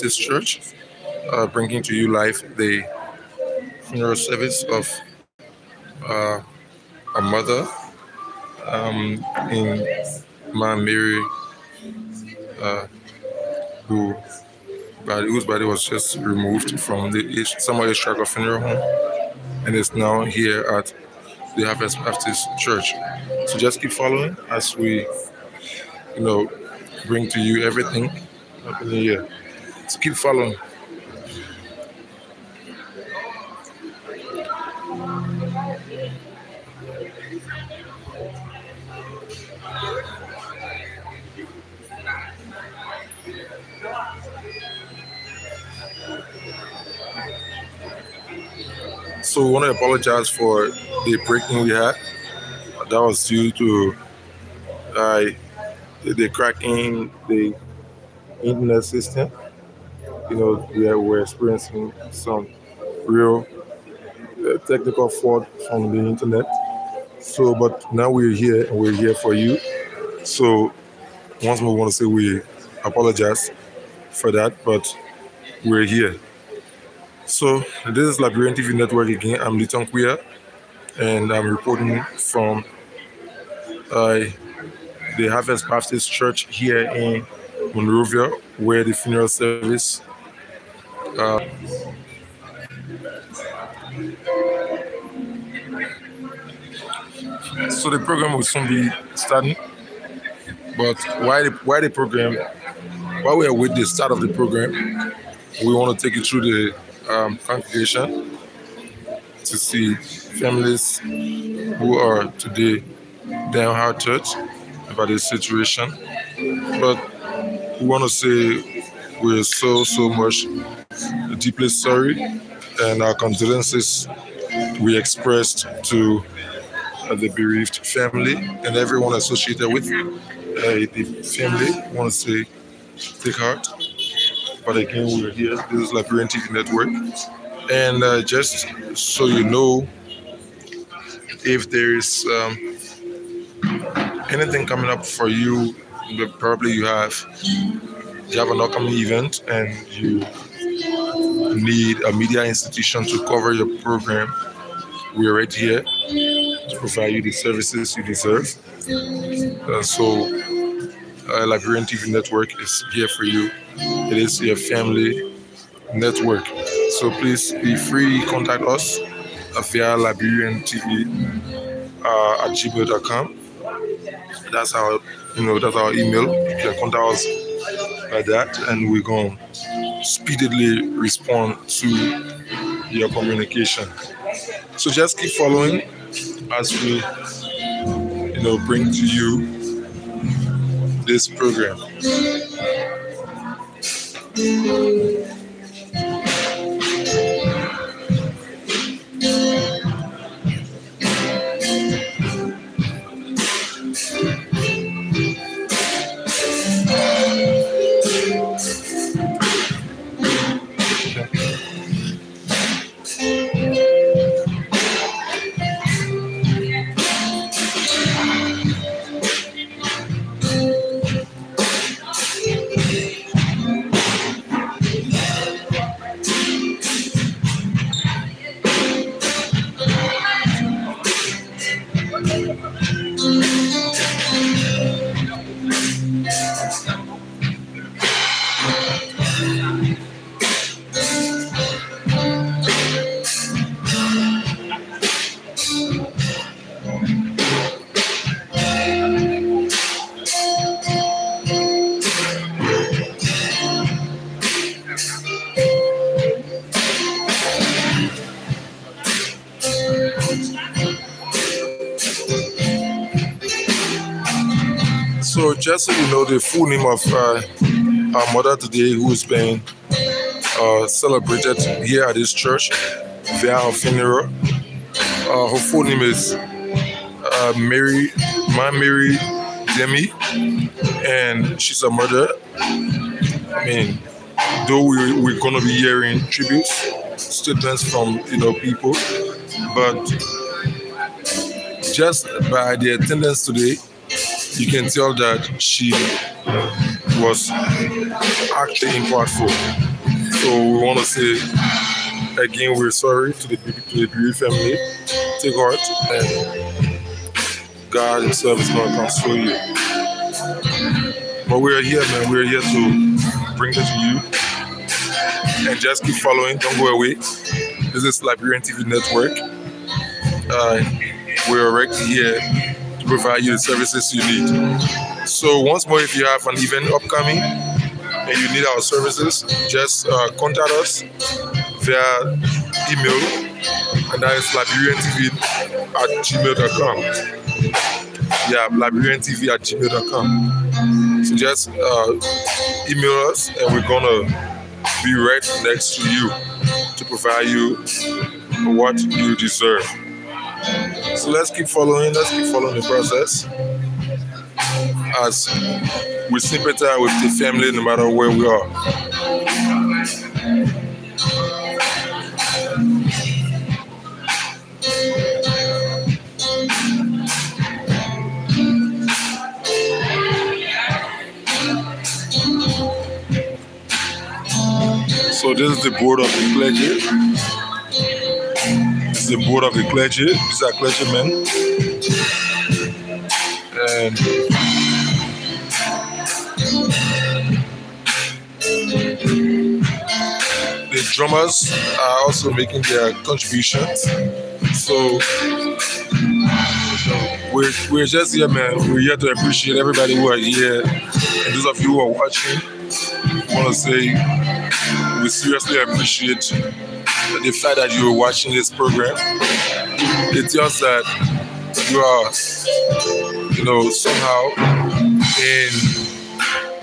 Baptist Church, uh, bringing to you live the funeral service of uh, a mother um, in Ma Mary, uh, who body, whose body was just removed from the Samuel Stryker Funeral Home and is now here at the Harvest Baptist Church. So just keep following as we, you know, bring to you everything happening here. So keep following. So we want to apologize for the breaking we had. That was due to uh, the cracking the internet system. You know, we were experiencing some real uh, technical fault from the internet. So, but now we're here and we're here for you. So, once more, we want to say we apologize for that, but we're here. So this is Liberian TV Network again. I'm Liton Quia, and I'm reporting from uh, the Harvest Baptist Church here in Monrovia, where the funeral service uh, so the program will soon be starting. But why the why the program? While we are with the start of the program, we want to take you through the um, congregation to see families who are today downhearted about the situation. But we want to say we're so, so much deeply sorry and our condolences we expressed to uh, the bereaved family and everyone associated with uh, the family. I want to say take heart. But again, we're here. This is Liberian TV Network. And uh, just so you know, if there's um, anything coming up for you, probably you have you have an upcoming event and you need a media institution to cover your program, we're right here to provide you the services you deserve. Uh, so, uh, Liberian TV Network is here for you. It is your family network. So please be free. Contact us via Liberian TV uh, at gmail.com. That's our, you know, that's our email. You can contact us that, and we're going to speedily respond to your communication. So just keep following as we, you know, bring to you this program. Know the full name of uh, our mother today who is being uh, celebrated here at this church via her funeral. Uh, her full name is uh, Mary, my Mary Demi, and she's a mother. I mean, though we, we're going to be hearing tributes, statements from you know people, but just by the attendance today, you can tell that she was actually impactful. So we want to say again, we're sorry to the to the Bereaved family. Take heart, and God Himself is going to console you. But we're here, man. We're here to bring this to you, and just keep following. Don't go away. This is Liberian TV Network. Uh, we're right here provide you the services you need. So once more, if you have an event upcoming and you need our services, just uh, contact us via email, and that is liberiantv at gmail.com. Yeah, liberiantv at gmail.com. So just uh, email us, and we're gonna be right next to you to provide you what you deserve. So let's keep following, let's keep following the process as we sympathize with the family no matter where we are. So this is the board of the clergy. The board of the clergy. These are clergymen. And the drummers are also making their contributions. So we're, we're just here, man. We're here to appreciate everybody who are here. And those of you who are watching, I want to say we seriously appreciate the fact that you're watching this program. It's just that you are, you know, somehow in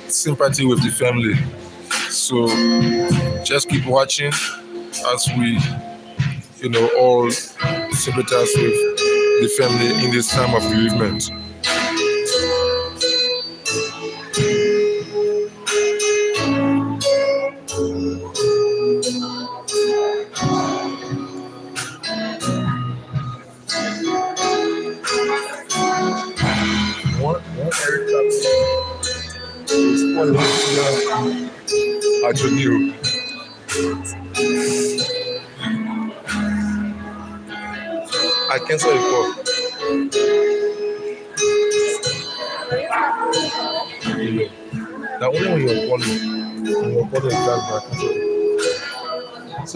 sympathy with the family. So just keep watching as we, you know, all sympathize with the family in this time of bereavement.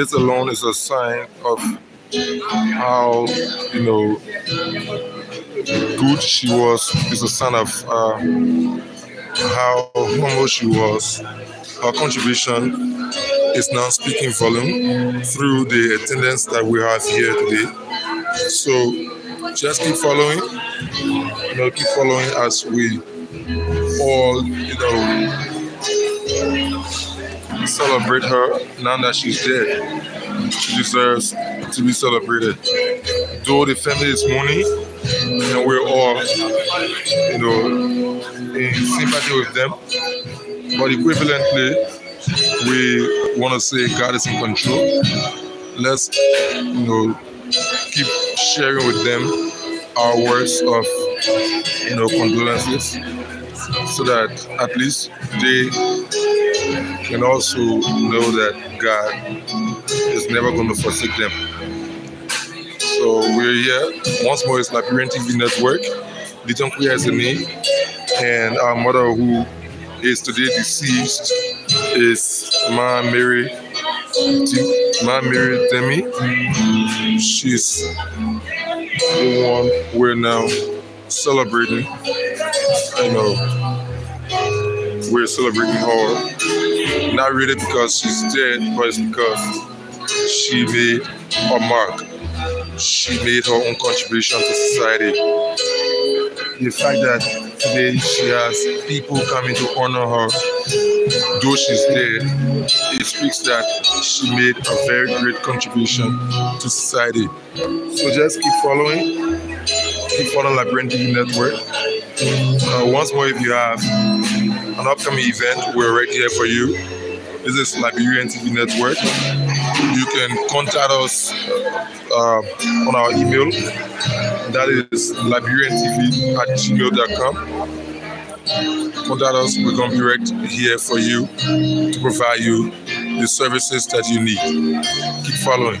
this alone is a sign of how you know good she was. It's a sign of uh, how humble she was. Her contribution is now speaking volume through the attendance that we have here today. So just keep following, you know, keep following as we all, you know, celebrate her now that she's dead. She deserves to be celebrated. Though the family is mourning, and we're all, you know, in sympathy with them, but equivalently, we want to say God is in control. Let's, you know, keep sharing with them our words of, you know, condolences, so that at least they can also know that God is never going to forsake them. So we're here once more. It's Liberian TV Network. Litonkuya is the name, and our mother, who is today deceased, is Ma Mary, Ma Mary Demi. She's the one we're now celebrating. I know we're celebrating her, not really because she's dead, but it's because she made a mark. She made her own contribution to society. The fact that today she has people coming to honor her, though she's dead, it speaks that she made a very great contribution to society. So just keep following, keep following Liberian TV Network. Uh, once more, if you have an upcoming event, we're right here for you. This is Liberian TV Network. You can contact us uh, on our email. That is liberiantv at gmail.com. Contact us. We're going to be right here for you to provide you the services that you need. Keep following.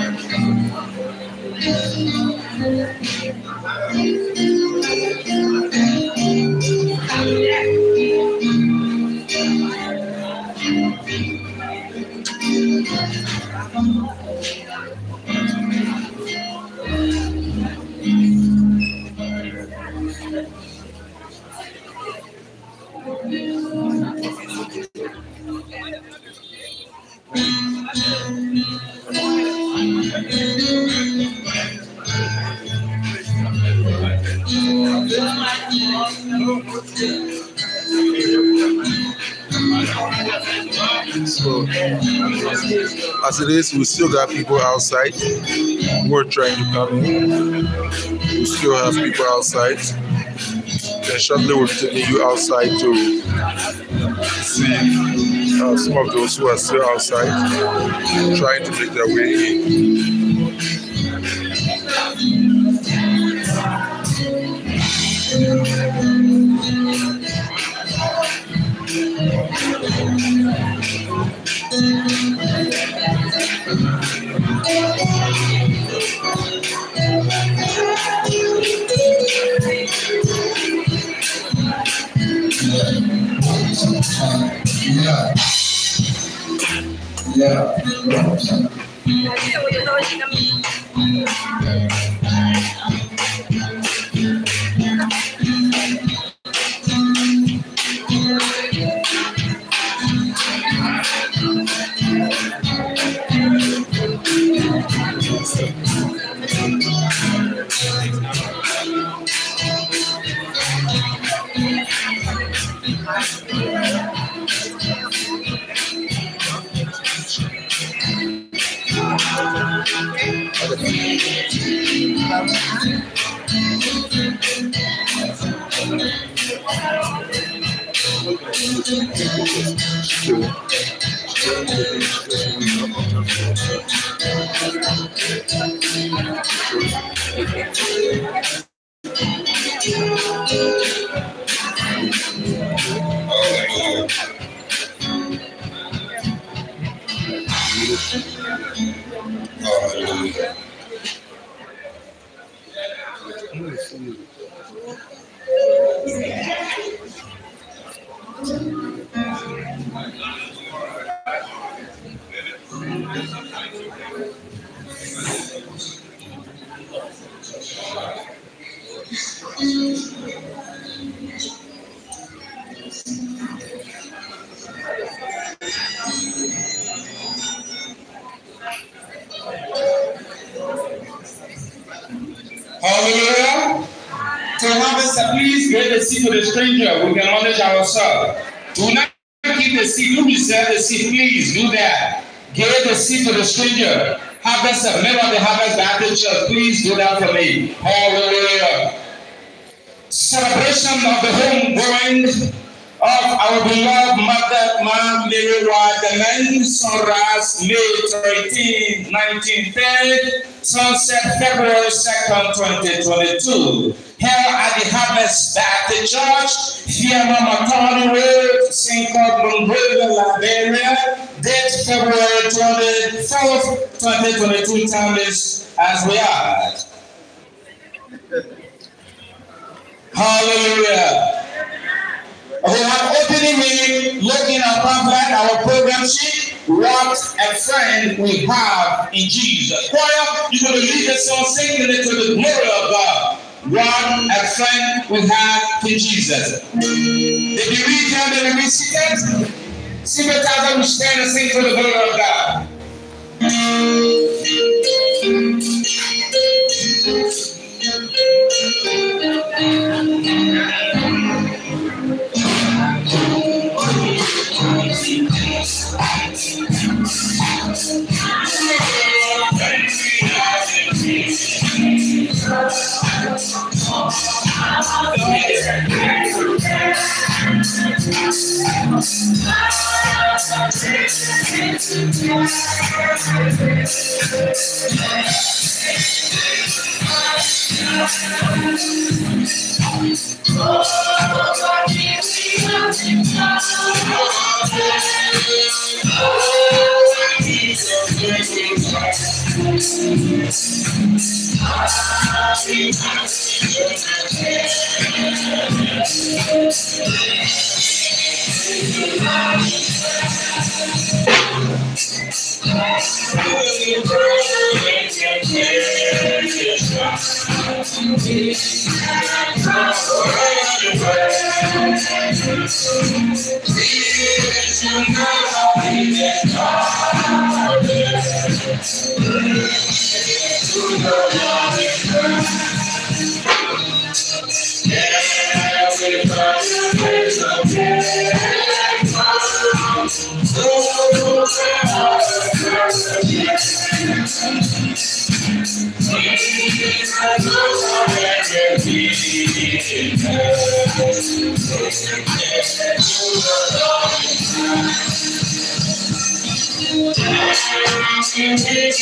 Hallelujah. So, as it is, we still got people outside who are trying to come in. We still have people outside. And shortly we'll be taking you outside to see uh, some of those who are still outside trying to make their way in. Hallelujah. 13, 1910, sunset February 2nd, 2022. Here at the Harvest Baptist Church, Fiamma Matani Road, St. River, Liberia, date February 24th, 2022, time is as we are. Hallelujah. We have opening meeting, looking at our program sheet, what a friend we have in Jesus. Choir, you're going to lead the song singing it to the glory of God. What a friend we have in Jesus. Did you read them and we see it? See what time we stand and sing to the glory of God. Precious Savior's with our into the morning Lord, our friend is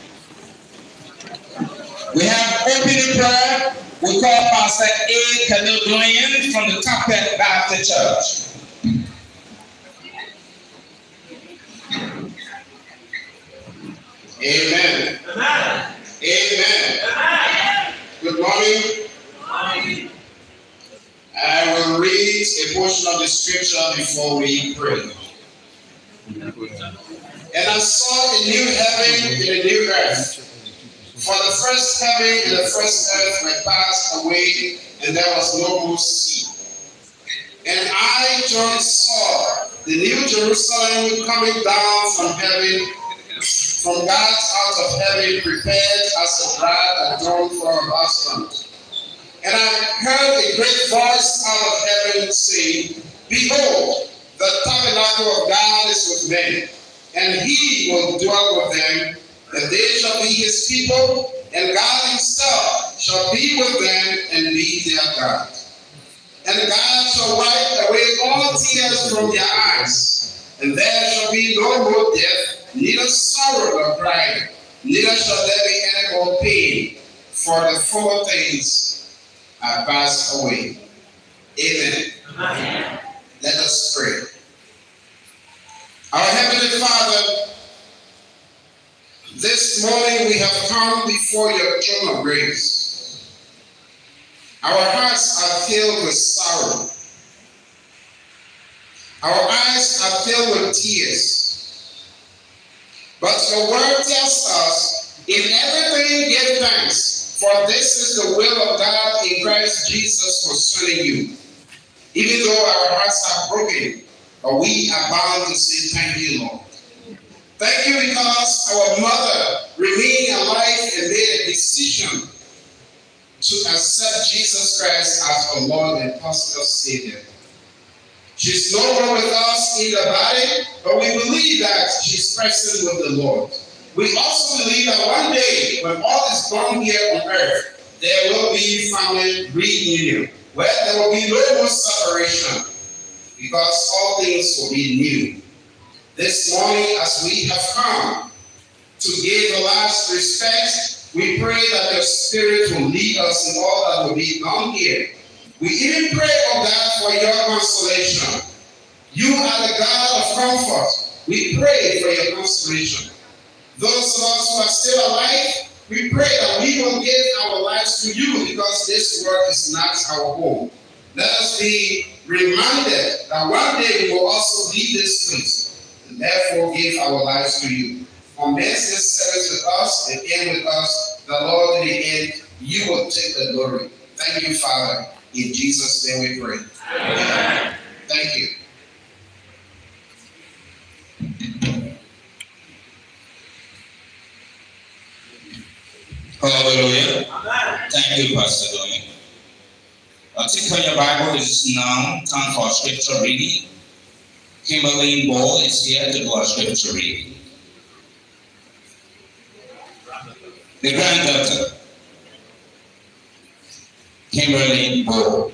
We have opening prayer. We call Pastor A. Canadian from the Carpet Baptist Church. Amen. Amen. Amen. Good morning. I will read a portion of the scripture before we pray. And I saw a new heaven and a new earth. For the first heaven and the first earth were passed away, and there was no more sea. And I, John, saw the new Jerusalem coming down from heaven, from God out of heaven, prepared as a bride adorned for her husband. And I heard a great voice out of heaven saying, Behold, the tabernacle of God is with men, and he will dwell with them, and they shall be his people, and God himself shall be with them and be their God. And God shall wipe away all tears from their eyes, and there shall be no more death, neither sorrow nor crying, neither shall there be any more pain, for the four things are passed away. Amen. Amen. Let us pray. Our Heavenly Father, this morning we have come before your throne of grace. Our hearts are filled with sorrow. Our eyes are filled with tears. But your word tells us, in everything give thanks, for this is the will of God in Christ Jesus concerning you. Even though our hearts are broken, but we are bound to say thank you, Lord. Thank you because our mother remained alive and made a decision to accept Jesus Christ as our Lord and personal Savior. She's no longer with us in the body, but we believe that she's present with the Lord. We also believe that one day, when all is gone here on earth, there will be family reunion, where there will be no more separation, because all things will be new. This morning, as we have come to give the last respect, we pray that your Spirit will lead us in all that will be done here. We even pray, oh God, for your consolation. You are the God of comfort. We pray for your consolation. Those of us who are still alive, we pray that we will give our lives to you because this world is not our home. Let us be reminded that one day we will also leave this place and therefore give our lives to you. Commence this service with us and end with us. The Lord, in the end, you will take the glory. Thank you, Father. In Jesus' name we pray. Amen. Thank you. Hallelujah. Thank you, Pastor Doing. Uh, take your Bible is now time for scripture reading. Kimberly Ball is here to our scripture reading. The granddaughter, Kimberly Ball.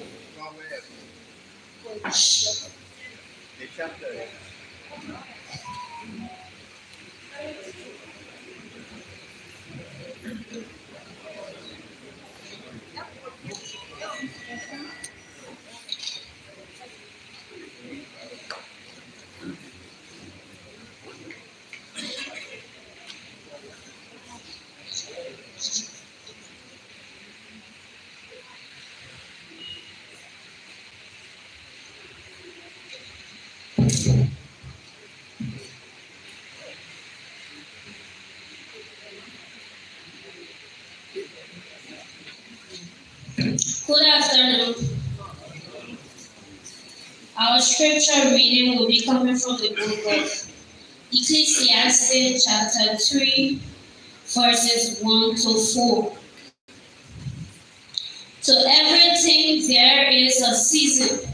Good afternoon. Our scripture reading will be coming from the book of Ecclesiastes chapter 3, verses 1 to 4. To everything there is a season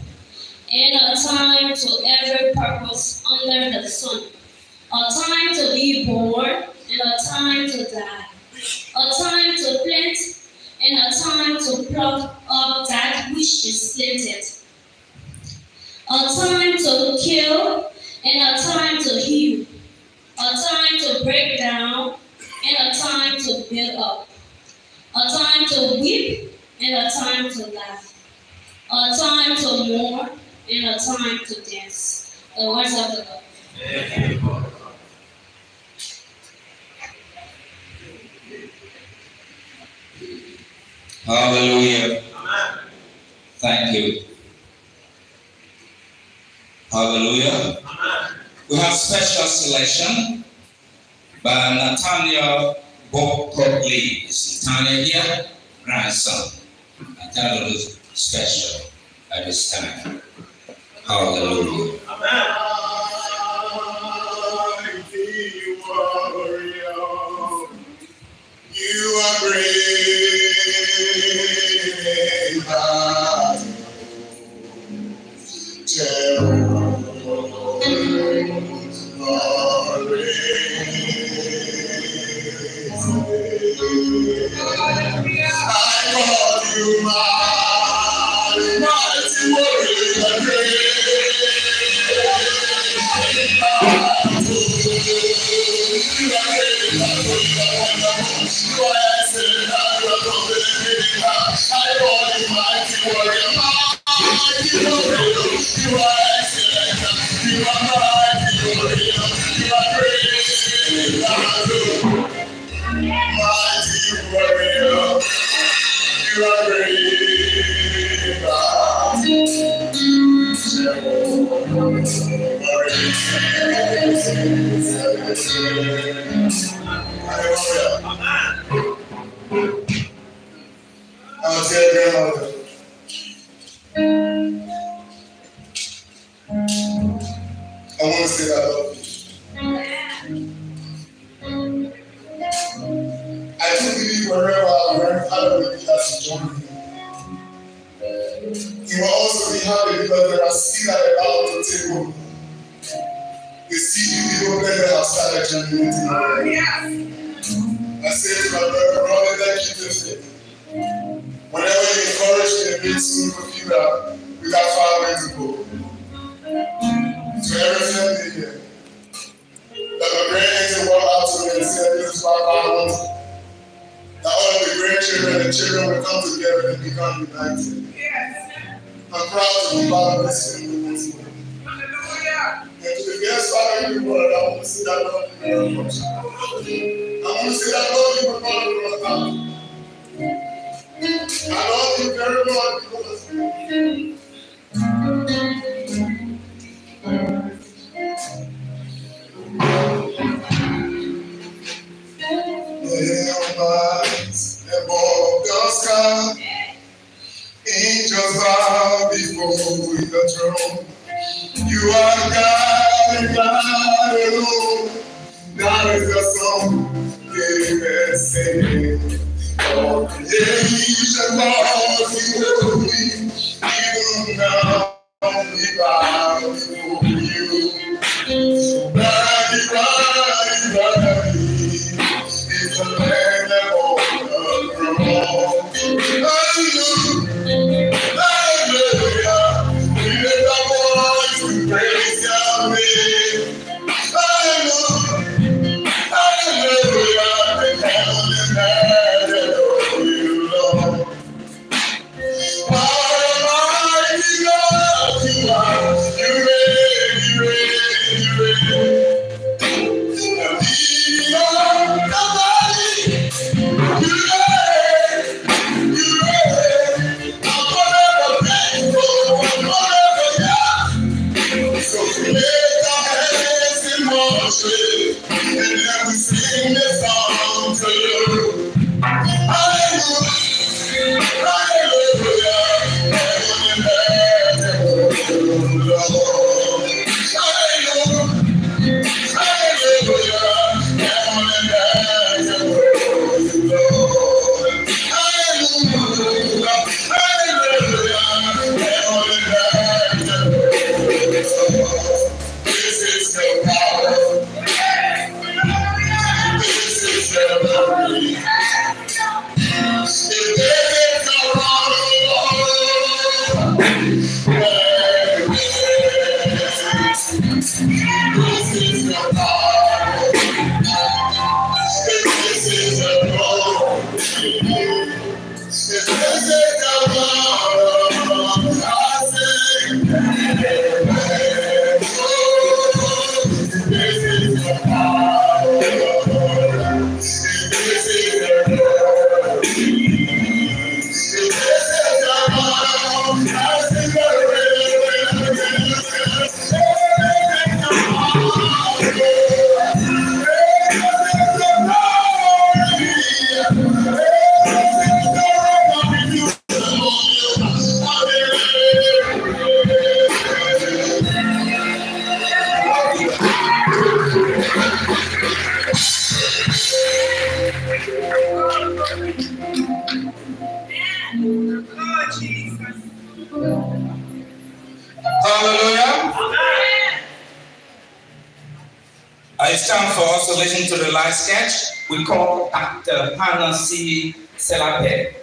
We call Dr. Hannah C. Selape.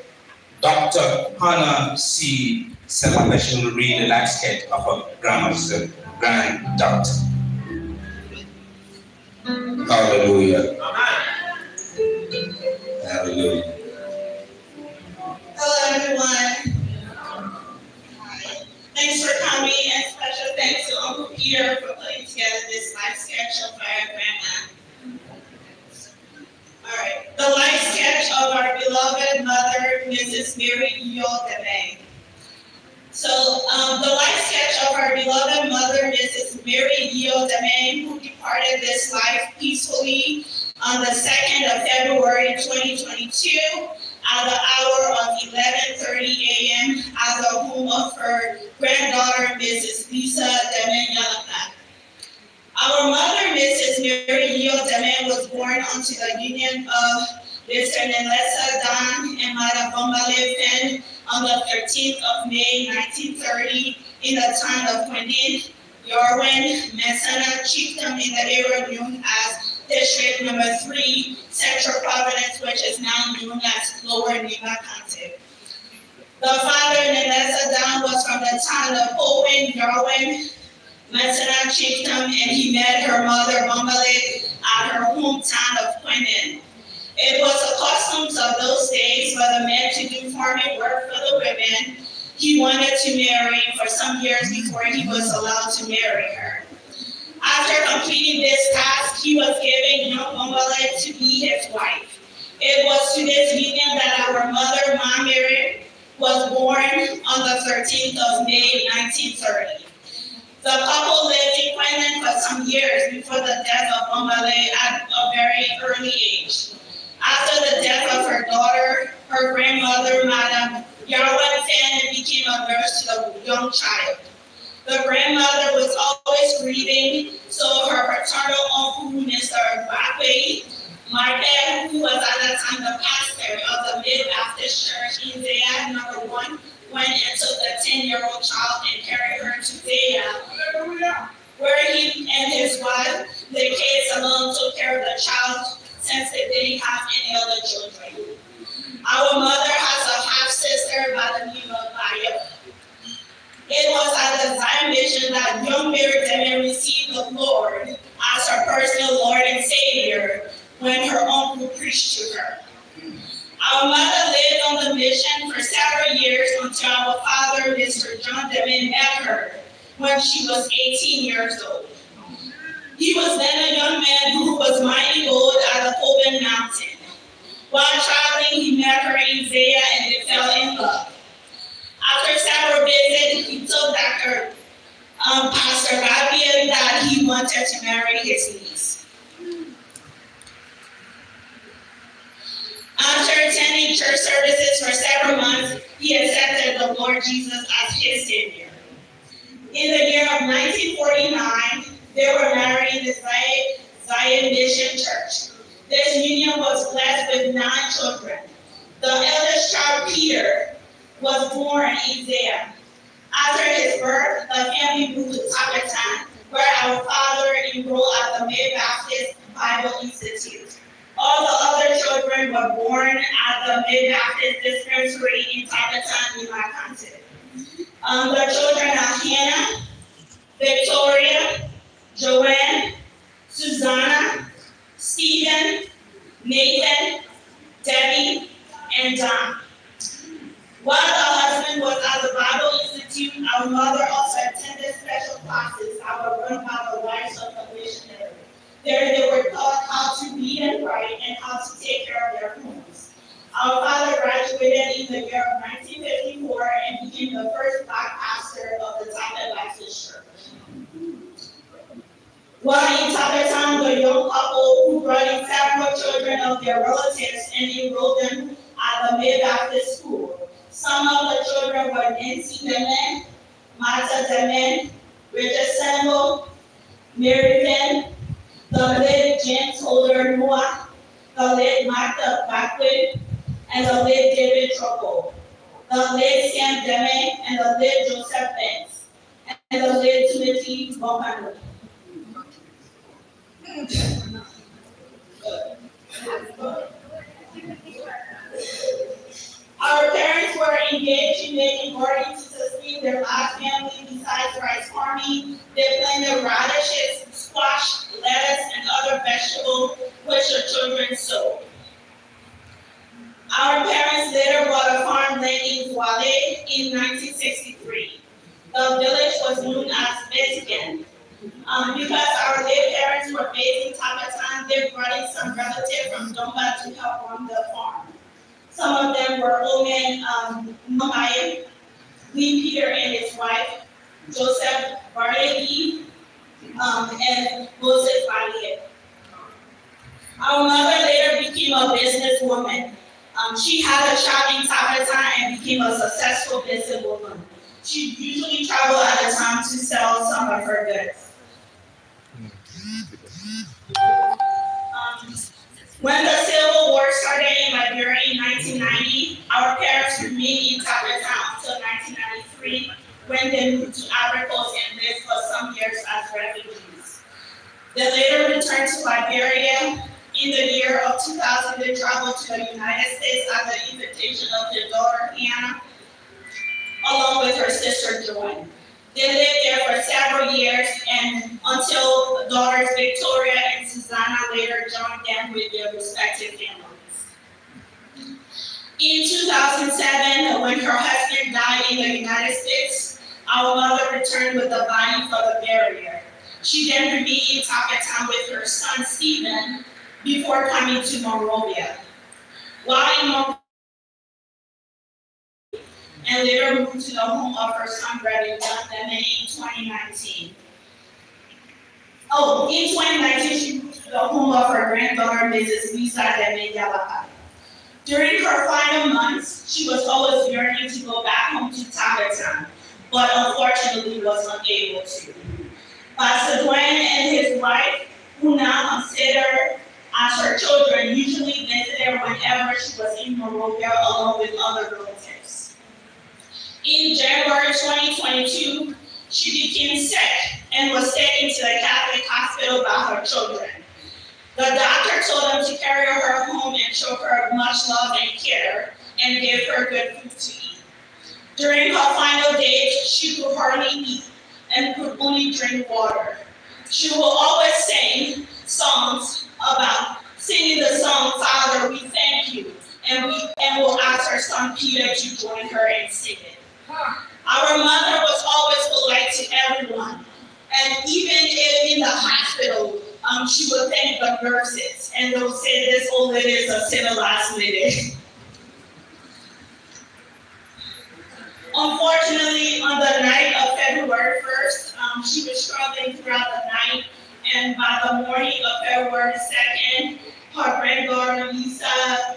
Dr. Hannah C. Selape. She will read the live sketch of her grandmother's granddaughter. Hallelujah. Hallelujah. Hello, everyone. Thanks for coming, and special thanks to Uncle Peter for putting together this life sketch of our grandma. The life sketch of our beloved mother, Mrs. Mary Yule Deme. So um, the life sketch of our beloved mother, Mrs. Mary Yule Deme, who departed this life peacefully on the 2nd of February 2022 at the hour of 11.30 a.m. at the home of her granddaughter, Mrs. Lisa Deme Yanaka. Our mother, Mrs. Mary Yule Deme, was born onto the union of Mr. Nelesa Dan and Mara Bombale Fen on the 13th of May, 1930, in the town of Quindin, Yorwin, Messana, chiefdom in the area known as District Number 3, Central Providence, which is now known as Lower Nimba County. The father, Nelesa Dan, was from the town of Owen, Yarwin, Messana chiefdom, and he met her mother, Bombale, at her hometown of Quindin. It was the customs of those days for the men to do farming work for the women. He wanted to marry for some years before he was allowed to marry her. After completing this task, he was given young Mongolite to be his wife. It was to this union that our mother, Ma Mary, was born on the 13th of May, 1930. The couple lived in Quinlan for some years before the death of Bombale at a very early age. After the death of her daughter, her grandmother, Madame Yarwan Fan, became a nurse to the young child. The grandmother was always grieving, so her paternal uncle, Mr. Bakwe, my dad, who was at that time the pastor of the Mid-Baptist Church in Zayat number one, went and took the 10-year-old child and carried her to Zayat, uh, where he and his wife, the kids alone, took care of the child since they didn't have any other children. Our mother has a half-sister by the name of Maya. It was at the Zion mission that young Mary Demme received the Lord as her personal Lord and Savior when her uncle preached to her. Our mother lived on the mission for several years until our father, Mr. John Demme, met her when she was 18 years old. He was then a young man who was mining gold at the Coben Mountain. While traveling, he met her in Zaya and they fell in love. After several visits, he told Dr. Um, Pastor Rabia that he wanted to marry his niece. After attending church services for several months, he accepted the Lord Jesus as his Savior. In the year of 1949, they were married in the Zion, Zion Mission Church. This union was blessed with nine children. The eldest child, Peter, was born in there. After his birth, the family moved to Tappita, where our father enrolled at the Mid Baptist Bible Institute. All the other children were born at the Mid Baptist Dispensary in Tappita, New County. Um, the children are Hannah, Victoria, Joanne, Susanna, Stephen, Nathan, Debbie, and Don. While the husband was at the Bible Institute, our mother also attended special classes our run by the wives of the missionary. There they were taught how to read and write and how to take care of their homes. Our father graduated in the year of 1954 and became the first black pastor of the Taipei Baptist Church. While in Tappita, the young couple who brought in several children of their relatives and enrolled them at the Mid-Baptist School. Some of the children were Nancy Demen, Martha Demen, Richard Samuel, Mary Penn, the late James Holder Noah, the late Martha Bakwin, and the late David Trouble, the late Sam Deming and the late Joseph Banks, and the late Timothy Bocano. Our parents were engaged in making organs to sustain their black family besides rice farming. They planted radishes, squash, lettuce, and other vegetables which your children sow. Our parents later bought a farmland in Guale in 1963. The village was known as Mexican. Um, because our late parents were based in Tappita, they brought in some relatives from Domba to help run the farm. Some of them were Omen um, Mahayim, Lee Peter and his wife, Joseph Bardegi, um, and Moses Valier. Our mother later became a businesswoman. Um, she had a shop in Tappita and became a successful businesswoman. She usually traveled at a time to sell some of her goods. Um, when the Civil War started in Liberia in 1990, our parents remained in Tappita until 1993 moved to Coast and lived for some years as refugees. They later returned to Liberia. In the year of 2000, they traveled to the United States at the invitation of their daughter, Hannah, along with her sister, Joanne. They lived there for several years and until daughters Victoria and Susanna later joined them with their respective families. In 2007, when her husband died in the United States, our mother returned with the body for the burial. She then remained in Tappita with her son Stephen before coming to Monrovia. While in Monrovia, and later moved to the home of her son John Lemon in 2019. Oh, in 2019, she moved to the home of her granddaughter, Mrs. Lisa Lemon Yalapa. During her final months, she was always yearning to go back home to Tappita, but unfortunately was unable to. Pastor Dwayne and his wife, who now consider as her children, usually visited whenever she was in Monrovia along with other relatives. In January 2022, she became sick and was taken to the Catholic hospital by her children. The doctor told them to carry her home and show her much love and care and give her good food to eat. During her final days, she could hardly eat and could only drink water. She will always sing songs about singing the song, Father, we thank you. And we and will ask our son Peter to join her and sing it. Our mother was always polite to everyone. And even in the hospital, um, she would thank the nurses. And they'll say this old lady is a civilized lady. Unfortunately, on the night of February 1st, um, she was struggling throughout the night. And by the morning of February 2nd, her granddaughter Lisa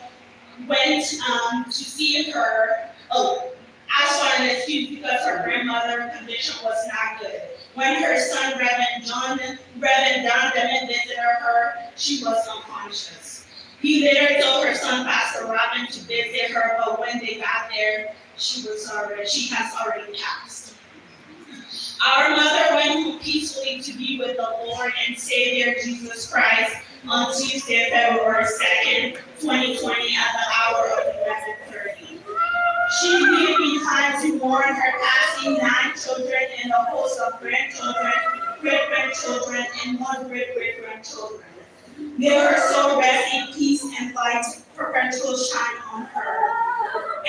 went um, to see her. Oh, asked for an excuse because her grandmother's condition was not good. When her son, Reverend John, Reverend Don Demon visited her, she was unconscious. He later told her son, Pastor Robin, to visit her, but when they got there, she was already, she has already passed. Our mother went peacefully to be with the Lord and Savior Jesus Christ on Tuesday, February 2nd, 2020 at the hour of 11.30. She leave behind to mourn her passing nine children and a host of grandchildren, great-grandchildren, and one great-great-grandchildren. May her soul rest in peace and light perpetual shine on her.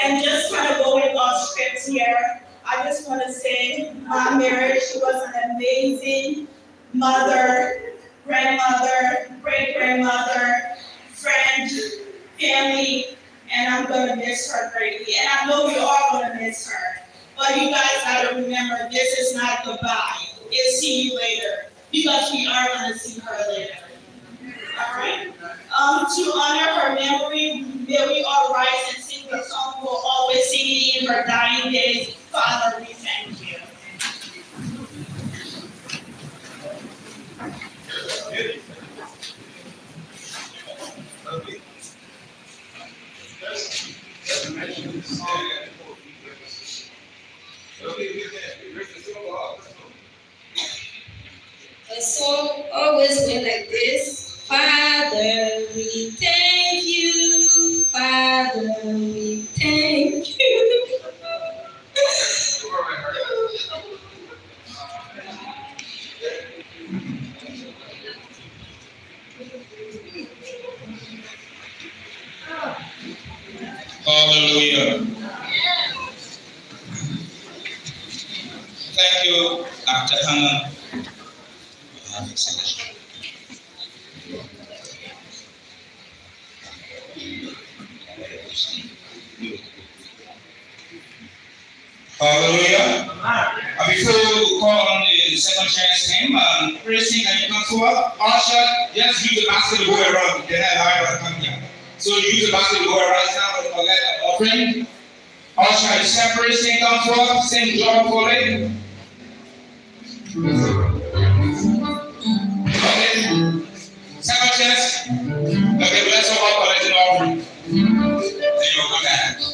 And just kind of going off script here, I just want to say my marriage was an amazing mother, grandmother, great-grandmother, friend, family, and I'm going to miss her greatly. And I know we are going to miss her. But you guys got to remember, this is not goodbye. It's see you later. Because we are going to see her later. All right? Um, to honor her memory, may we all rise and sing the song we'll always sing in her dying days. Father, we thank you. Song always went like this. Father, we thank you. Father, we thank you. Hallelujah. Thank you, Dr. Hannah. Hallelujah. Uh, before we call on the second chance name, um, that you come forward, usher, just use the basket to go around. Then I have come here. So use the basket to go around. Not for that offering. Usher, you separate, sing come forward, sing job for it. Okay. Second chance. Okay, bless all collecting offering. Then you'll come back.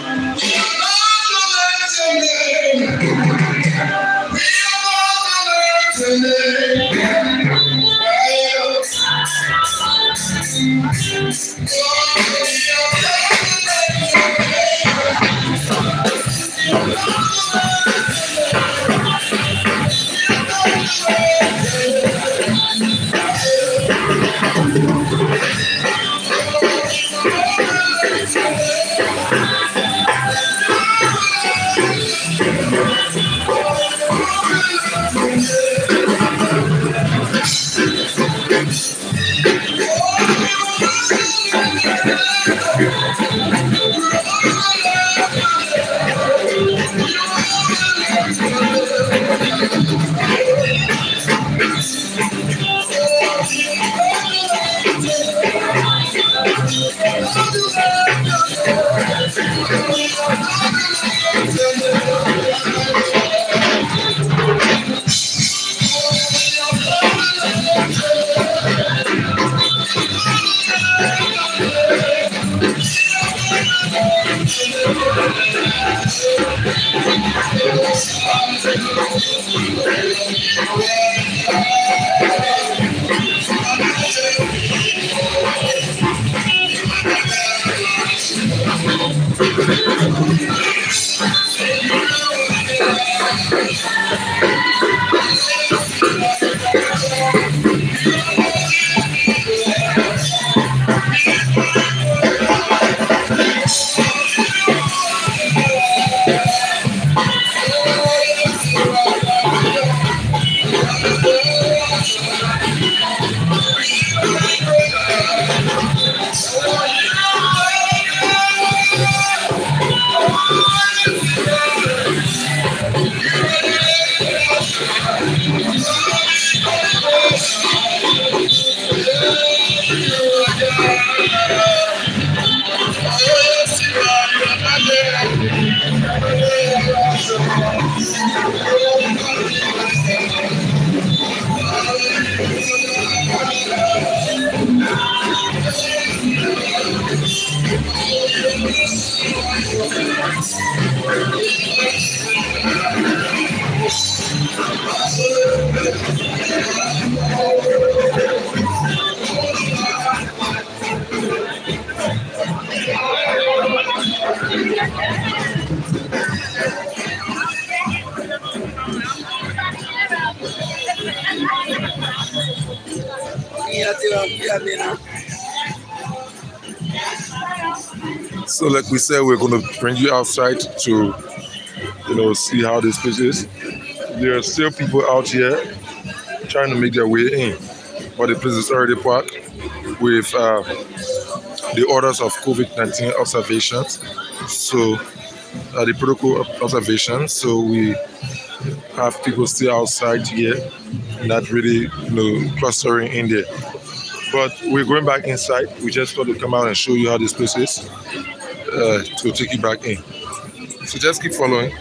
we said, we're going to bring you outside to, you know, see how this place is. There are still people out here trying to make their way in, but the place is already packed with uh, the orders of COVID 19 observations. So, uh, the protocol observations. So, we have people still outside here, not really, you know, clustering in there. But we're going back inside. We just got to come out and show you how this place is uh, to take you back in. So just keep following.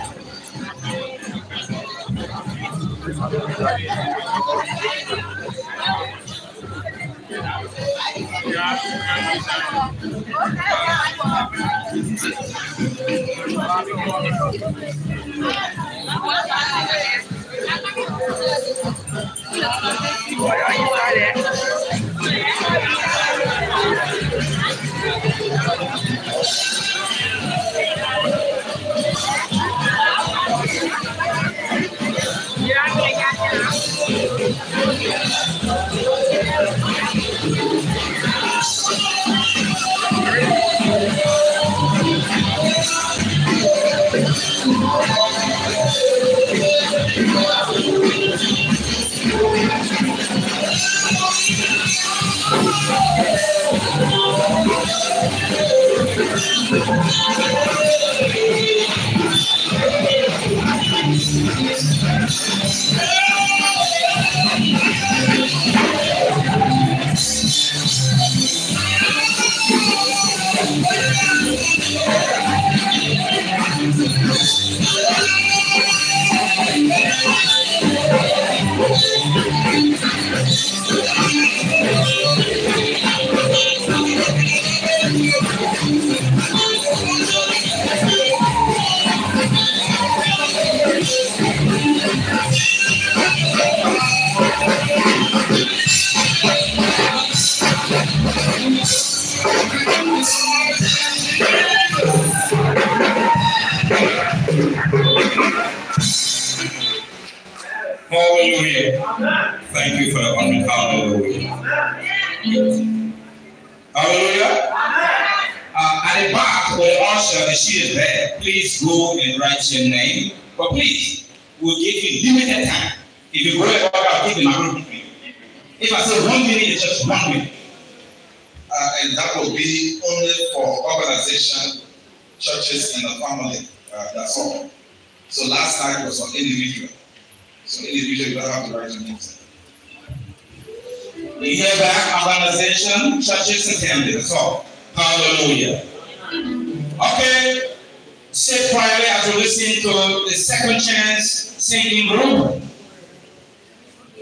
Sit quietly as we listen to the second chance singing group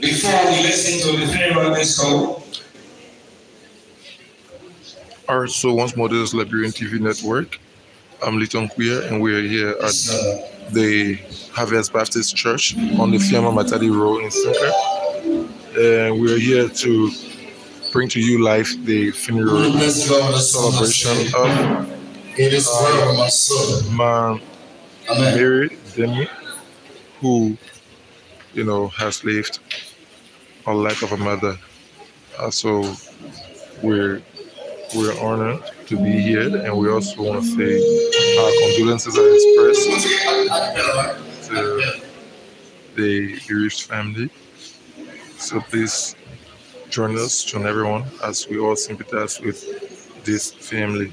before we listen to the funeral disco. All right, so once more, this is Liberian TV Network. I'm Liton Queer, and we're here at the Harvest Baptist Church on the Fiamah Matadi Road in Sinkor. And we're here to bring to you live the funeral celebration of It is well, my son. Man Amen. Mary Demi, who, you know, has lived a life of a mother. Uh, so we're we're honored to be here, and we also want to say our condolences are expressed to the bereaved family. So please join us, join everyone, as we all sympathize with this family.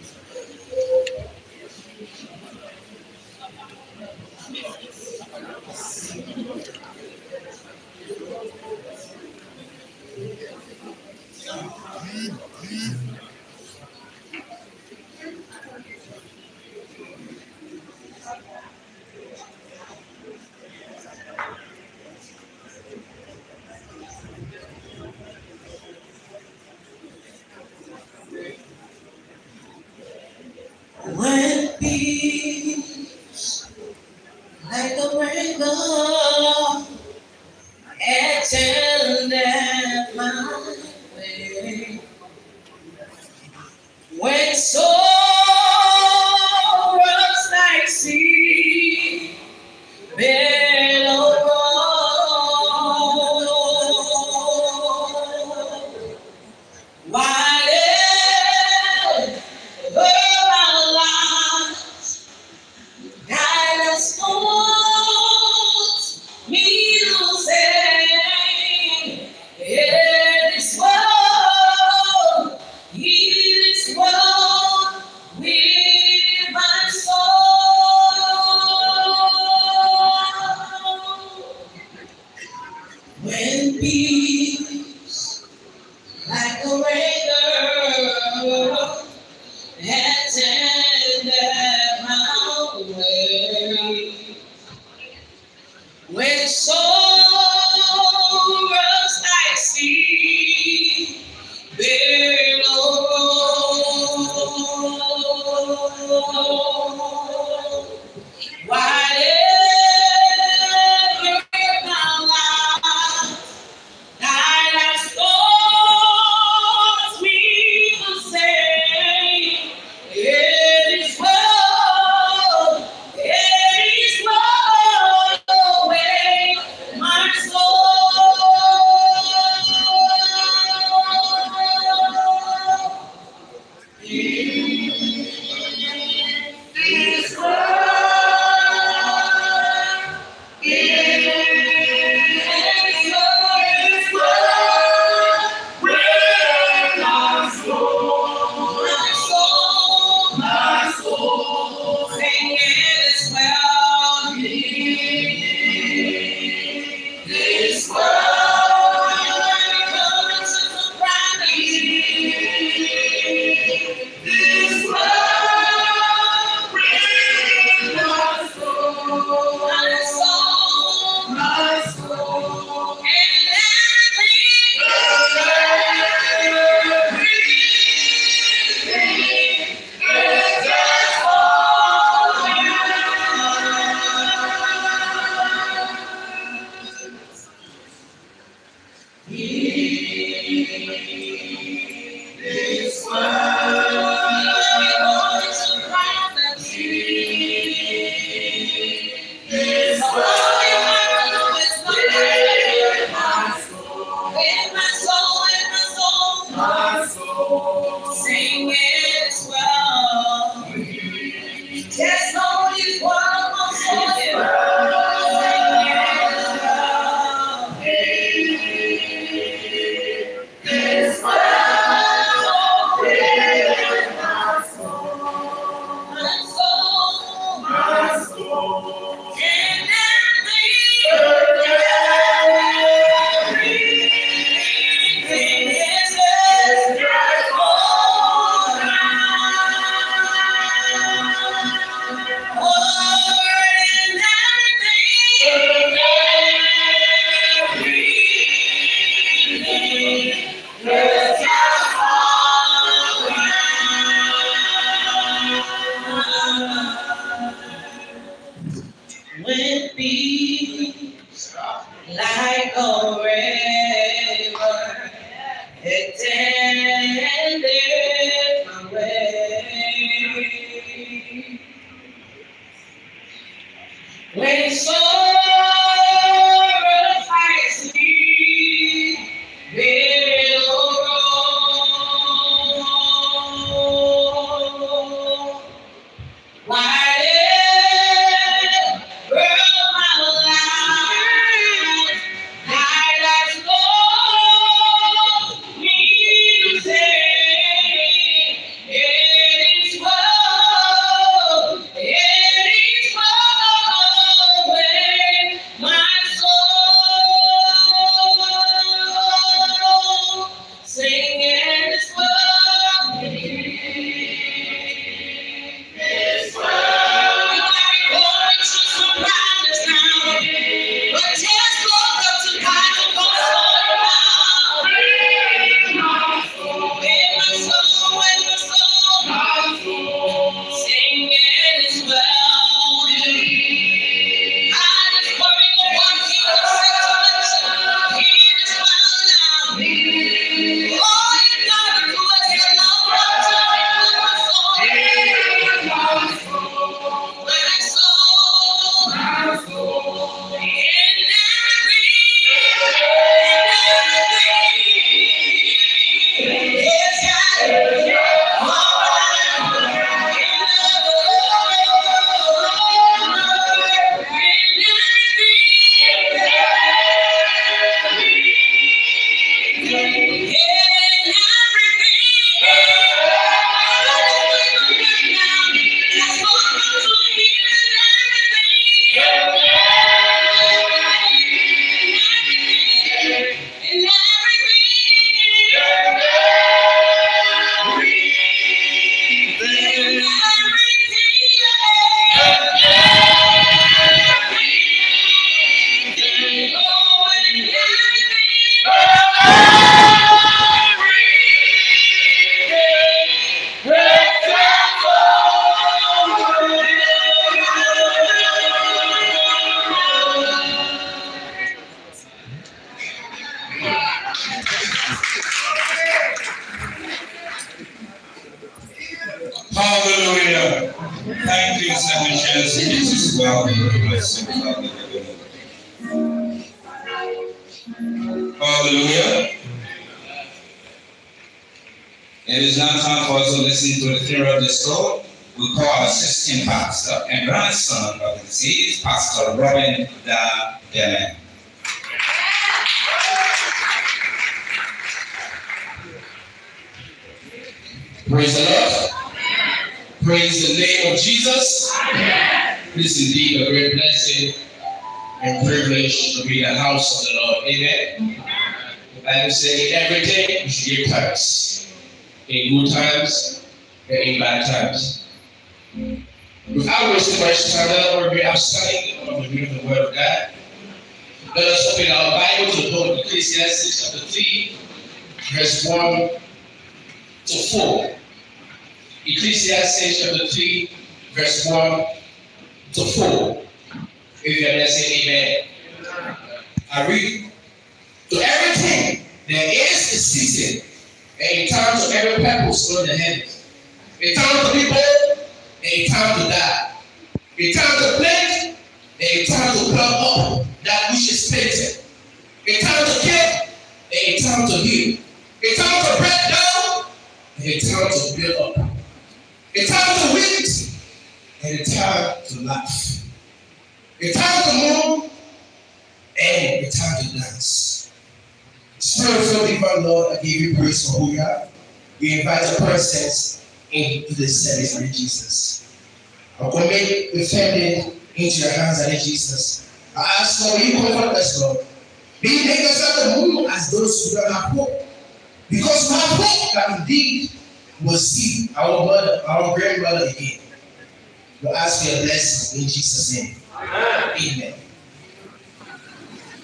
In Jesus' name. Amen.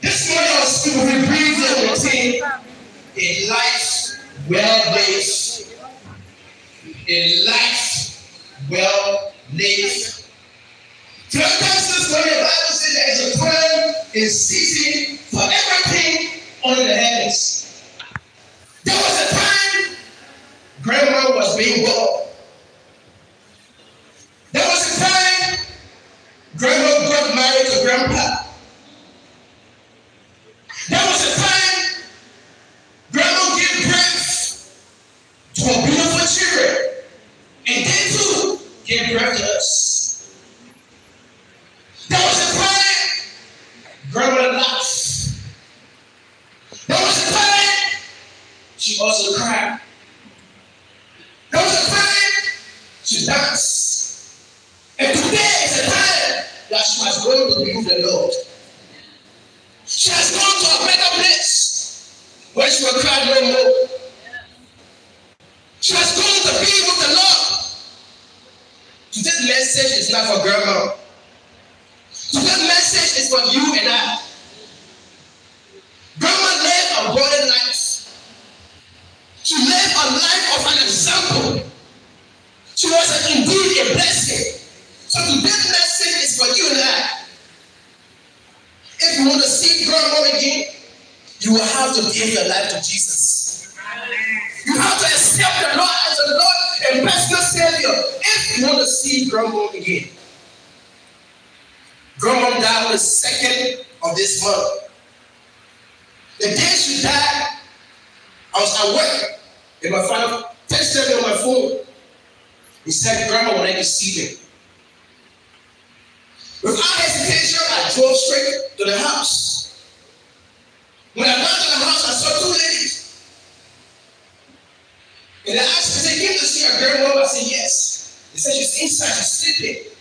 This morning I was speaking with briefly routine a life well lived. A life well lived. Sometimes when the Bible says there is a time and season for everything under the heavens. There was a time grandma was being born. There was a time grandma got married to grandpa. There was a time grandma gave birth to a beautiful children, and they too gave birth to us. There was a time grandma laughed. There was a time she also cried. There was a time she danced. And today that she has gone to with the Lord. She has gone to a better place where she will cry no more. She has gone to be with the Lord. Today's message is not for grandma. Today's message is for you and I. Grandma lived a golden life. She lived a life of an example. She was indeed a blessing. So today's message is for you and I. If you want to see grandma again, you will have to give your life to Jesus. You have to accept the Lord as the Lord and personal Savior if you want to see grandma again. Grandma died on the second of this month. The day she died, I was at work, and my father texted me on my phone. He said, Grandma would like to see me. Without hesitation, I drove straight to the house. When I got to the house, I saw two ladies. And I asked me, they came to see our grandma. I said, yes. They said, she's inside, she's sleeping.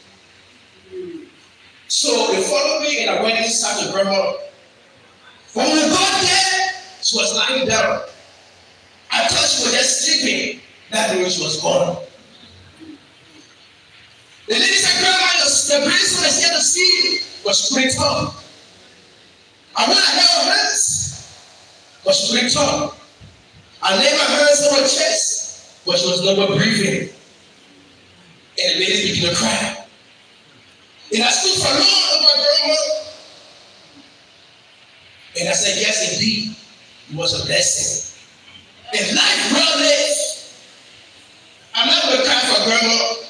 So they followed me and I went inside the grandma. When we got there, she was lying down. I thought she was just sleeping. That means she was gone. The lady Grandma, the priest was here to see you, but she couldn't talk. I her hands, but she couldn't. I laid my hands on her chest, but she was no more breathing. And the lady began to cry. And I stood for long over my grandma. And I said, Yes, indeed, it was a blessing. And life well lived. I'm not going to cry for grandma.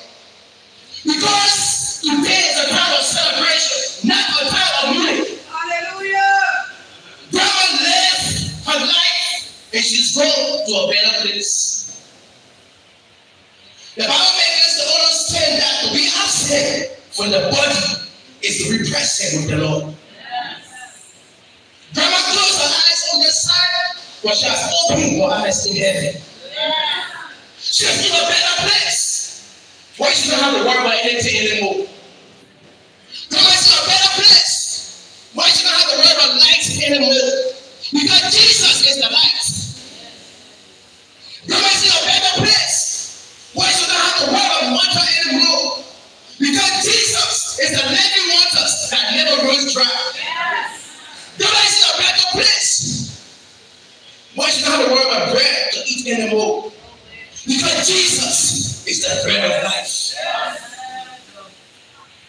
She's gone to a better place. The Bible makes us to understand that to be absent from the body is to be present with the Lord. Grandma closed her eyes on this side, but she has opened her eyes in heaven. She is in a better place. Why she don't have to worry about anything anymore? Grandma is in a better place. Why she don't have to worry about light anymore? Because Jesus is the light. Is in a better place. Why she don't have to worry about water anymore? Because Jesus is the living waters that never runs dry. Grandma is in a better place. Why she don't have to worry about bread to eat anymore? Because Jesus is the bread of life.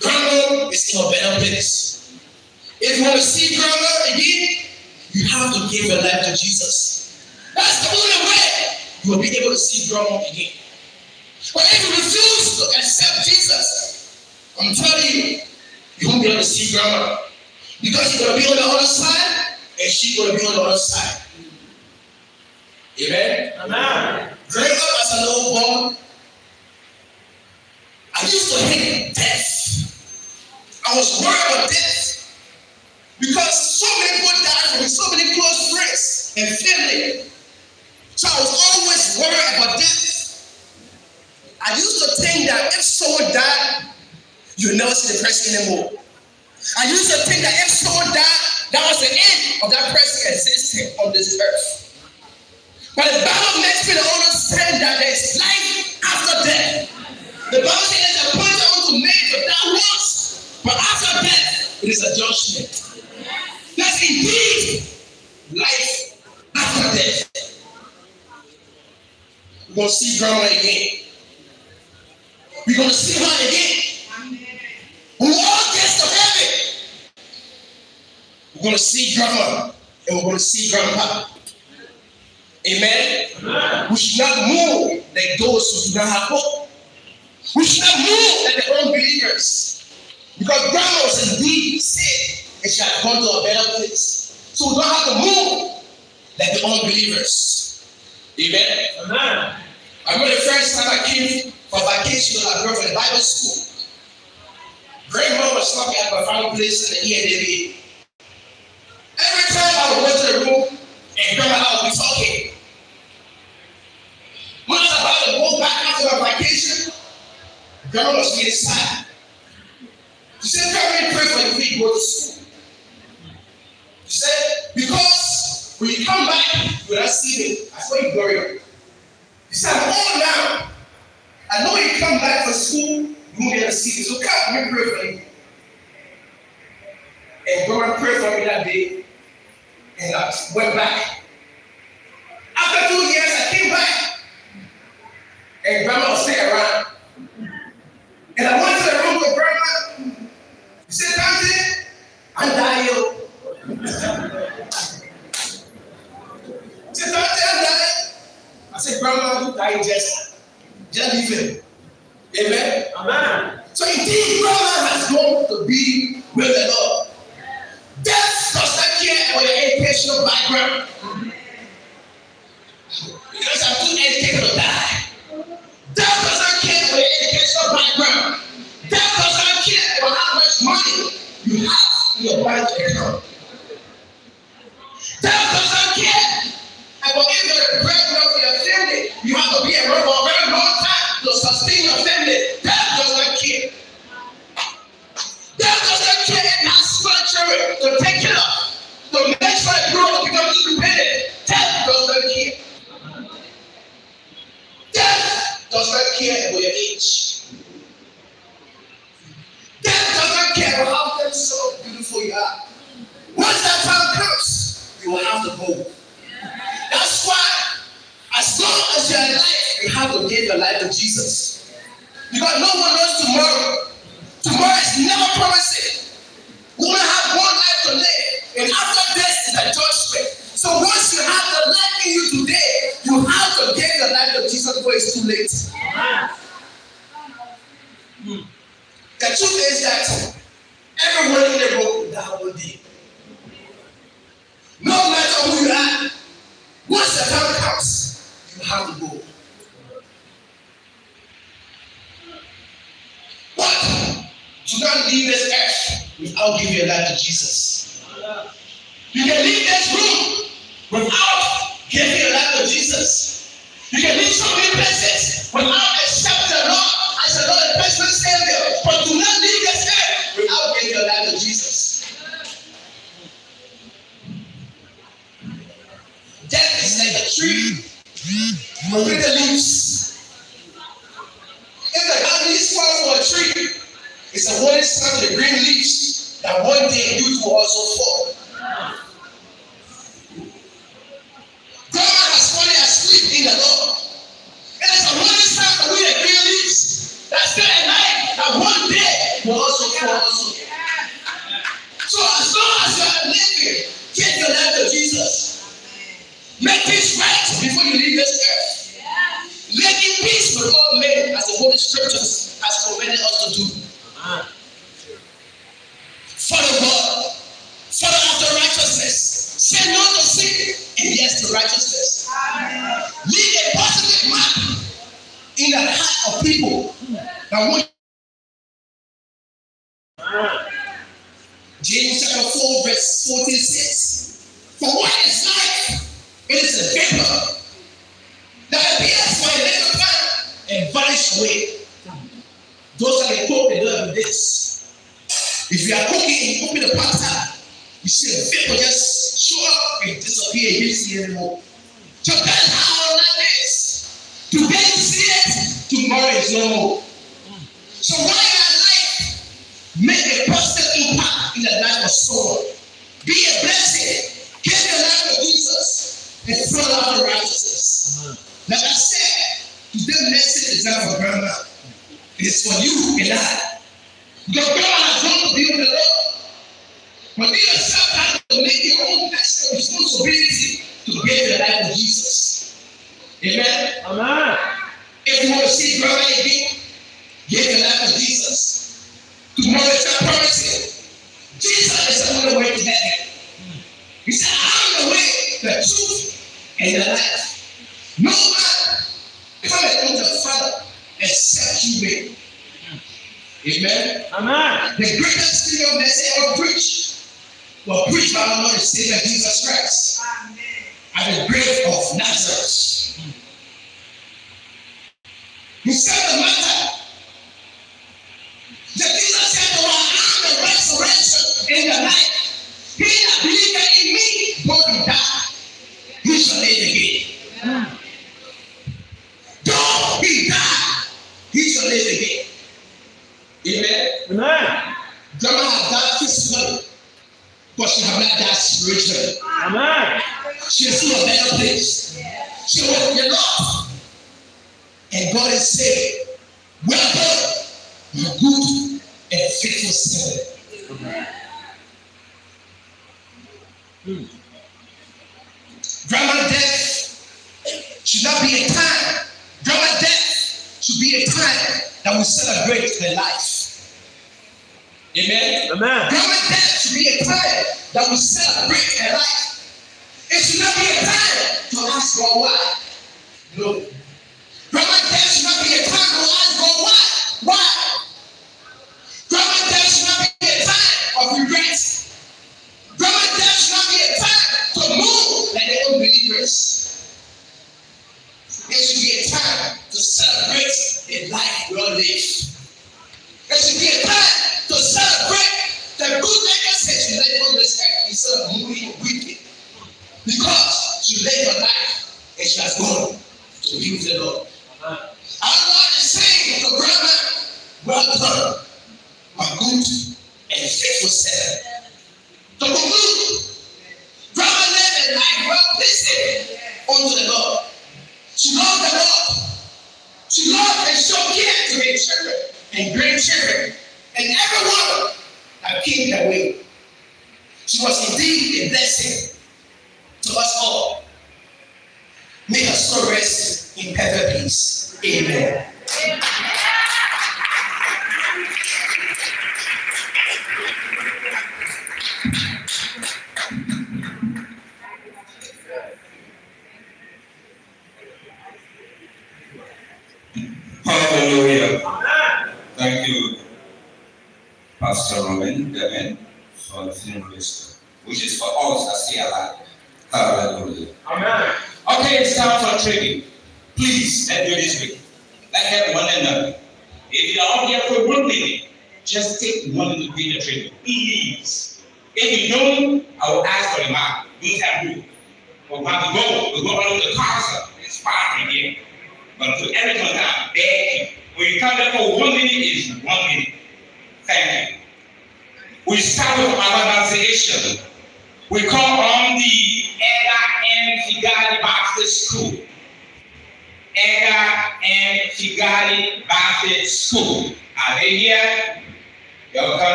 Grandma is a better place. If you want to see grandma again, you have to give your life to Jesus. That's the only way you will be able to see grandma again. But if you refuse to accept Jesus, I'm telling you, you won't be able to see grandma. Because you're going to be on the other side, and she's going to be on the other side. Amen? Amen. Growing up as a little boy, I used to hate death. I was worried about death. Because so many people died from so many close friends and family. So I was always worried about death. I used to think that if someone died, you would never see the person anymore. I used to think that if someone died, that was the end of that person existing on this earth. But the Bible makes me to understand that there is life after death. The Bible says there's a point I want to make to die once, but after death, it is a judgment. That's indeed life after death. We're going to see grandma again. We're going to see her again. When we all get to heaven, we're going to see grandma and we're going to see grandpa. Amen. Amen. We should not move like those who do not have hope. We should not move like the unbelievers. Because grandma was indeed sick and she had gone to a better place. So we don't have to move like the unbelievers. Amen. Amen. I remember the first time I came for vacation my girlfriend in Bible school. Grandma was talking at my final place in the ENDB. Every time I would go to the room and grandma I would be talking. When I was about to go back after my vacation, grandma was really sad. She said, Grandma, pray for you go to school. She said, because when you come back, you will not see me. I saw you glory. He said, I'm old now. I know you come back for school, you won't be able to see me. So come, let me pray for you. And God prayed for me that day. And I went back. After two years, I came back. And grandma was still around. And I went to the room with grandma. She said, Tante, I'm dying. She I'm. I said, Grandma, you dying just, just leave it. Amen. Amen. So indeed, grandma has gone to be with the Lord. Death does not care about your educational background. Because I'm too educated to die. Death does not care about your educational background. Death does not care about how much money you have in your bank account. Death does not care about if you're a for your family. You have to be around for a very long time to sustain your family. Death does not care. Death does not care and has small children to take care of. To make sure they grow to become independent. Death does not care. Death does not care about your age. Death does not care about how or beautiful you are. Once that time comes, you will have to go. That's why, as long as you're alive, you have to give your life to Jesus. Because no one knows tomorrow. Tomorrow is never promising. We only have one life to live, and after this is a judgment. So once you have the life in you today, you have to give your life to Jesus before it's too late. The truth is that everyone in the room will die one day. No matter who you are, once the time comes, you have to go. But not leave this earth without giving your life to Jesus. You can leave this room without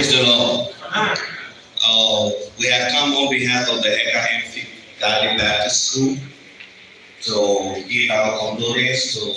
Praise the Lord. Uh, we have come on behalf of the Eka Enfield Baptist School to give our condolences to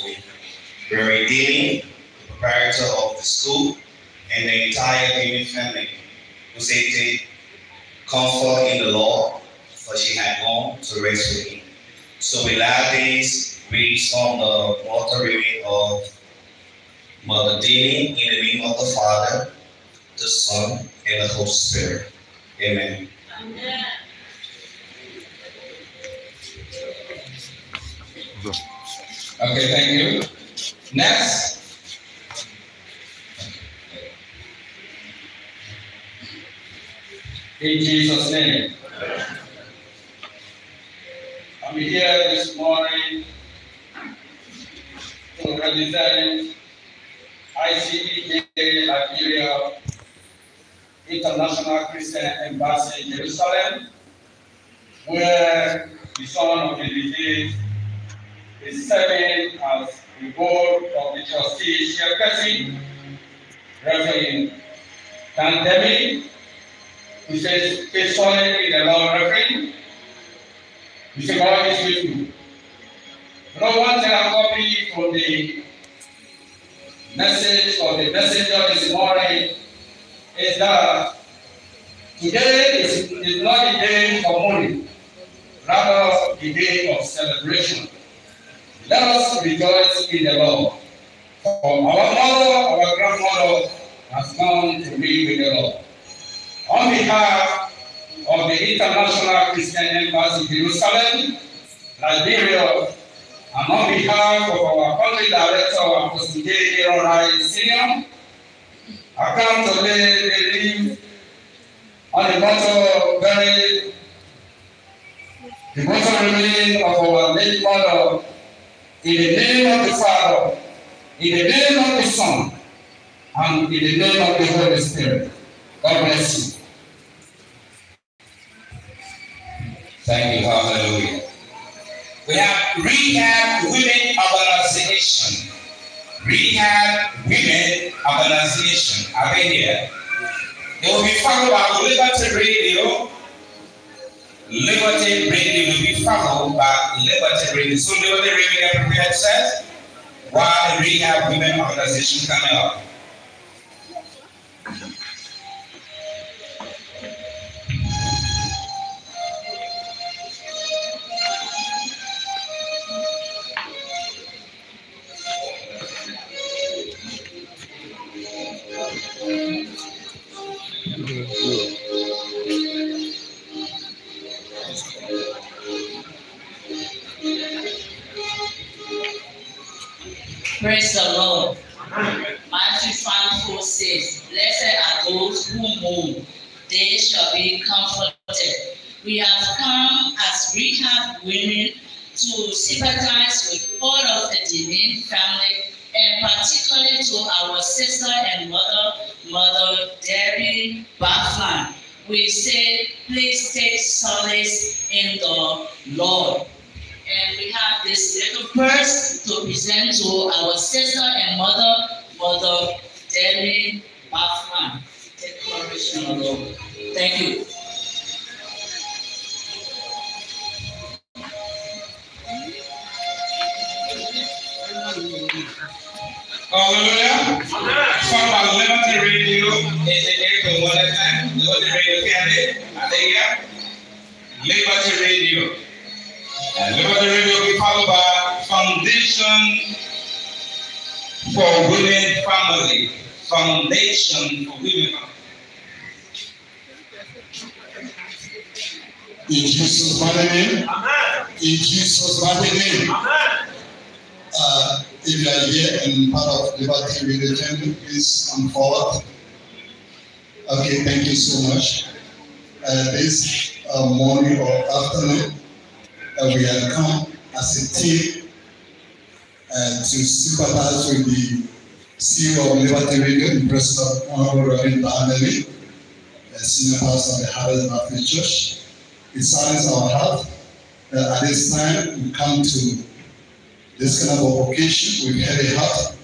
occasion with heavy heart.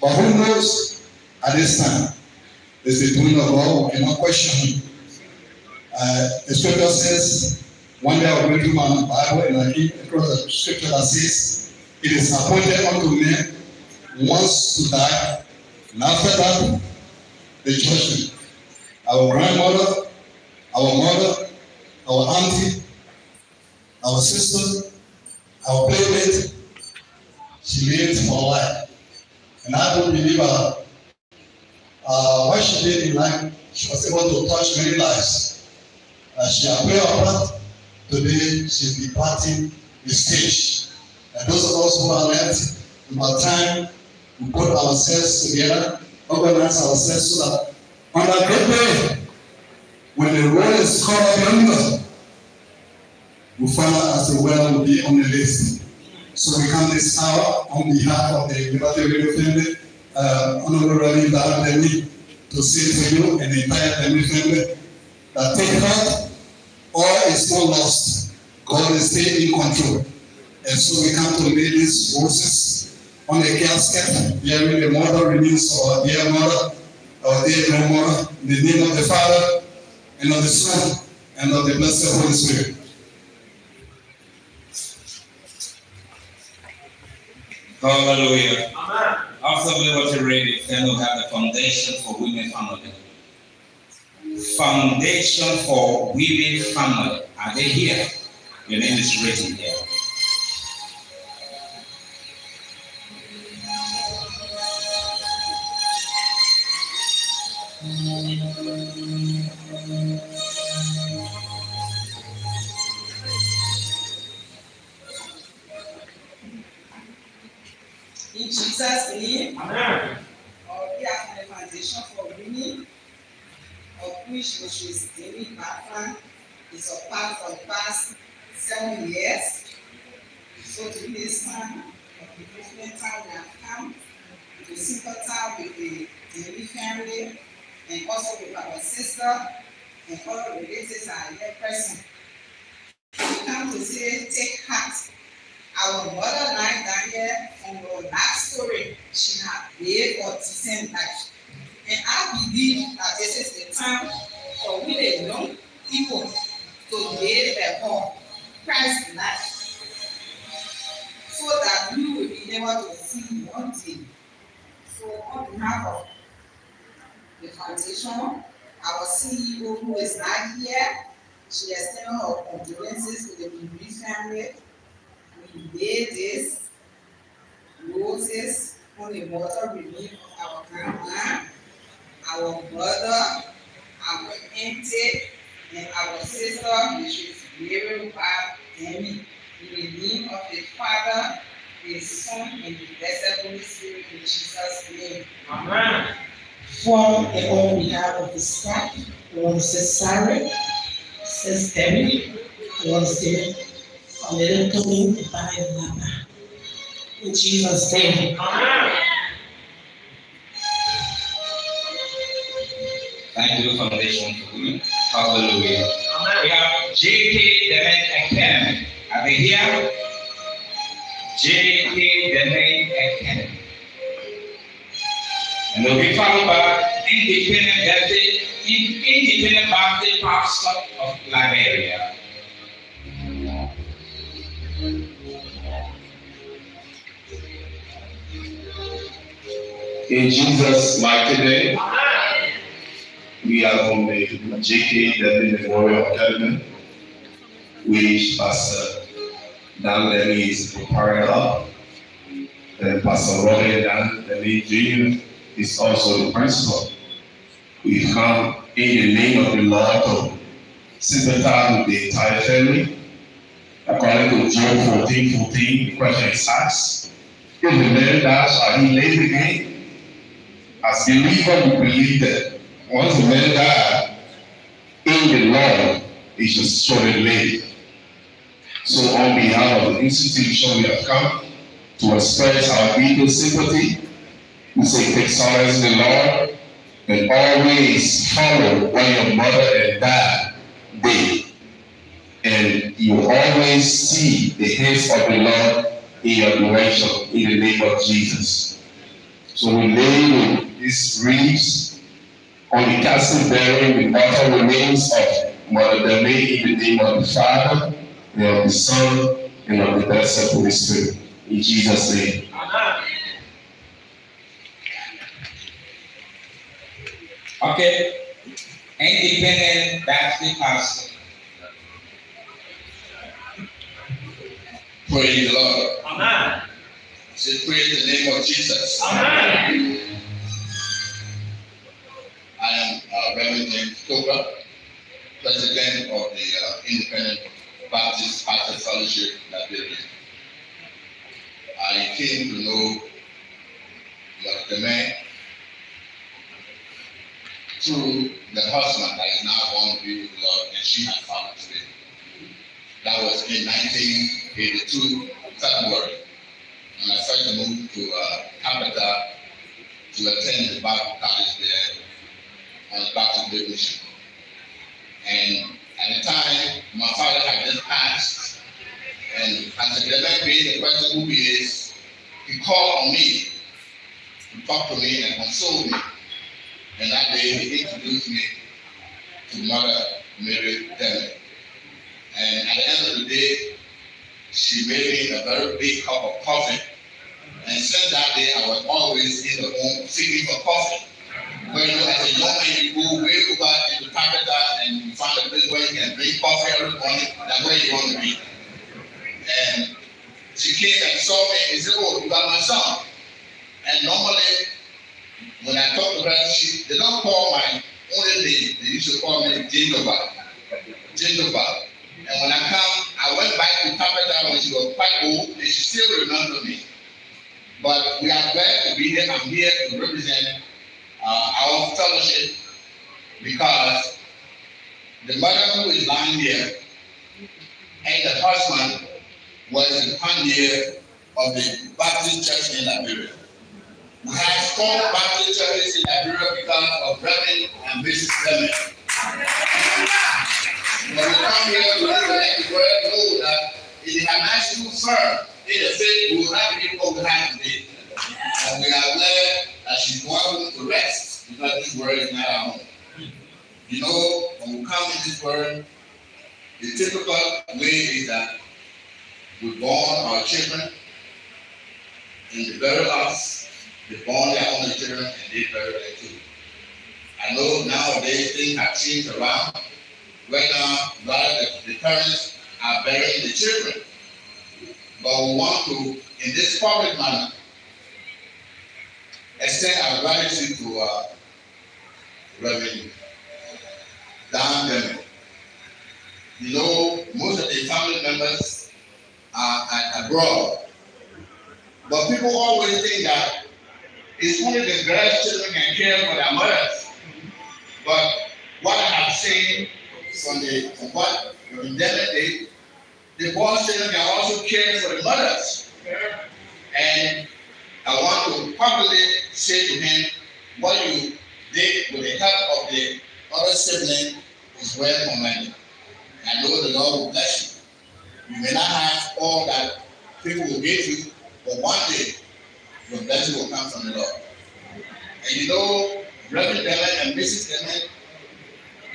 But who knows at this time? It's the doing of God, we cannot question him. Uh, the scripture says, one day I will read through my Bible and I came across a scripture that says, It is appointed unto men once to die, and after that, the judgment. Our grandmother, our mother, our auntie, our sister, our playmate, she lived for life. And I don't believe her. Uh, what she did in life, she was able to touch many lives. Uh, she appeared apart. Today, she's departing the stage. And those of us who are left, about time, we put ourselves together, organize ourselves so that on that great day, when the roll is called up yonder, we find out as well will be on the list. So we come this hour on behalf of the Liberty Radio family, uh, Honorable Reverend Demi, to say to you and the entire Demi family that take heart, all is not lost. God is still in control. And so we come to lay these roses on the casket, bearing the mother of our dear mother, our dear grandmother, in the name of the Father, and of the Son, and of the blessed Holy Spirit. Hallelujah. Amen. After Liberty Radio, then we'll have the Foundation for Women Family. Foundation for Women Family. Are they here? Your name is written here. Jesus' name, Amen. we have the foundation for women, of which Mrs. David Bafan is a part for the past seven years. So to this time, of the different time we have come to sympathize with the David family and also with our sister and all the relatives are here present. We come to say, take heart. Our mother lying down here from the last story, she had lived a decent life. And I believe that this is the time for we the young people to live their home, Christ's life. So that we will be able to see one day. So on behalf of the foundation, our CEO who is not here, she extended her condolences to the bereaved family. Made this roses on the water relief of our grandma, our mother, our auntie, and our sister, which is Mary Bob Demi. In the name of the Father, the Son, and the Blessed Holy Spirit, in Jesus' name. Amen. From and on behalf of the staff, I want to say sorry, says Debbie, I want to say a little Tony, if I remember. In Jesus' name. Thank you, Foundation for Women. Hallelujah. We have J.K. Dement Academy. Are they here? J.K. Dement Academy. And they'll be followed by Independent Baptist, Independent Baptist Pastor of Liberia. In Jesus' mighty name, we are from the JK Devlin Memorial Academy, which Pastor Dan Lemmy is preparing up. And Pastor Robert Dan Lemmy Jr. is also the principal. We come in the name of the Lord to sympathize with the entire family. According to Job 14 14, the question is asked, If the man dies, shall he live again? As believers, we believe that once the man died, in the Lord, it's just solid laid. So on behalf of the institution, we have come to express our deepest sympathy. We say take in the Lord and always follow what your mother and dad did. And you always see the hands of the Lord in your direction in the name of Jesus. So we lay these wreaths on the castle bearing the mortal remains of Mother Deme in the name of the Father, and of the Son, and of the Blessed Holy Spirit. In Jesus' name. Amen. Okay. Independent Baptist pastor. Praise the Lord. Amen. Say praise the name of Jesus. Amen. I am uh, Reverend James Cooper, President of the uh, Independent Baptist Pastor Fellowship Liberia. I came to know the man through the husband that is now born to be with the Lord, and she has found today. That was in 1982, February, when I moved to uh, Canada to attend the Bible college there on the Baptist Mission. And at the time, my father had just passed, and as a being the person who he called on me to talk to me and console me. And that day, he introduced me to Mother Mary Demme. And at the end of the day, she made me a very big cup of coffee. And since that day, I was always in the home seeking for coffee. When you, as a young man, you go way over into Canada and you find a place where you can drink coffee every morning, that's where you want to be. And she came and saw me and said, Oh, you got my son. And normally, when I talk to her, she they don't call my only name. They used to call me Jindoba. Jindoba. And when I come, I went back to Canada when she was quite old, and she still remember me. But we are glad to be here. I'm here to represent uh, our fellowship because the mother who is lying here and the husband was the pioneer of the Baptist church in Liberia. We have strong Baptist churches in Liberia because of Reverend and Mrs. Clement. When we come here, we to let the world know that they have nice too firm in the faith, we will not be able to have today. And we are glad that she's going to rest because this word is not our home. You know, when we come in this word, the typical way is that we born our children and they bury us, they born their own children and they bury them too. I know nowadays things have changed around. Right now, the, the parents are burying the children. But we want to, in this public manner, extend our gratitude to uh, Reverend Dan Demme. You know, most of the family members are at abroad. But people always think that it's only the grandchildren can care for their mothers. But what I have seen from the from what Reverend Demme did, the boys children can also care for the mothers. And I want to publicly say to him, what you did with the help of the other sibling is well commended. I know the Lord will bless you. You may not have all that people will give you, but one day your blessing will come from the Lord. And you know, Reverend Demme and Mrs. Demme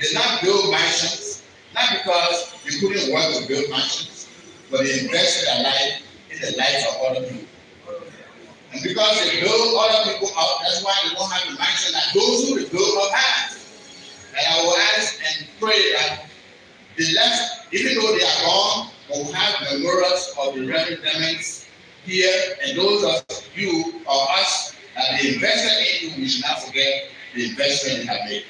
did not build mansions, not because they couldn't work to build mansions, but they invested their life in the lives of other people. And because they build other people out, that's why they don't have the mansion that those who they build up have. And I will ask and pray that the left, even though they are gone, will have memorials of the Reverend here, and those of you or us that they invested into, we should not forget the investment they have made.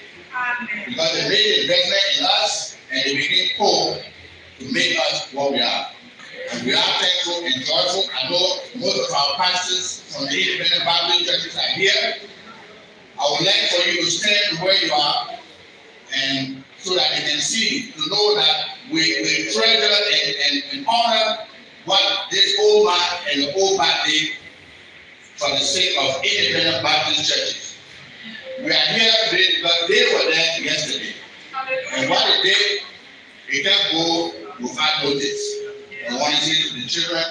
Because they made investment in us, and they became poor to make us what we are. And we are thankful and joyful. I know most of our pastors from the independent Baptist churches are here. I would like for you to stand where you are and so that they can see, to know that we, we treasure and, and, and honor what this old man and the old man did for the sake of independent Baptist churches. We are here today because they were there yesterday. And what they did, they can't go without notice. I want to say to the children,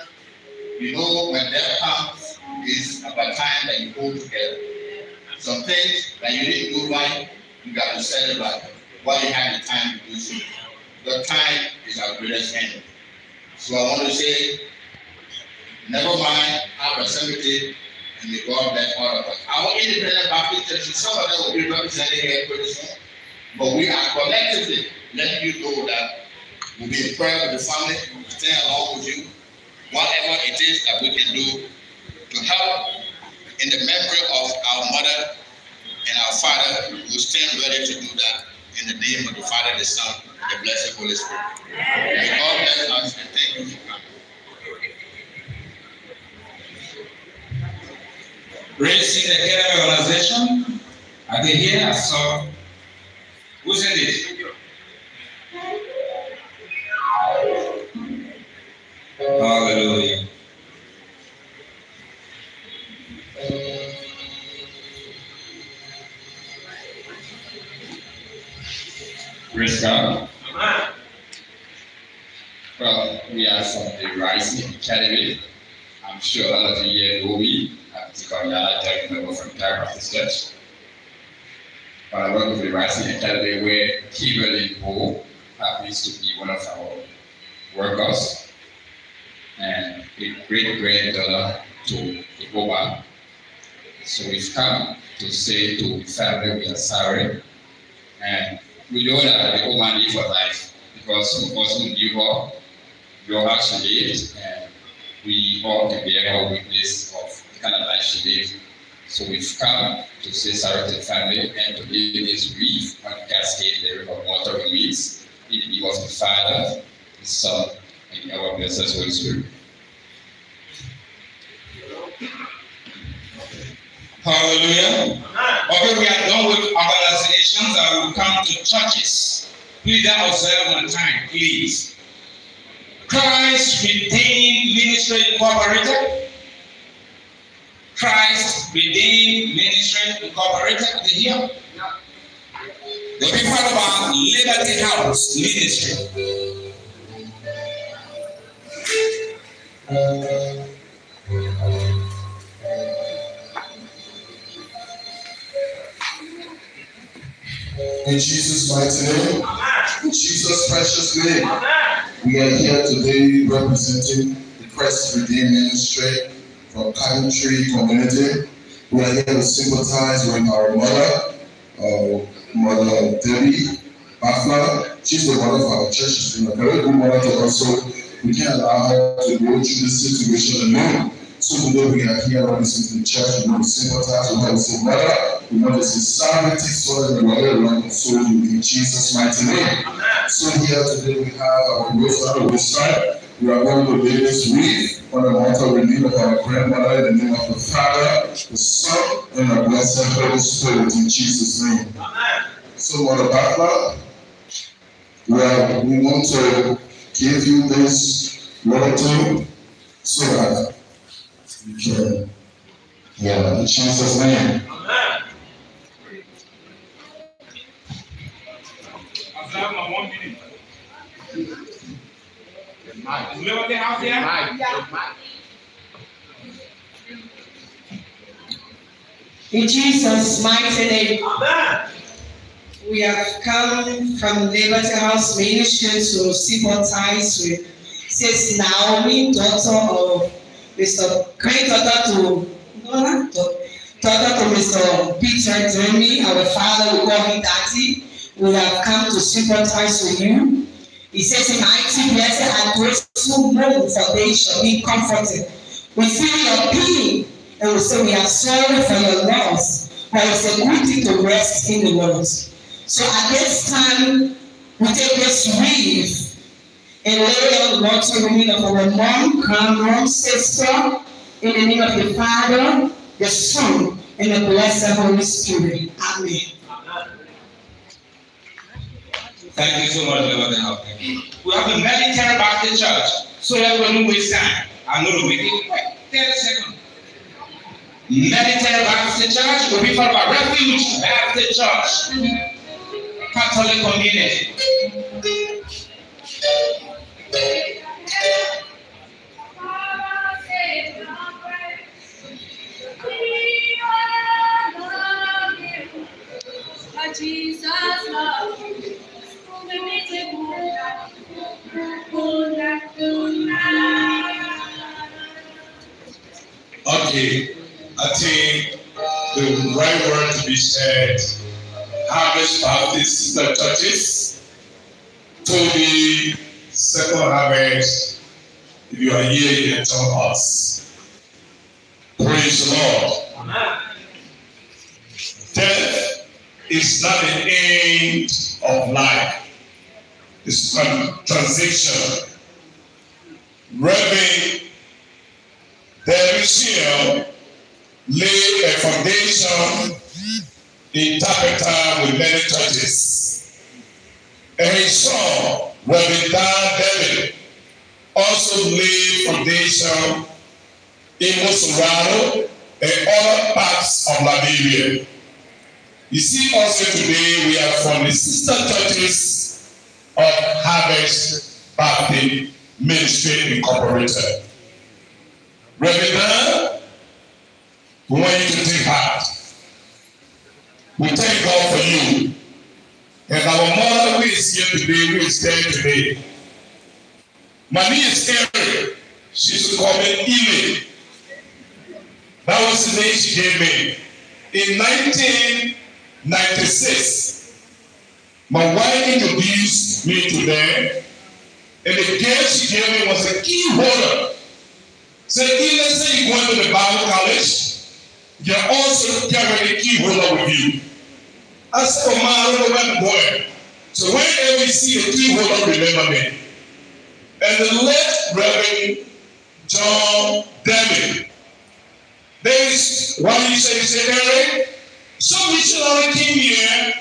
you know, when death comes, it's about time that you hold together. Some things that you didn't do right, you got to set it right while you have the time to do so. The time is our greatest enemy. So I want to say, never mind our proximity of. Our independent Baptist some of them will be here pretty soon, but we are collectively letting you know that we'll be in prayer with the family, we'll stay along with you, whatever it is that we can do to help in the memory of our mother and our father, we'll stand ready to do that in the name of the Father, the Son, and the blessed Holy Spirit. May God bless us and thank you the Academy organization, are they here? So. Who's in it? Hallelujah. Praise God. Well, we are from the Rising Academy. I'm sure a lot of you here know me. I'm Tikon Yala, Derek member from Care Baptist Church. But I work with the Rising Academy where Kimberly Ho happens to be one of our workers and a great granddaughter to Jehovah. So we've come to say to the family we are sorry and we know that the woman live for life because some of us who knew her, we all actually lived, and we all our witness of she lived. So we've come to say the family and to leave this wreath on cascade, the river water release in the name the Father, the Son, and our blessed Holy Spirit. Hallelujah. Okay, we are done with organizations and we come to churches. Please that observe one time, please. Christ Redeemed Ministry Incorporated. Christ Redeemed Ministry Incorporated. Are they here? The people of our Liberty House Ministry. In Jesus' mighty name, in Jesus' precious name, we are here today representing the Christ Redeemed Ministry from Coventry Community. We are here to sympathize with our mother, uh, Mother Debbie Bafla. She's the mother of our church. She's been a very good mother to us, so we can't allow her to go through this situation alone. So today we are here representing the church. We want to sympathize. We want to say, Mother, we want to Salvity, so that Mother will console you in Jesus' mighty name. So here today we have our Rosary Rosary. We are going to lay this wreath on the altar name of our grandmother, in the name of the Father, the Son, and the blessed Holy Spirit in Jesus' name. Amen. So, Mother Butler, well, we want to give you this letter so that you can, yeah, in Jesus' name. My one minute. Is Liberty House here? In Jesus' mighty name. We have come from Liberty House Ministry to sympathize with Sis Naomi, daughter of Mr. granddaughter to daughter daughter to Mr. Peter Dremy, our father, we call him Daddy. We have come to sympathize with you. He says, In Mighty, blessed, and for they shall be comforted. We feel your pain, and we say we are sorry for your loss, but it's a good thing to rest in the Lord. So at this time, we take this wreath and lay on the water remain of our mom, grandmom, sister, in the name of the Father, the Son, and the blessed Holy Spirit. Amen. Thank you so much, Reverend Howard. We have to meditate about the church so that we don't waste time. I'm going to make it quick. 30 seconds. Meditate about the church. Be about refuge Baptist church. Catholic community. Jesus love you. Okay, I think the right word to be said, Harvest Baptist Sister Churches, to the second harvest, if you are here, you can tell us. Praise the Lord. Death is not the end of life. It's a transition. Reverend Derishio laid a foundation in Tapeta with many churches. And his son, Reverend Dan David, also laid foundation in Mosurano and other parts of Liberia. You see also today we are from the sister churches of Harvest Baptist Ministry Incorporated. Reverend, we want you to take heart. We thank God for you. And our mother who is here today, who is there today. My is Terry. She's called me Ely. That was the name she gave me. In 1996, my wife introduced me to them, and the gift she gave me was a key holder. Said, so, let's say you're going to the Bible college, you also carry the key holder with you. I said, oh, know where I'm going. So whenever you see a key holder, remember me. And the late Reverend John David there is one you say, you say, Eric, some missionary came here,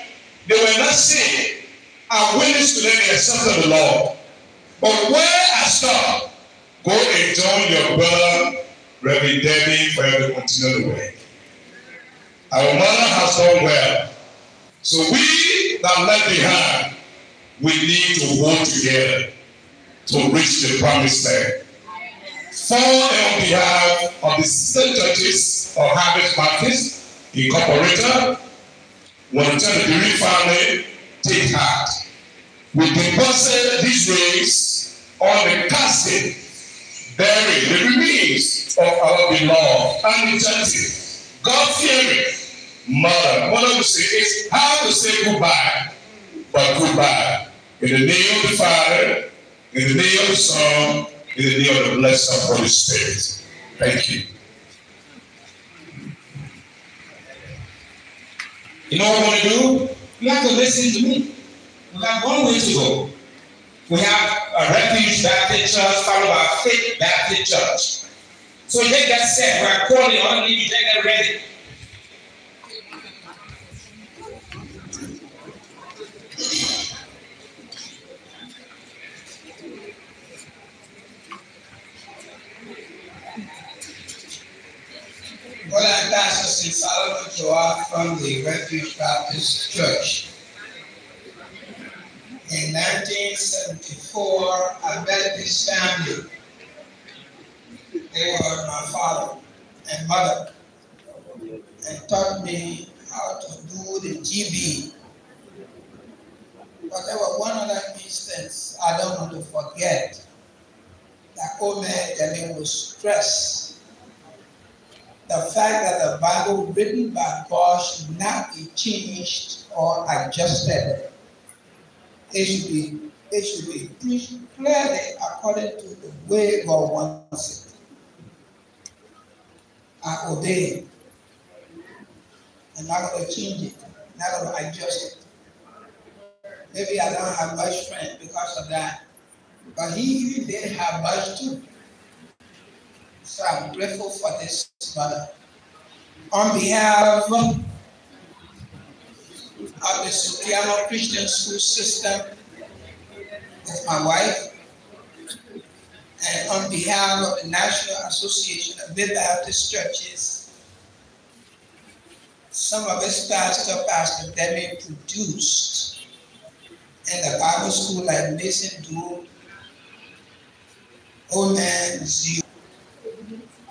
they were not saved. I witnessed to them the accepted the Lord. But where I stop, go and join your brother, Reverend Debbie, for every continue the way. Our mother has done well. So we that left behind, we need to work together to reach the promised land. For on behalf of the sister churches of Harvest Baptist Incorporated, to tell the family, take heart. We deposit these rays on the casket, bury the remains of our beloved and the God-fearing mother. What I would say is how to say goodbye, but goodbye. In the name of the Father, in the name of the Son, in the name of the blessed Holy Spirit. Thank you. You know what we're going to do? You have to listen to me. We have one way to go. We have a refuge Baptist church followed by faith Baptist church. So take that set. We're calling on you. Take that ready. Well, I'm Pastor St. Solomon Joa from the Refuge Baptist Church. In 1974, I met this family. They were my father and mother and taught me how to do the GB. But there was one other instance I don't want to forget. That their name was Stress the fact that the Bible written by God should not be changed or adjusted. It should be it should be preached clearly according to the way God wants it. I obey. I'm not going to change it. I'm not going to adjust it. Maybe I don't have much friend because of that. But he even did have much too. So I'm grateful for this mother. on behalf of the Sotiano Christian School System with my wife, and on behalf of the National Association of Mid Baptist Churches, some of its pastor, Pastor Demi, produced in the Bible school like Mason Doom, Old Man Zio,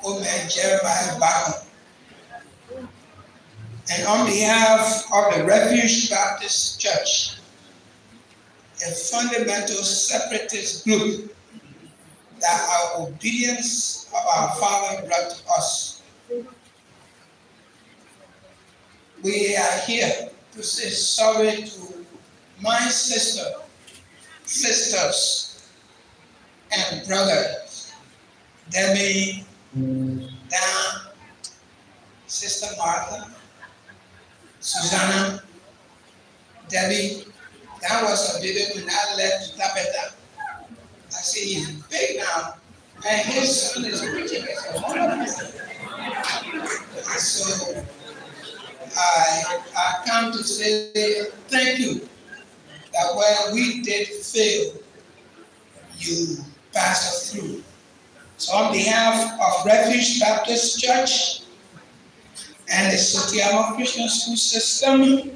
Old Man Jeremiah Backham. And on behalf of the Refuge Baptist Church, a fundamental separatist group that our obedience of our Father brought to us. We are here to say sorry to my sister, sisters, and brothers, Demi, Dan, Sister Martha, Susanna, Debbie. That was a baby when I left Tappita. I say he's big now, and his son is preaching wonderful. So I, I come to say thank you that when we did fail, you passed us through. On behalf of Refuge Baptist Church and the Sotiama Christian School System,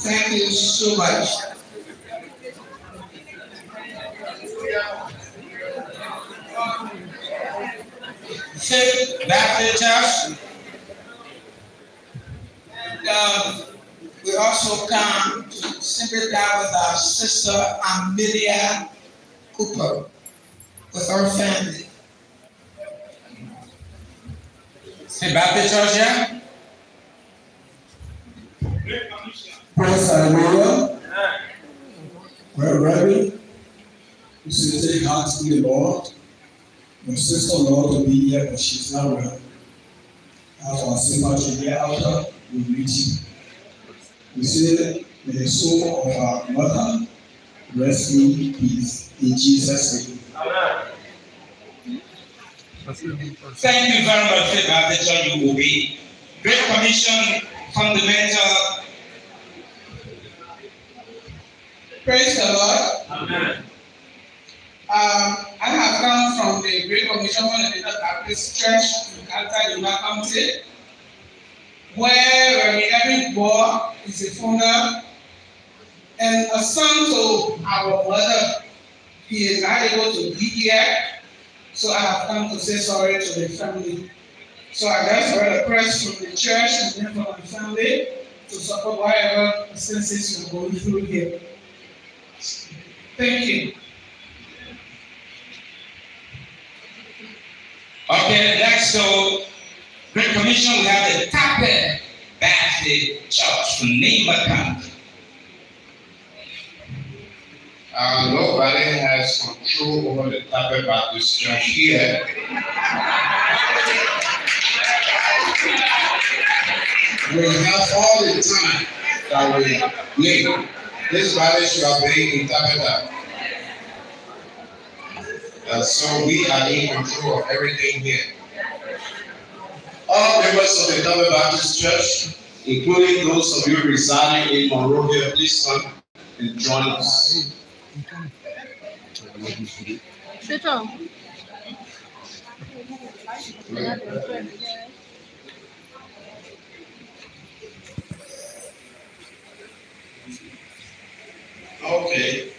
thank you so much. Baptist Church. Um, we also come to sympathize with our sister Amelia Cooper with our family. Faith Baptist Church, yeah? Praise Hallelujah. Well, Reverend, you should take heart to the Lord. My sister Lord to be here, but she's not well. As our sympathy here after we meet you. We say, may the soul of our mother rest in peace in Jesus' name. Thank you very much, Faith Baptist. You will be Great Commission, fundamental. Praise the Lord. Amen. Um, I have come from the Great Commission the Baptist Church in Calcutta, Yuma County, where Reverend Eric Bohr is a founder and a son to our mother. He is not able to be here, so I have come to say sorry to the family. So I just heard a press from the church and then from my family to support whatever expenses you're going through here. Thank you. Okay, next, so Great Commission, we have the Tape Baptist Church from Nimba County. Uh, nobody has control over the Tape Baptist Church here. We have all the time that we need. This body should obey in Tape Uh, so we are in control of everything here. All members of the Tape Baptist Church, including those of you residing in Monrovia, please come and join us. Sit down. Okay.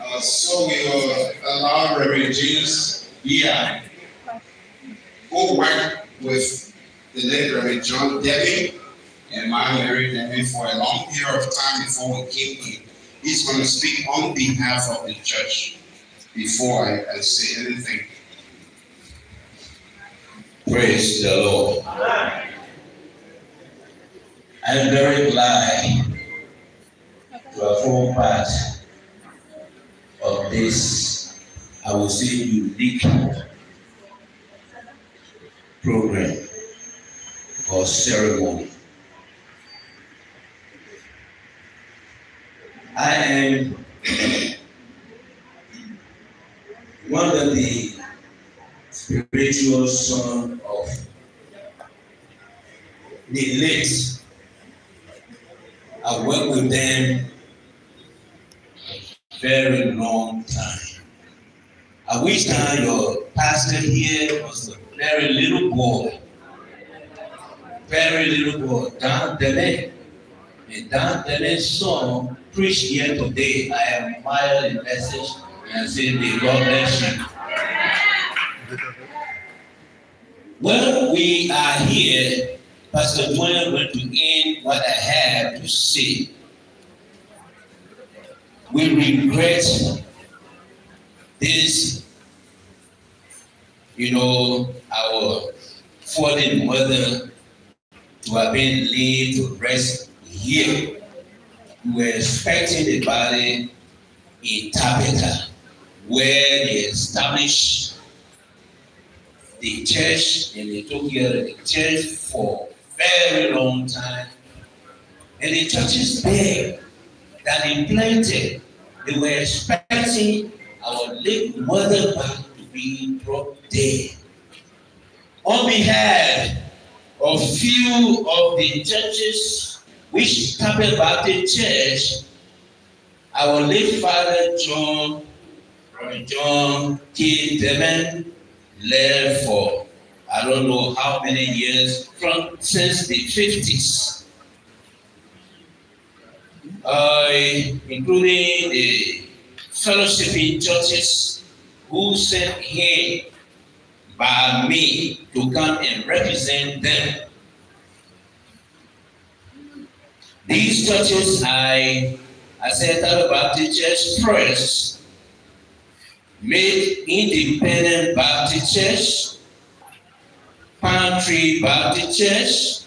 Uh, so we will allow Reverend James yeah, who worked with the late Reverend John Debbie and my Mary Debbie for a long period of time before we came in. He's going to speak on behalf of the church before I, I say anything. Praise the Lord. I'm very glad to have formed part of this, I would say, unique program. or ceremony. I am one of the spiritual son of the late. I worked with them a very long time. I wish time your pastor here was a very little boy. Very little boy, Don Dele. And Don Dele's song preached here today. I admire the message and say, may God bless you. When we are here, Pastor Dwayne went to end what I had to say. We regret this, you know, our fallen mother to have been laid to rest here. We were expecting the body in Tappita, where they established the church and they took care of the church for very long time. And the churches there that they planted, they were expecting our late mother back to be brought there. On behalf of few of the churches which Chapel Baptist Church, our late father John, John K. Devon, led for I don't know how many years, from since the 50s. Uh, including the fellowshipping churches who sent him by me to come and represent them. These churches, I, I said that the church first, made independent Baptist church, Tree Baptist Church,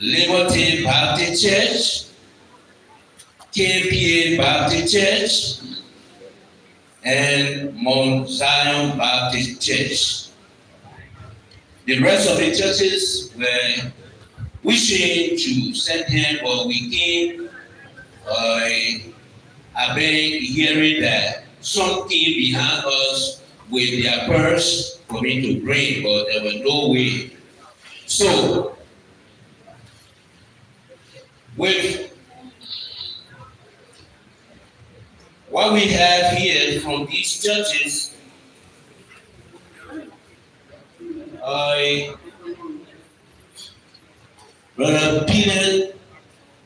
Liberty Baptist Church, KPA Baptist Church, and Mount Zion Baptist Church. The rest of the churches were wishing to send him, but we came uh, been hearing that something behind us with their purse for me to bring, but there was no way. So, with what we have here from these judges, I, Brother Peter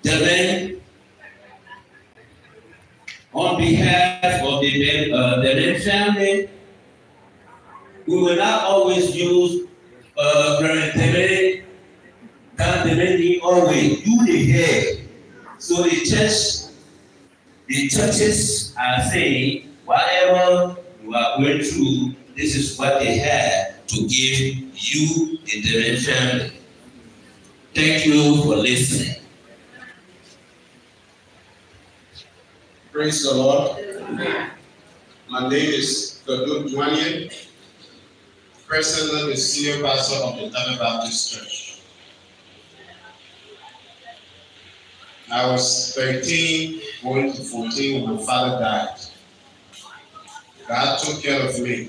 Devin, on behalf of the uh, Devin family, we will not always use uh, Devin. God Devin always do the head. So the church, the churches are saying, whatever you are going through, this is what they have to give you, the family. Thank you for listening. Praise the Lord. My name is Godun Dwanian, President and Senior Pastor of the Tamil Baptist Church. I was 13, going to 14 when my father died. God took care of me.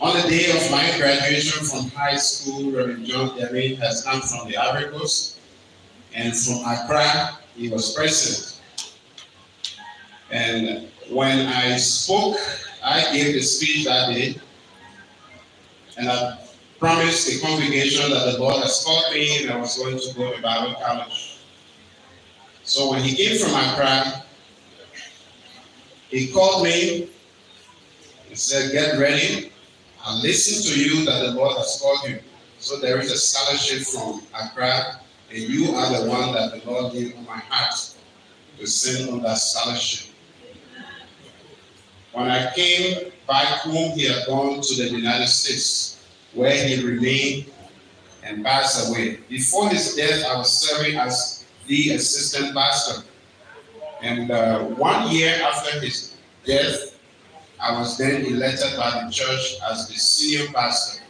On the day of my graduation from high school, Reverend John Devin has come from the Ivory Coast, and from Accra, he was present. And when I spoke, I gave the speech that day, and I promised the congregation that the Lord has called me and I was going to go to Bible college. So when he came from Accra, he called me and said, Get ready. I listen to you that the Lord has called you. So there is a scholarship from Accra, and you are the one that the Lord gave on my heart to send on that scholarship. When I came back whom he had gone to the United States, where he remained and passed away. Before his death, I was serving as the assistant pastor. And uh, one year after his death, I was then elected by the church as the senior pastor.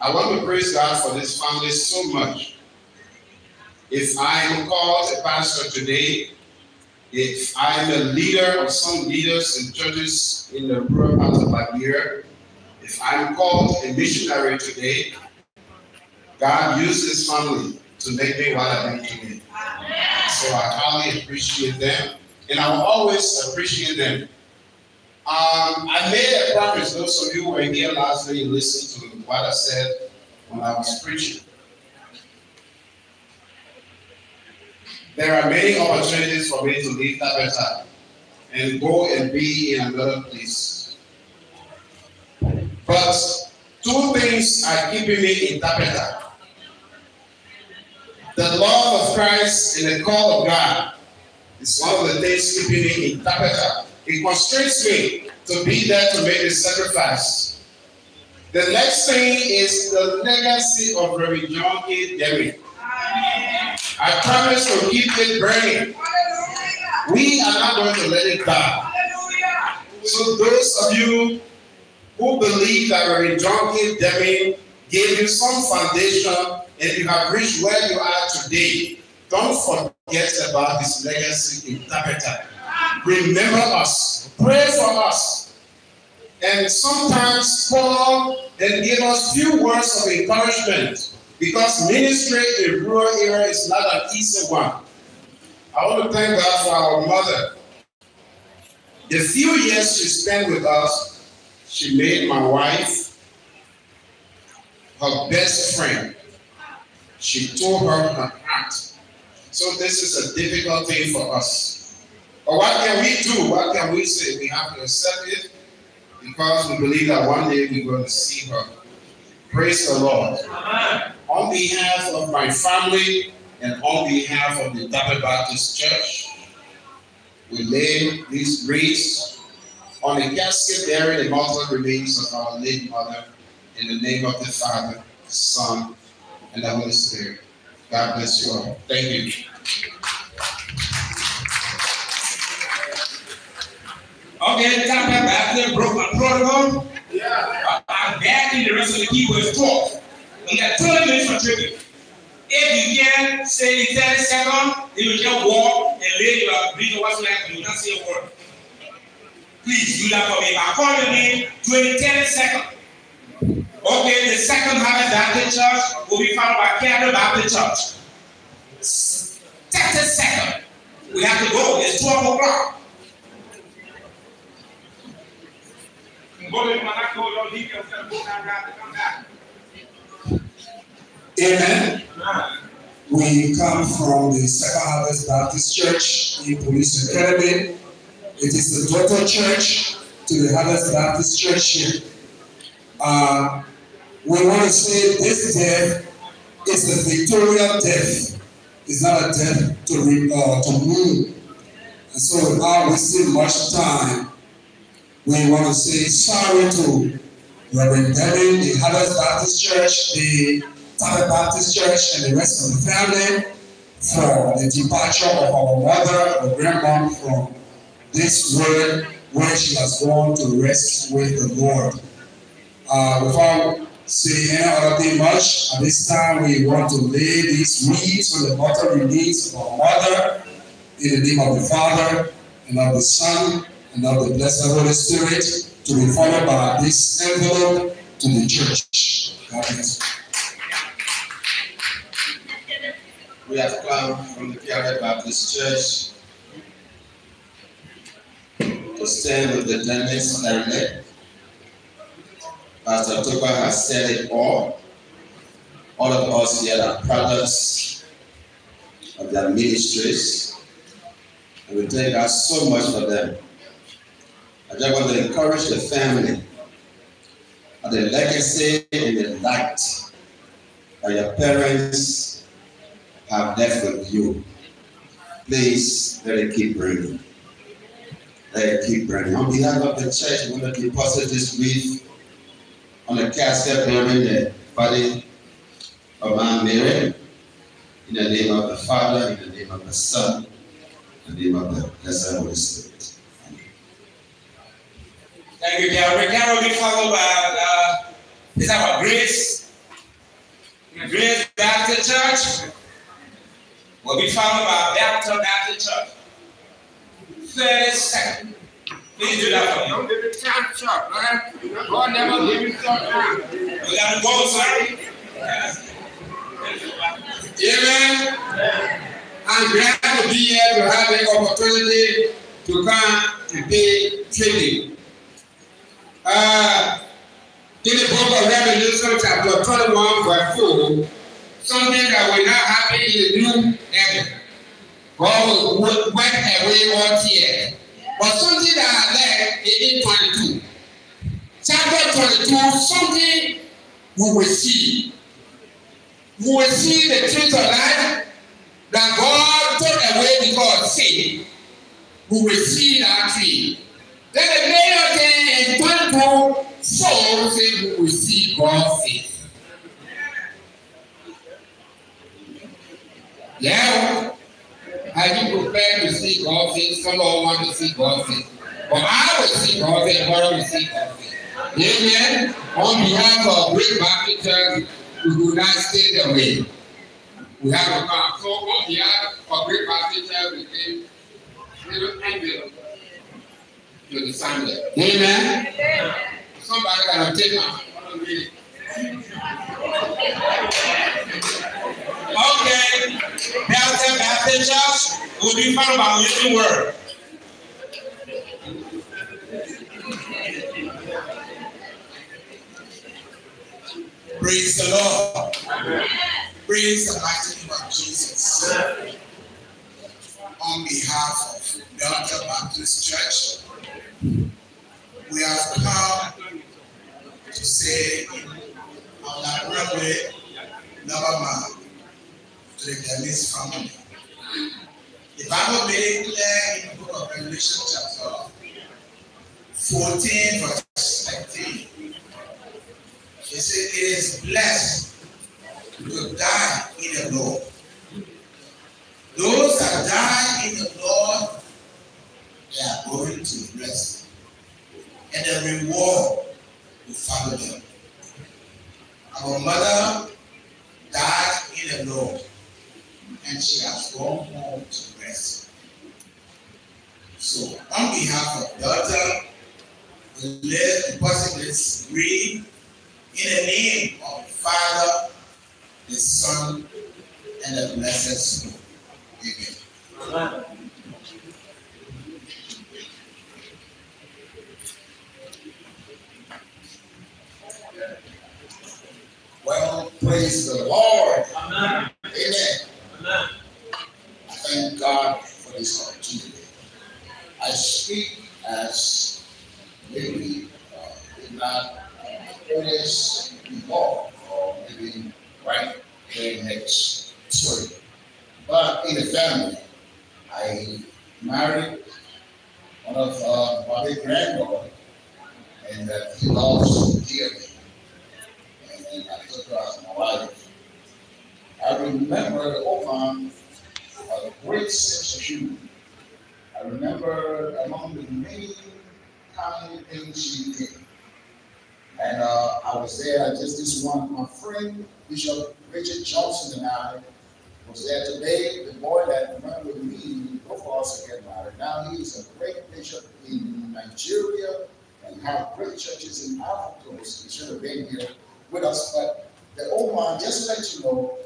I want to praise God for this family so much. If I am called a pastor today, if I am a leader of some leaders and churches in the rural part of Liberia, if I am called a missionary today, God used this family to make me what I am today. So I highly appreciate them, and I will always appreciate them. Um, I made a promise. Those of you who were here last night, listened to what I said when I was preaching. There are many opportunities for me to leave Tappita and go and be in another place. But two things are keeping me in Tappita. The love of Christ and the call of God is one of the things keeping me in Tappita. It constrains me to be there to make the sacrifice. The next thing is the legacy of Reverend John A. Derry. I promise to keep it burning. We are not going to let it die. So those of you who believe that Reverend John K. Deming gave you some foundation and you have reached where you are today, don't forget about his legacy in Tappita. Remember us. Pray for us. And sometimes call and give us few words of encouragement because ministry in rural area is not an easy one. I want to thank God for our mother. The few years she spent with us, she made my wife her best friend. She told her her heart. So this is a difficult thing for us. But what can we do? What can we say? We have to accept it because we believe that one day we're going to see her. Praise the Lord. Amen. On behalf of my family and on behalf of the Double Baptist Church, we lay these wreaths on a casket bearing the mortal remains of our late mother in the name of the Father, the Son, and the Holy Spirit. God bless you all. Thank you. Okay, back after broke my protocol. Yeah. I'm back in the rest of the keywords talk. We got 20 minutes for tribute. If you can say in 30 seconds, you will just walk and lay your breathing what's left, you not say a word. Please do that for me. Name 20, 30 seconds. Okay, the second Harvest Baptist Church will be followed by Calvary Baptist Church. 30 seconds. We have to go. It's 12 o'clock. Amen. We come from the Second Harvest Baptist Church in Police Academy. It is the daughter church to the Harvest Baptist Church here. Uh, we want to say this death is a victorious death. It's not a death to, uh, to move. And so without wasting much time, we want to say sorry to Reverend Devin, the Harvest Baptist Church, the Tappita Baptist Church, and the rest of the family for the departure of our mother, our grandmom, from this world where she has gone to rest with the Lord. Uh, without saying any other thing much, at this time we want to lay these wreaths on the mortal remains of our mother in the name of the Father and of the Son and of the blessed Holy Spirit to be followed by this envelope to the church. God bless. We have come from the Calvary Baptist Church to stand with the Dennis elect. Pastor Toba has said it all. All of us here are products of their ministries. And we thank God so much for them. I just want to encourage the family of the legacy and the light that your parents have left with you. Please let it keep burning. Let it keep burning. On behalf of the church, we want to deposit this wreath on the casket bearing the body of Mount Mary. In the name of the Father, in the name of the Son, in the name of the Blessed Holy Spirit. Thank you, Carol. Carol will be followed by uh, is our Grace Grace Baptist Church will be followed by Baptist Baptist Church. 30 seconds. Please do that for me. Don't give me time short, man. God never give me short time. We got to go, sir. Amen. I'm glad to be here to have the opportunity to come and pay tribute. Uh, in the book of Revelation, chapter 21, verse 4, something that will not happen in the new heaven. God will wipe away all tears. But something that I learned in 22. Chapter 22, something we will see. We will see the truth of life that God took away because sin. We will see that tree. Then the major thing in 22 soul say we will see God's face. Yeah. Are you prepared to see God's face? Some all want to see God's face. But I will see God's face, but will see God's face. Amen. On behalf of Great Baptist Church, we will not stay the way. We have a come. So on behalf of Great Baptist Church, we came little envelope to the Sunday. Amen. Amen. Somebody gotta take my Okay. Delta Baptist Church will be followed by living word. Praise the Lord. Praise the mighty name of Jesus. On behalf of Delta Baptist Church, we have come to say our Railway Nabama to the family. The Bible made it clear in the book of Revelation chapter 14 verse 19. It says it is blessed to die in the Lord. Those that die in the Lord, they are going to bless and the reward will follow them. Our mother died in the Lord, and she has gone home to rest. So, on behalf of daughter, let deposit this read in the name of the Father, the Son, and the Blessed Spirit. Amen. Well, praise the Lord. Amen. Amen. Amen. I thank God for this opportunity. I speak as maybe uh, in not earliest before or maybe right there next story. But in the family, I married one of uh, my granddaughter, and that he loves dearly and I took wife. I remember Oman a great sense of humor. I remember among the many kind things she did. And uh, I was there just this one, my friend Bishop Richard Johnson and I was there today. The boy that went with me, both of us getting married. Now he's a great bishop in Nigeria and have great churches in Africa. He should have been here with us, but the old man, just let you know,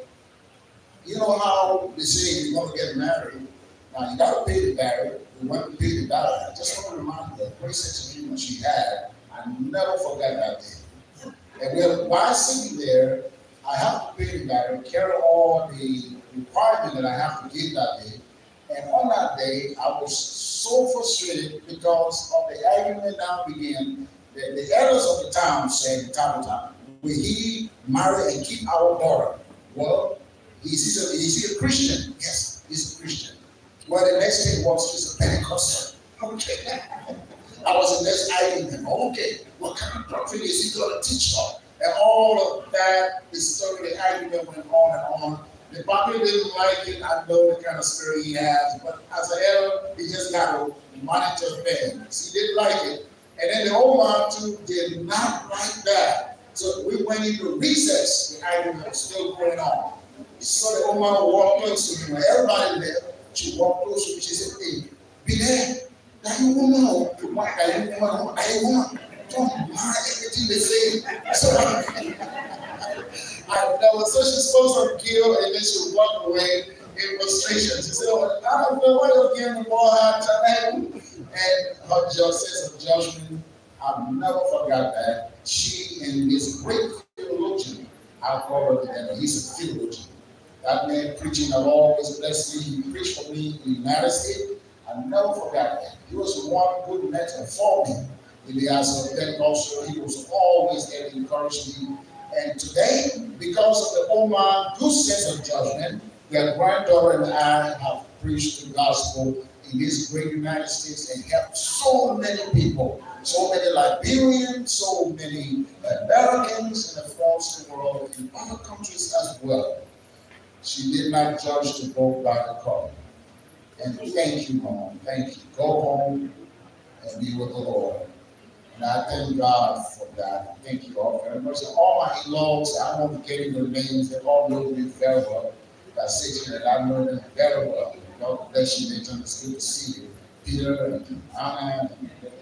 you know how they say you're going to get married. Now, you got to pay the barrier. We went to pay the barrier. I just want to remind you, the great sense of humor she had, I never forget that day. And while sitting there, I have to pay the barrier, carry all the requirement that I have to give that day. And on that day, I was so frustrated because of the argument now began. The, the elders of the town said, the town of town, will he marry and keep our daughter? Well, is he a, is he a Christian? Yes, he's a Christian. Well, the next thing was he's a Pentecostal. Okay. I was the next item him. Okay, what kind of doctrine is he going to teach her? And all of that, the story, the argument went on and on. The Bible didn't like it. I know the kind of spirit he has, but as a elder, he just got to monitor things. He didn't like it. And then the old man too did not like that. So we went into recess. The argument was still going on. So the woman walked close to me. Everybody there, she walked close to me. She said, Hey, be there. Are you woman? Oh, Are you woman? Oh, Are you woman? Don't mind everything they say. So I, that was so she spoke some guilt and then she walked away in frustration. She said, oh, I don't know why you're getting the ball out And her just sense of judgment, I've never forgot that. She and this great theologian, I call her that he's a theologian. That man preaching of all his blessing, he preached for me in the United States. I never forgot that. He was one good mentor for me in the eyes of the Pentecostal. He was always there to encourage me. And today, because of the Oman good sense of judgment, their granddaughter and I have preached the gospel in this great United States and helped so many people, so many Liberians, so many Americans and the the world, in other countries as well. She did not judge the book by the cover. And thank you, Mom. Thank you. Go home and be with the Lord. And I thank God for that. Thank you all very much. And all my in-laws, I won't be getting their names. They all know me very well. I sit here and I know them very well. God bless you. It's good to see you. Peter and Anna and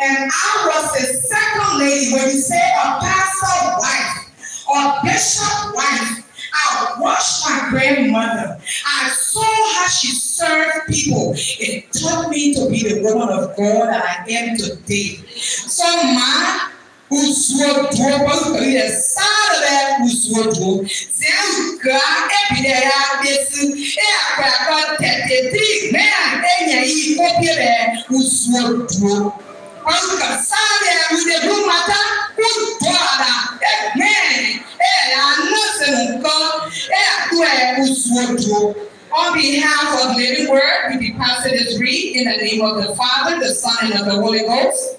And I was the second lady when you say a pastor wife or bishop wife. I watched my grandmother. I saw how she served people. It taught me to be the woman of God that I am today. So my we de do mata ada amen e ana sɛ nkɔ e ato ɛ usuo duro. On behalf of Living Word, we deposit this read in the name of the Father, the Son, and of the Holy Ghost.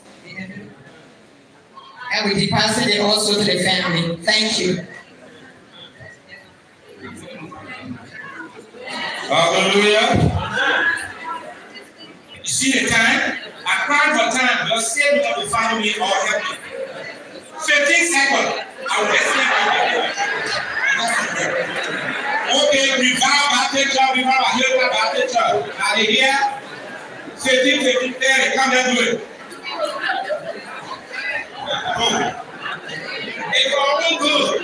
And we deposit it also to the family. Thank you. Hallelujah. You see the time? I cried for time. Your Savior will follow me or help me. 15 seconds. I will explain Okay, revive Baptist church, revive Hilton Baptist church. Are they here? 15, 15, 30. Come and do it. Oh. If all own good,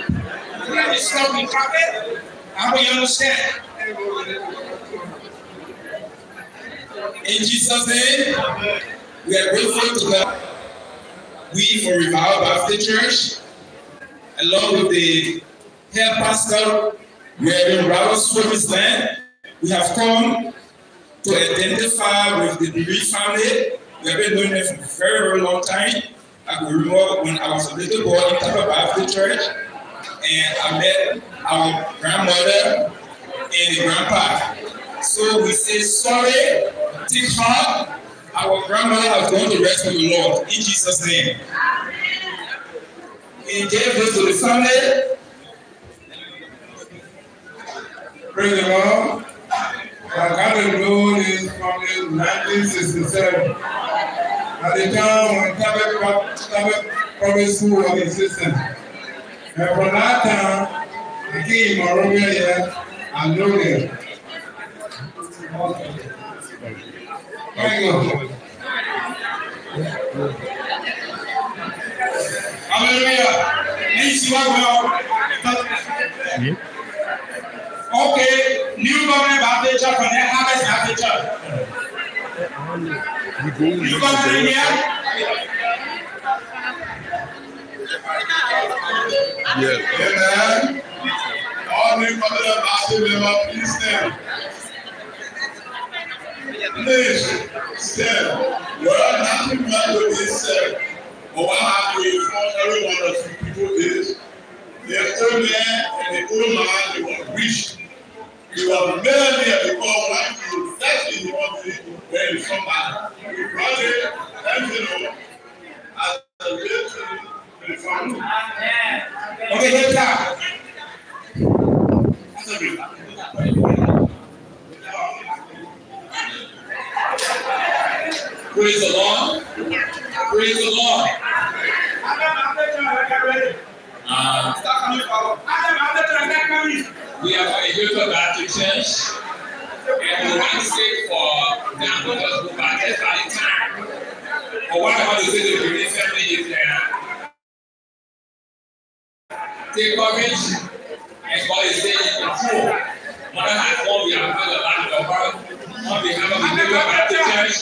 you got to stop in traffic. I hope you understand. In Jesus' name, we are grateful to God. We for Revival Baptist Church, along with the head pastor, we are in Robert Swimming's land. We have come to identify with the bereaved family. We have been doing it for a very, very long time. I can remember when I was a little boy in Tampa Baptist Church, and I met our grandmother and grandpa. So we say sorry, take heart. Our grandmother has gone to rest with the Lord in Jesus' name. We gave this to the family. Praise the Lord. I got to this family in 1967. At the time when Tabet, Public School was existing. And from that time, I came in Monrovia here and know them. Hallelujah. Okay, new government Baptist church from there, Harvest Baptist church. New government here. Yes. Amen. All the covenant Baptist members, please stand. amazed them. What happened man to himself? But what happened for every one of you people is the old man and the old man they were rich. You were millionaire because when you that's in one thing when you come back. You brought it and you know as a little in. Okay, let's start. That's a big one. Praise the Lord. Praise the Lord. Uh, we have a Hilton Baptist Church. And we want to say for to just go back at time. But what I want to say to the Benin family is that take courage and God is saying in control. Mother has one we have heard a lot of on behalf of the Hilton Baptist Church.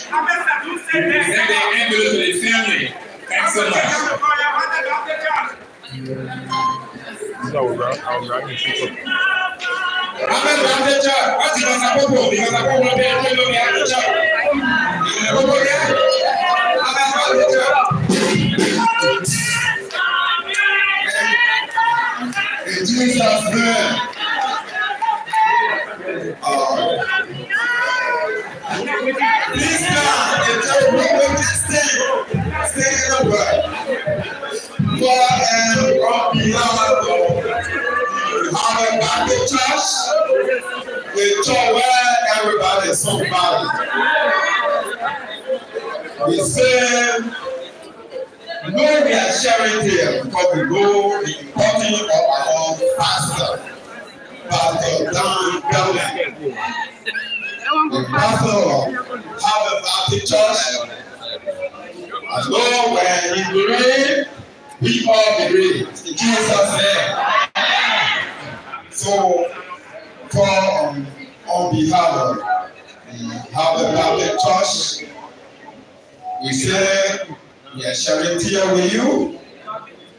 Send the envelope to the family. Thanks so much. No, I'm I'm not in people. Amen. Baptist Church. What's the Masapopo? Because I don't want to be a member of the church. Masapopo, yeah? Amen. Baptist Church. In Jesus' name. Uh, Please God, and tell me what to say. Say the word. For and on behalf of our Baptist Church, the church where everybody is somebody. We say, no, we are sharing here because we know the importance of our pastor, Pastor Dan Bellman. The pastor of Harvest Baptist Church. I know when he believe, we all believe in Jesus' name. So, for um, on behalf of the Harvest Baptist Church, we say we are sharing here with you.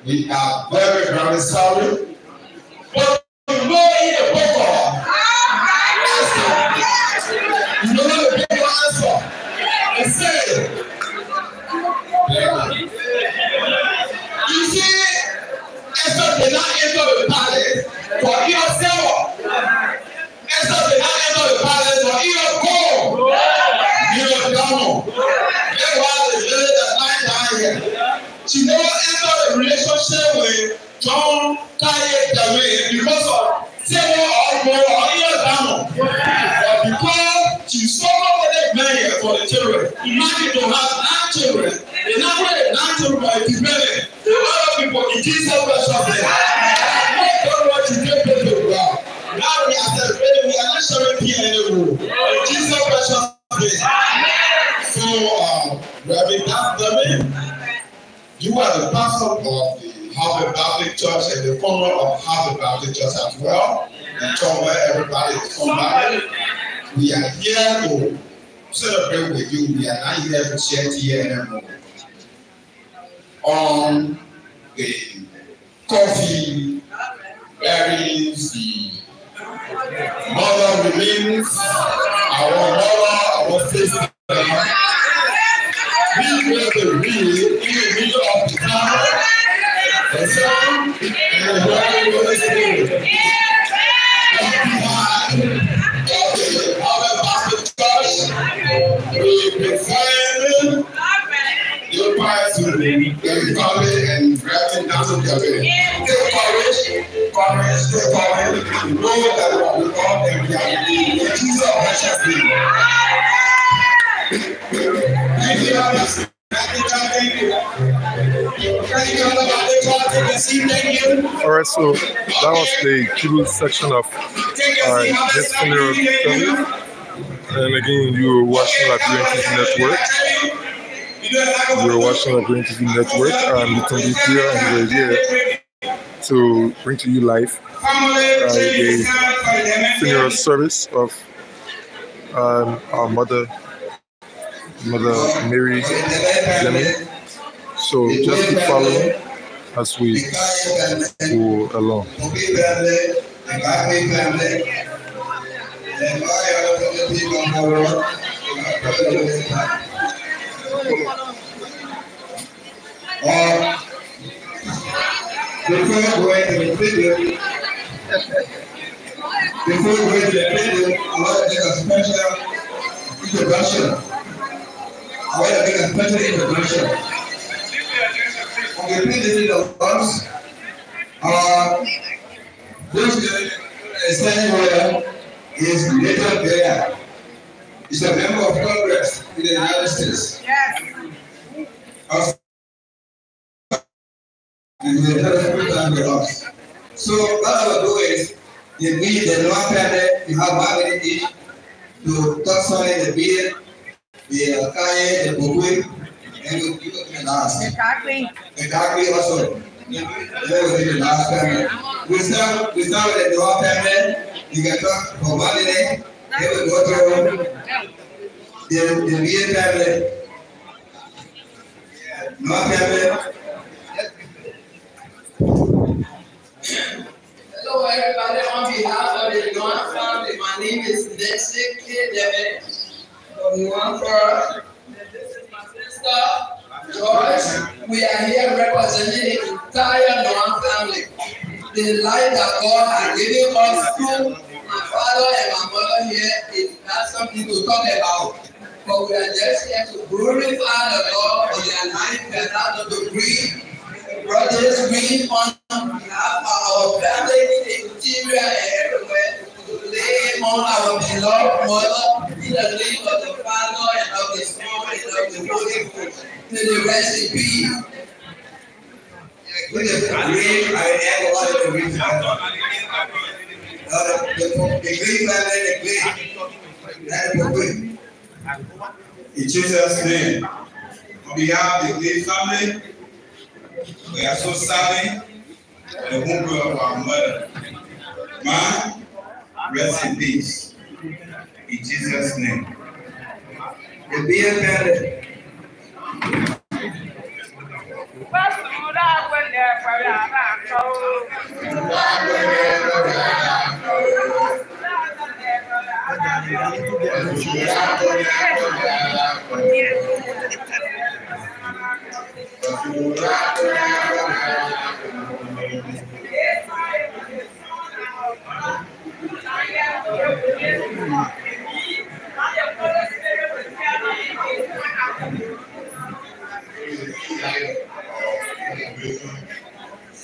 We are very, very sorry. But you know in the book of for your silver. Esther did not enter the palace for your gold. Your diamond. Why the lady that lied down here. She never entered a relationship with John Taye Dawei because of silver or gold or your diamond. But because she suffered for that man for the children, imagine to have nine children. The number of nine children by the many. The other people in Jesus' precious name. Not what you get paid to God. Now we are celebrating, we are not here anymore. In Jesus' precious name. So, uh, Reverend Demi, you are the pastor of the Harvard Baptist Church and the founder of Harvard Baptist Church as well. The church where everybody is somebody. We are here to celebrate with you. We are not here to share here anymore. On the coffee, berries, the mother remains, our mother, our sister. We were the real in the middle of the town. The sun and the Holy Holy Spirit. Our Baptist Church, we present the and down to their way. Take courage, courage, take courage. Know that what we call them, we in Jesus' precious name. Thank you, others. Thank you, God. Thank you. Thank you, all about the God. Take a seat. Thank you. All right, so that was the Kibble section of uh, this funeral. And again, you were watching Liberian TV Network. You were watching Liberian TV Network. Can be here and we're here to bring to you live uh, the funeral service of um, our mother, Mother Mary Demi. So just keep following as we go along. Uh, before going to the video, before going to the video, I want to make a special introduction I want to make a special introduction. Okay, please listen to us. Uh, this is is Nathan Bear. He's a member of Congress in the United States. Yes. And the president with us. So what I will do is, the beer, the Noah family, you have minute each to talk something the beer, the kaya, the bukui, and you give it the last. Exactly. Exactly also. That was the last family. We start, we start with the Noah family, you can talk for one minute, Noah family, Hello, everybody. On behalf of the Noah family, my name is Nancy K. David from New Forest. This is my sister, Joyce. We are here representing the entire Noah family. The life that God has given us through father and my mother here is not something to talk about. But we are just here to glorify the Lord for their life and out brothers, we on behalf of our family interior everywhere to lay on our beloved mother in the name of the Father and of the Son and of the Holy Ghost. To the. With the green, I am one the, green family, the green. That is the green. In Jesus' name, on behalf of the Glee family, we are so sorry for the womb of our mother. Ma, rest in peace. In Jesus' name. The beer. Say God. The morning Jesus, Be for you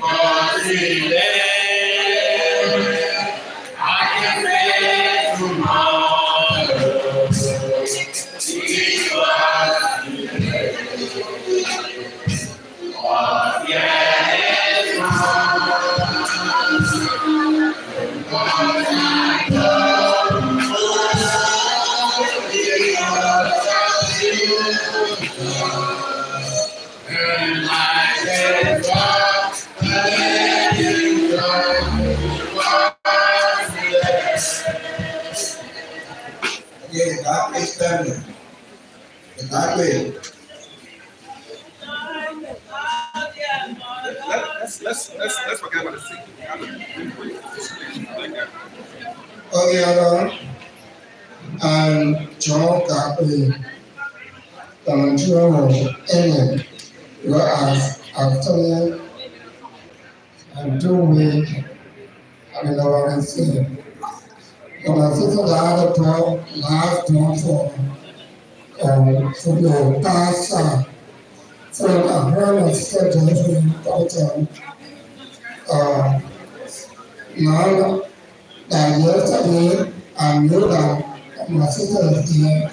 Lord, hear the God is family. The God way. Let's let's let's let's forget about the secret. Okay, Lord. And John Capri, the Nigeria Ellen, whereas after and weeks, I to think the other talk, last one for, um, for the past, uh, for the heard of certain, but, um, uh, now that yesterday I knew that my sister is there.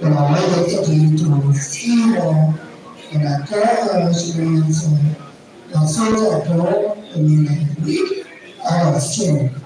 When I went yesterday to see her, and I carried her, she was of God, and then I week of to. I only like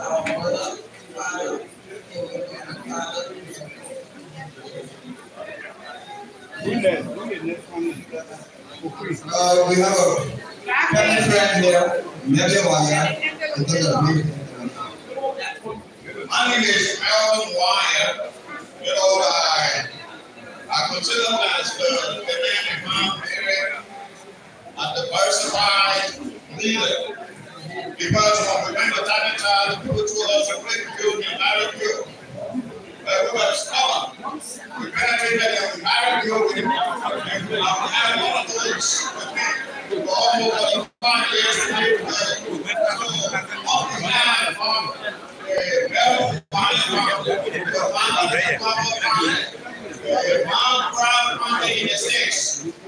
Uh, we have a family friend here, Media Waya. My name is Alvin Wire. You know, I, I consider myself the man mom very a diversified leader. Because we went to time and people told us and married good. But we were scholar. We penetrated and we married good. And we had a lot of things. We were almost like five years in the neighborhood. So, all the time, um, uh, Mount Brown County in the six, and uh,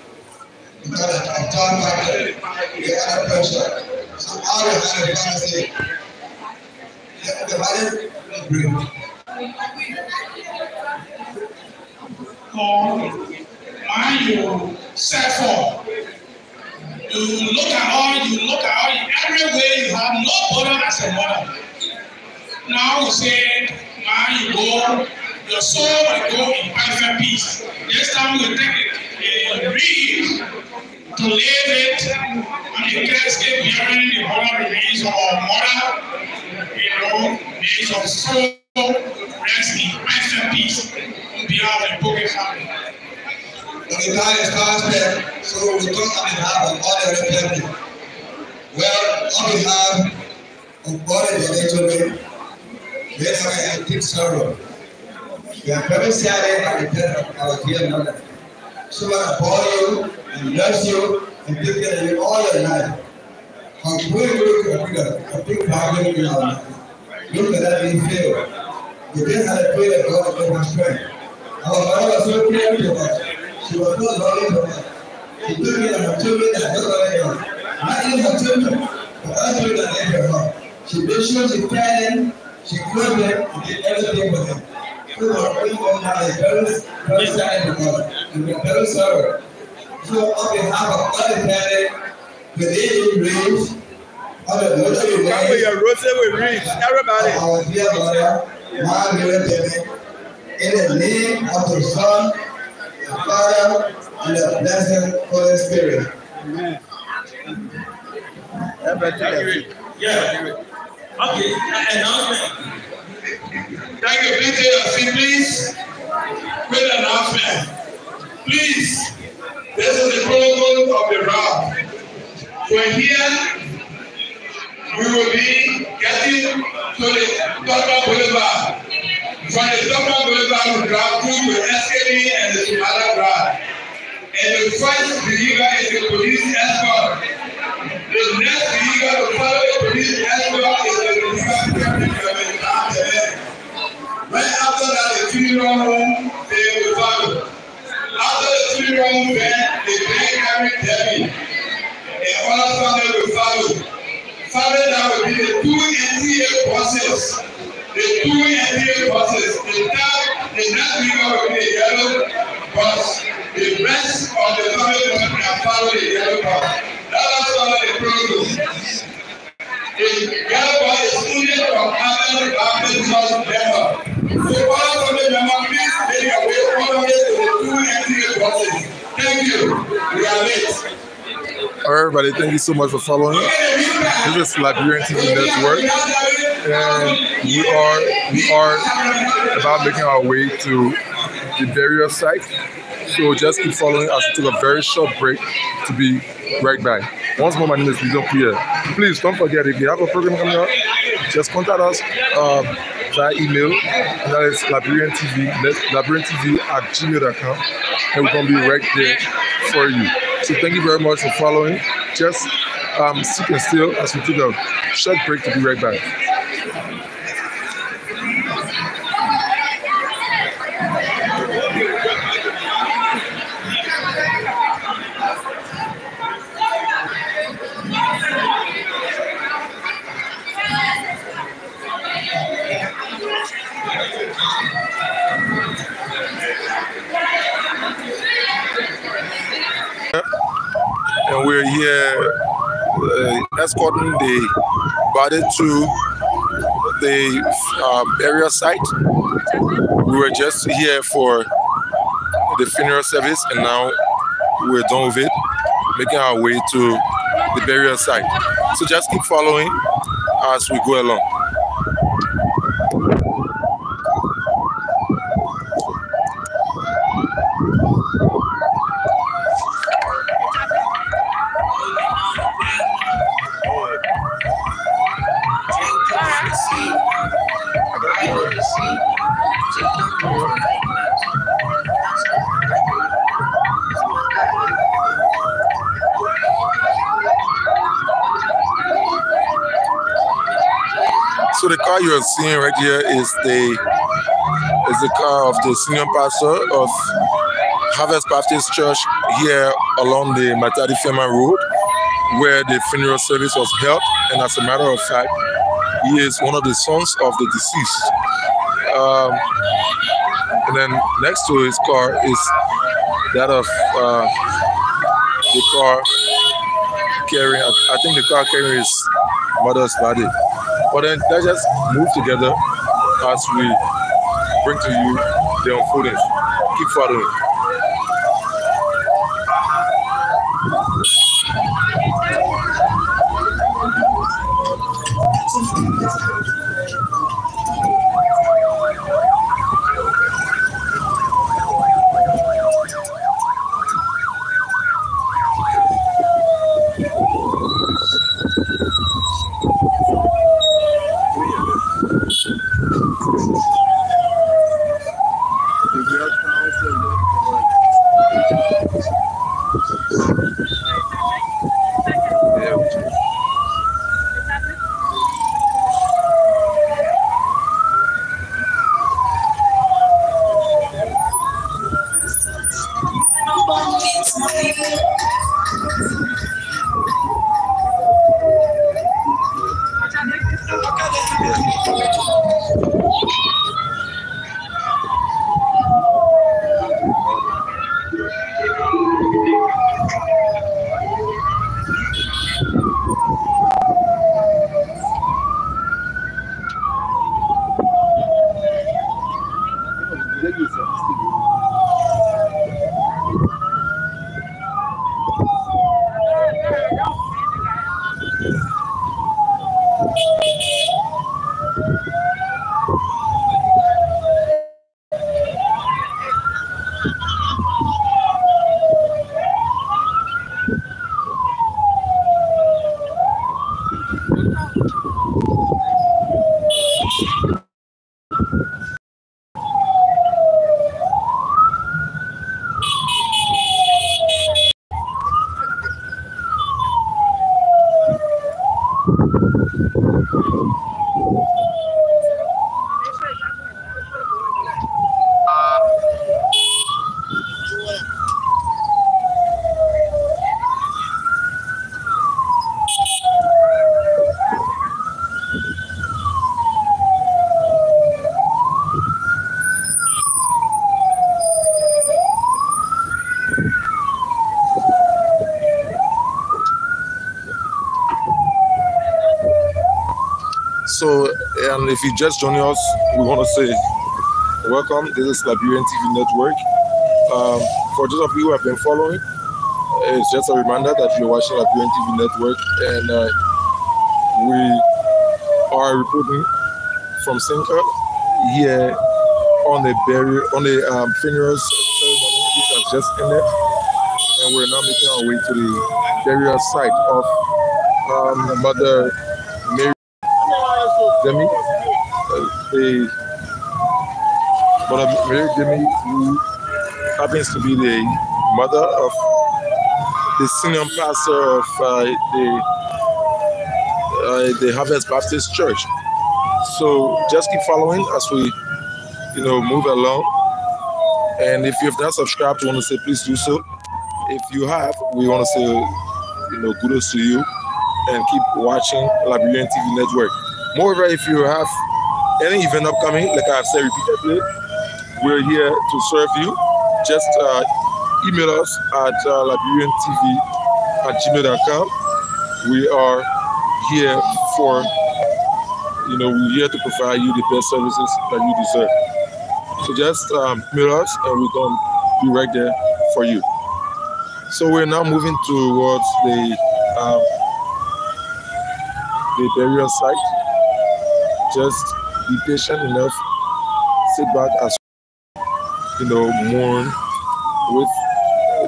Because of time factor, we are under pressure. So all we have to say, the body will bring. called Mind You Set For. You look at all, you look at all, everywhere you have no brother as a mother. Now we say, man, you go, your soul will go in perfect peace. Next time we take a, a reed to lay it on the casket bearing the mother remains of our mother, you know, remains of soul, rest in perfect peace on behalf of the broken family. The time is past there, so we talk on behalf of all the family. Well, on behalf of all the children, we have a deep sorrow. We are very saddened by the death of our dear mother. She will upon you and nurse you and you all your life. How great you could be a big problem in your life. Look at that failed. We just had to pray that God give us strength. Our mother was so clear to us. She was so loving to us. She took care of her not. Not. She made sure she fed them, she clothed them, and did everything for them. We were we a very, very sad because and we're very sorry. So on behalf of all the family, the lady raised, all the military raised. Come with your rose with reeds, everybody. Our dear mother, Margaret David, in the name of the Son, the Father, and the blessed Holy Spirit. Amen. Yeah. Okay, announcement. Thank you. Please take your seat, please. Quick announcement. Please, this is the protocol of the route. From here, we will be getting to the Tottenham Boulevard. From the Tottenham Boulevard, we drive through the Escalade and the Sumatra Drive. And the first vehicle is the police escort. The next vehicle to follow the police escort is the vehicle Right after that, the funeral home, they will follow. After the funeral home, then the grand carry Debbie. And other family will follow. Following that will be the two NTA buses. The two NTA buses. The third, the next vehicle will be the yellow bus. The rest of the family will follow the yellow bus. That is follow the program. Thank you. All right, everybody, thank you so much for following. This is Liberian TV Network, and we are we are about making our way to the burial site. So just keep following us. We took a very short break to be right back. Once more, my name is Legion Pierre. Please don't forget if you have a program coming up, just contact us um, via email. That is Liberian TV, Liberian TV at gmail.com. And we're going to be right there for you. So thank you very much for following. Just um, and still as we take a short break to be right back. Here uh, escorting the body to the um, burial site. We were just here for the funeral service, and now we're done with it, making our way to the burial site. So just keep following as we go along. Car you're seeing right here is the is the car of the senior pastor of Harvest Baptist Church here along the Matadi Fiamah Road, where the funeral service was held. And as a matter of fact, he is one of the sons of the deceased. Um, and then next to his car is that of uh, the car carrying, I think the car carrying his mother's body. But then let's just move together as we bring to you the unfolding. Keep following. So, and if you just joining us, we want to say welcome. This is Liberian TV Network. Um, for those of you who have been following, it's just a reminder that you're watching Liberian TV Network, and uh, we are reporting from Sinkor here on the burial on the um, funeral ceremony, which has just ended. and we're now making our way to the burial site of um, Mother Mary Demi, the Mother Mary Demi, who happens to be the mother of the senior pastor of uh, the uh, the Harvest Baptist Church. So just keep following as we, you know, move along. And if you've not subscribed, we want to say please do so. If you have, we want to say, you know, kudos to you and keep watching Liberian TV Network. Moreover, if you have any event upcoming, like I've said repeatedly, we're here to serve you. Just uh, email us at uh, liberiantv at gmail.com. We are here for, you know, we're here to provide you the best services that you deserve. So just um, us and we're going to be right there for you. So we're now moving towards the um, the burial site. Just be patient enough, sit back as you know, mourn with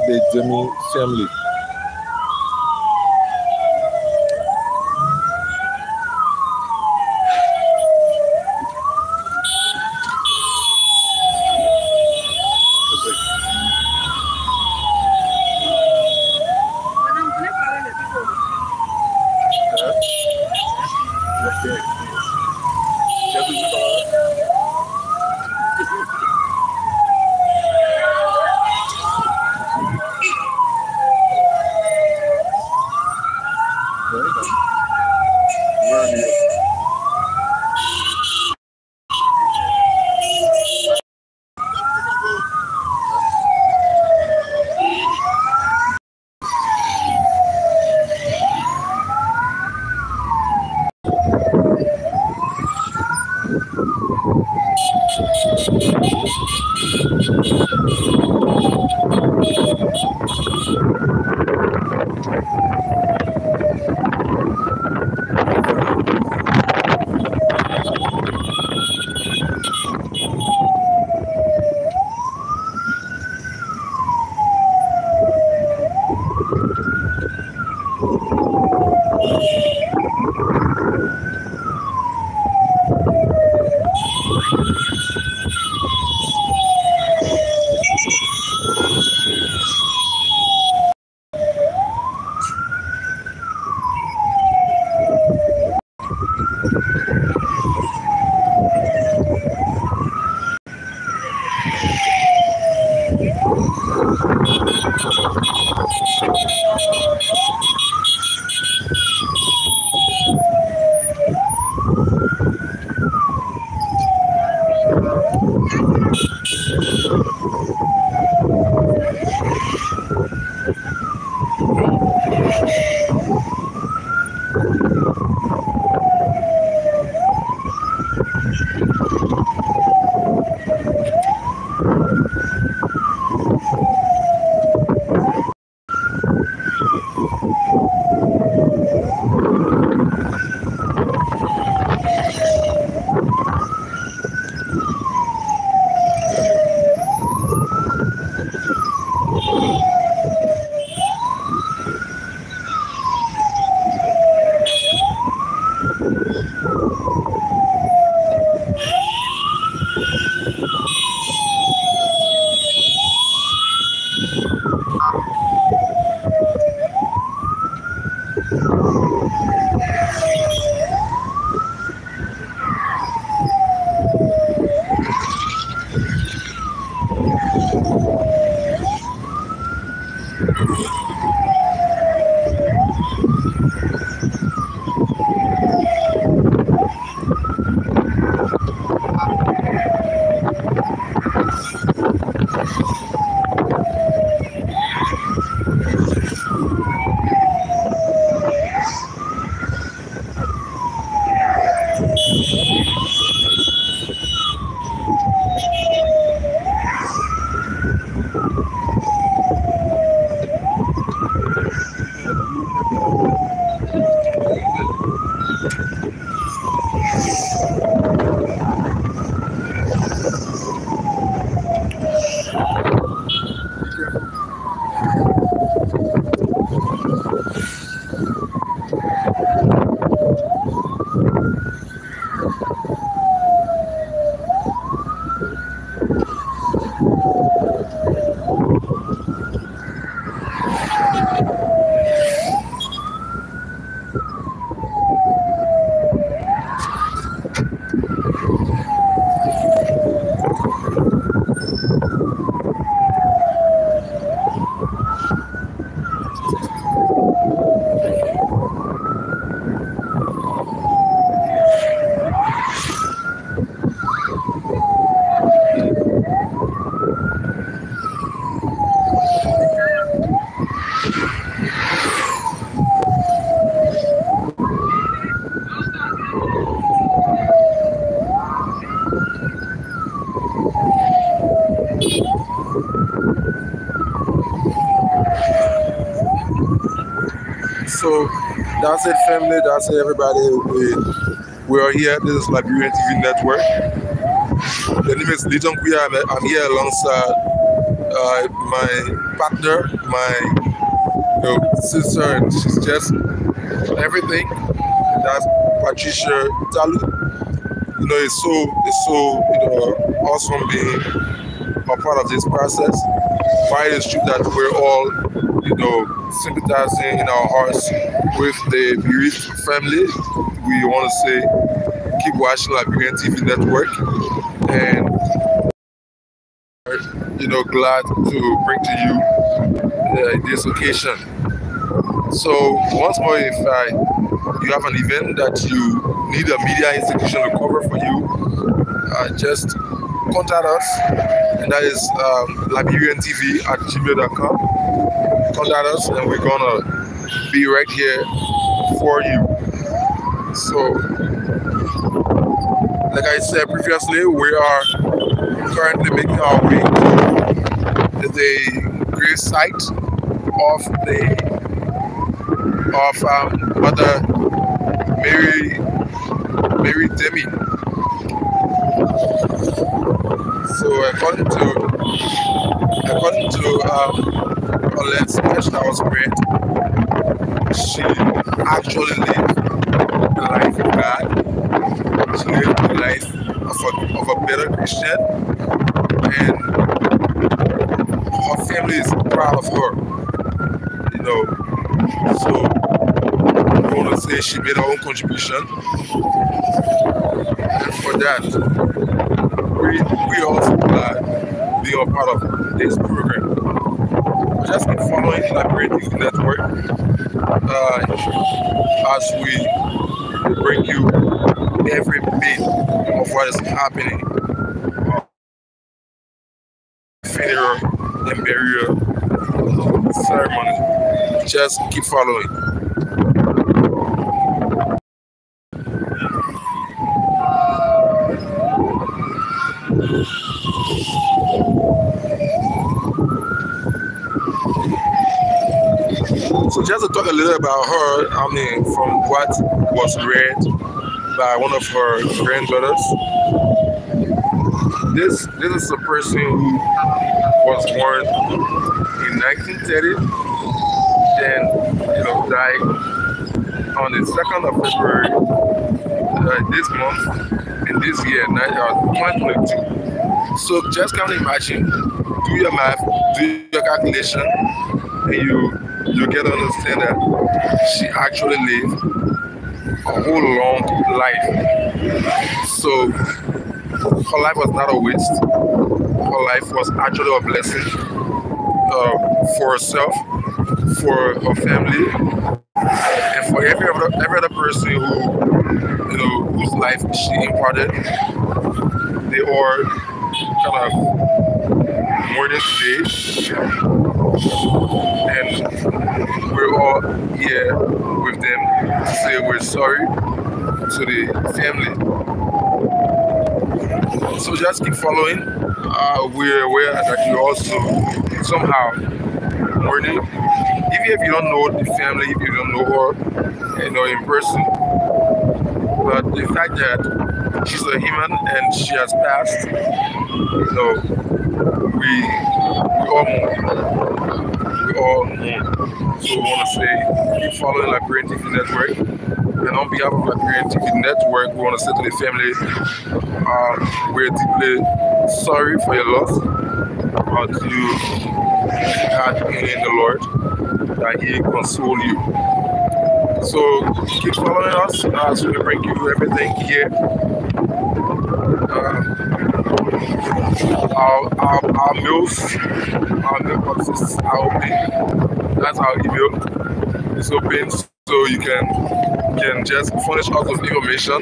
the Demi family. That's it, family. That's it, everybody. We, we are here. This is Liberian TV Network. The name is Liton Kuya. I'm, here alongside uh, my partner, my you know, sister, and she's just everything. That's Patricia Talu. You know, it's so it's so you know awesome being a part of this process. Why is true that we're all you know sympathizing in our hearts with the bereaved family. We want to say keep watching Liberian TV Network and you know glad to bring to you uh, this occasion. So once more, if I, you have an event that you need a media institution to cover for you, uh, just contact us, and that is um, LiberianTV at gmail.com. Contact us, and we're gonna be right here for you. So, like I said previously, we are currently making our way to the grave site of the of um, Mother Mary Mary Demi. So according to according to um, Sketch that was great, she actually lived the life of God. She lived the life of a, of a better Christian, and her family is proud of her. You know, so I want to say she made her own contribution. And for that, we, we also glad being a part of this program. Just keep following TV Network uh, as we bring you every bit of what is happening. Funeral and burial ceremony. Just keep following. So just to talk a little about her, I mean, from what was read by one of her granddaughters, this this is a person who was born in 1930, then you know died on the second of February uh, this month in this year, uh, 2022. So just can imagine, do your math, do your calculation, and you you get to understand that she actually lived a whole long life. So her life was not a waste. Her life was actually a blessing uh, for herself, for her family, and for every other every other person who you know whose life she imparted. They all kind of mourning today, and we're all here with them to say to the family. So just keep following. Uh, we're aware that you also somehow mourning. Even if you don't know the family, if you don't know her, you know, in person. But the fact that she's a human and she has passed, you know, we we all. We all. So want to say keep following Liberian TV Network. And on behalf of Liberian TV Network, we want to say to the family, uh, we're deeply sorry for your loss. But you had in the Lord that He console you. So keep following us as we bring you everything here. Uh, our, our, our meals, our meal boxes are open. That's our email. It's open so you can can just furnish us with information.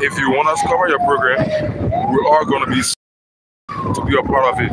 If you want us to cover your program, we are going to be to be a part of it.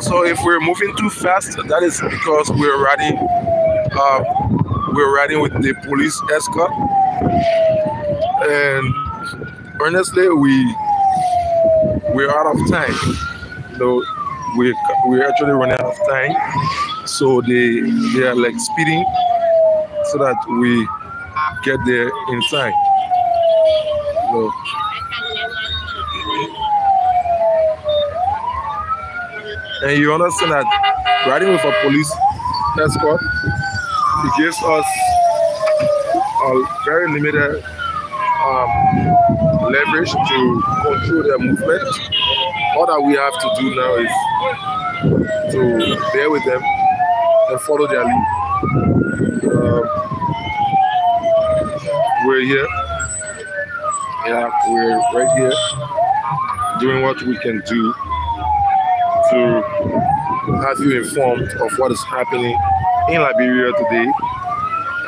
So if we're moving too fast, that is because we're riding uh, we're riding with the police escort. And honestly we we're out of time. So we we're actually running out of time. So they they are like speeding so that we get there in time. So and you understand that riding with a police escort it gives us a very limited um, leverage to control their movement. All that we have to do now is to bear with them and follow their lead. Um, we're here. Yeah we're right here doing what we can do have you informed of what is happening in Liberia today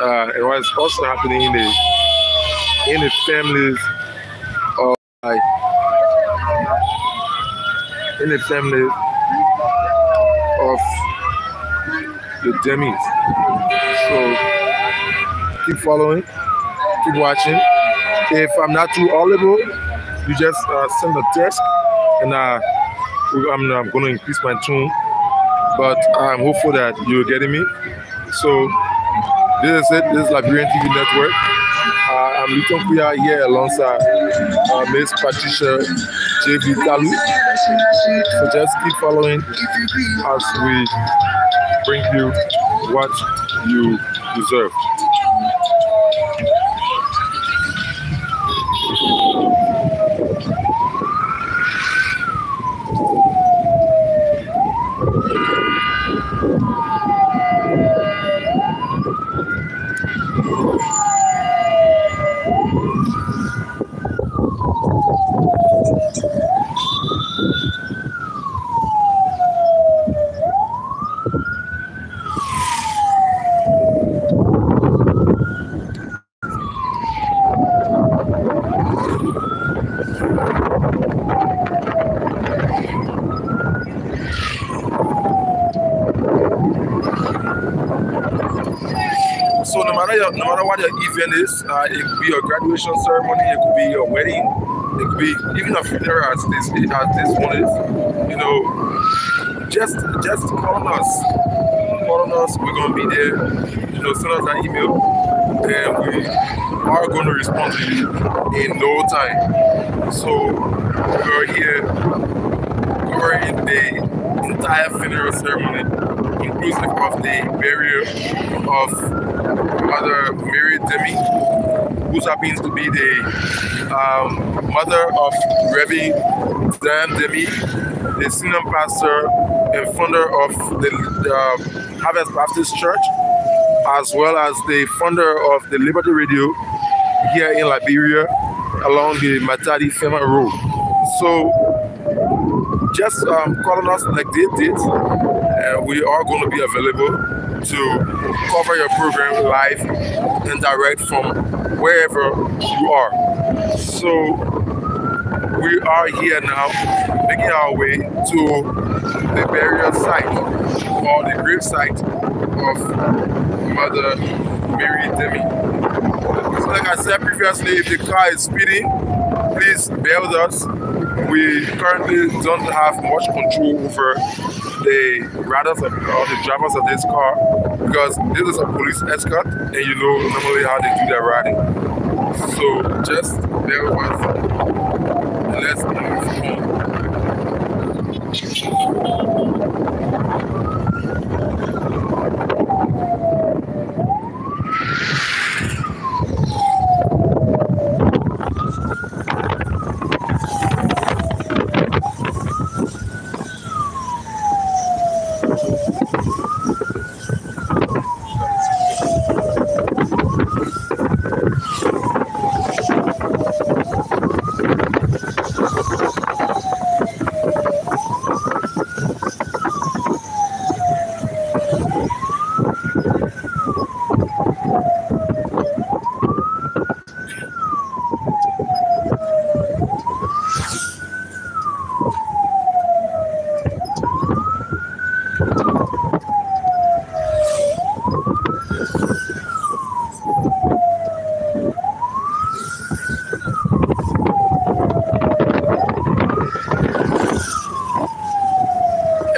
uh, and what is also happening in the in the families of like in the families of the demis. So keep following, keep watching. If I'm not too audible, you just uh, send a text and uh, I'm, I'm going to increase my tune, but I'm hopeful that you're getting me. So this is it. This is Liberian TV Network. Uh, I'm Luton Kuya here alongside uh, Miss Patricia J.V. Dalu. So just keep following as we bring you what you deserve. So no matter your, no matter what your event is, uh, it could be your graduation ceremony, it could be your wedding, it could be even a funeral as this as this one is. You know, just just call on us, call on us. We're gonna be there. You know, send us an email, and we are going to respond to you in no time. So we're here covering the entire funeral ceremony, inclusive of the burial of Mother Mary Demi, who happens to be the um, mother of Reverend Dan Demi, the senior pastor and founder of the, the uh, Harvest Baptist Church, as well as the founder of the Liberty Radio here in Liberia along the Matadi Fiamah Road. So just um, calling us like they did. Uh, we are going to be available to cover your program live and direct from wherever you are. So we are here now making our way to the burial site or the grave site of Mother Mary Demi. So like I said previously, if the car is speeding, please bear with us. We currently don't have much control over the riders of, or the drivers of this car because this is a police escort and you know normally how they do their riding. So just bear with us. Let's move on.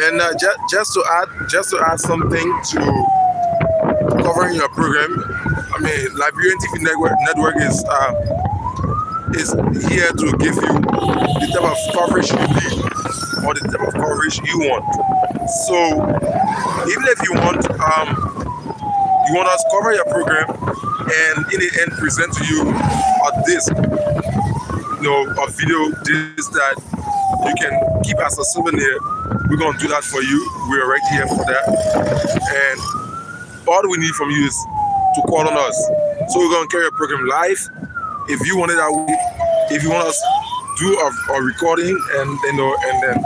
And uh, just, to add, just to add something to covering your program, I mean, Liberian TV Network Network is uh, is here to give you the type of coverage you need or the type of coverage you want. So even if you want um, you want us to cover your program and in the end present to you a disc, you know, a video disc that you can keep as a souvenir. We're gonna do that for you. We're right here for that. And all we need from you is to call on us. So we're gonna carry a program live. If you want it that way, if you want us to do a, a recording and you know, and then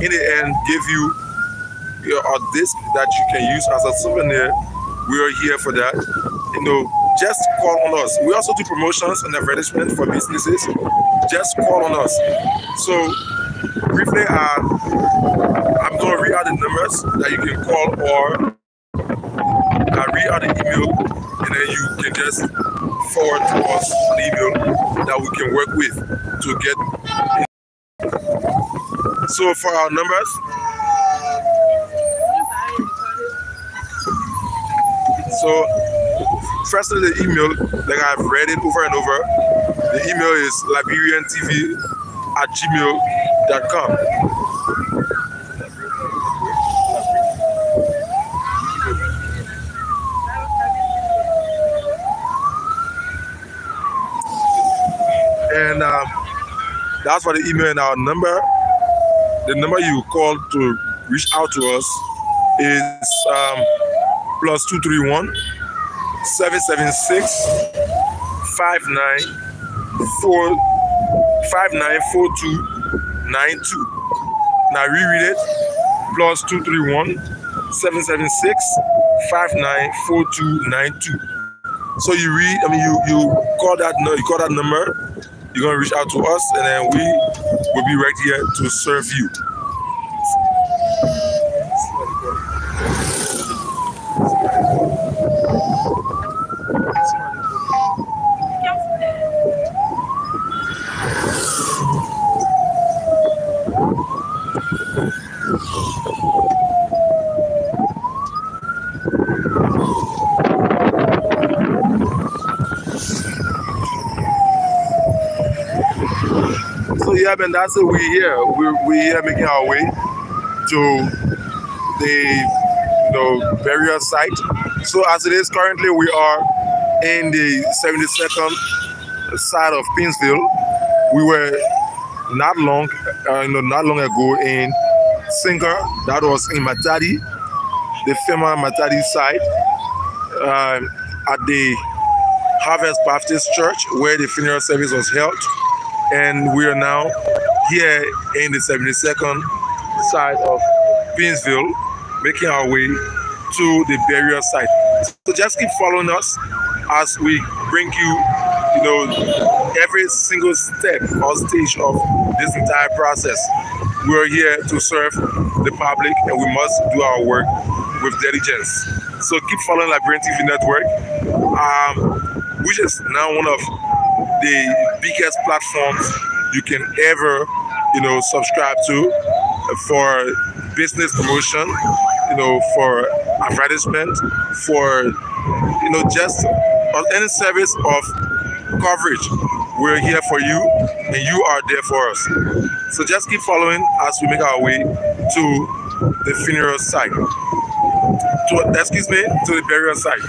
in the end give you, you know, a disc that you can use as a souvenir, we are here for that. You know, just call on us. We also do promotions and advertisement for businesses. Just call on us. So briefly, uh, Out the numbers that you can call or I out the email and then you can just forward to us an email that we can work with to get. So for our numbers, so firstly the email, like I've read it over and over, the email is liberiantv at gmail.com. And um, that's for the email and our number. The number you call to reach out to us is um, plus 231 776 5942 Now reread it plus 231 776 594292. So you read, I mean you you call that you call that number, you're gonna reach out to us and then we will be right here to serve you. Yeah, that's it. We're here. We're, we're here making our way to the you know burial site. So as it is currently, we are in the 72nd side of Paynesville. We were not long, uh, you know, not long ago in Sinkor. That was in Matadi, the former Matadi site, uh, at the Harvest Baptist Church, where the funeral service was held and we are now here in the 72nd side of Paynesville, making our way to the burial site. So just keep following us as we bring you, you know, every single step or stage of this entire process. We are here to serve the public and we must do our work with diligence. So keep following Liberian TV Network, um, which is now one of the biggest platforms you can ever, you know, subscribe to for business promotion, you know, for advertisement, for, you know, just on any service of coverage. We're here for you and you are there for us. So just keep following as we make our way to the funeral site. To, excuse me, to the burial site.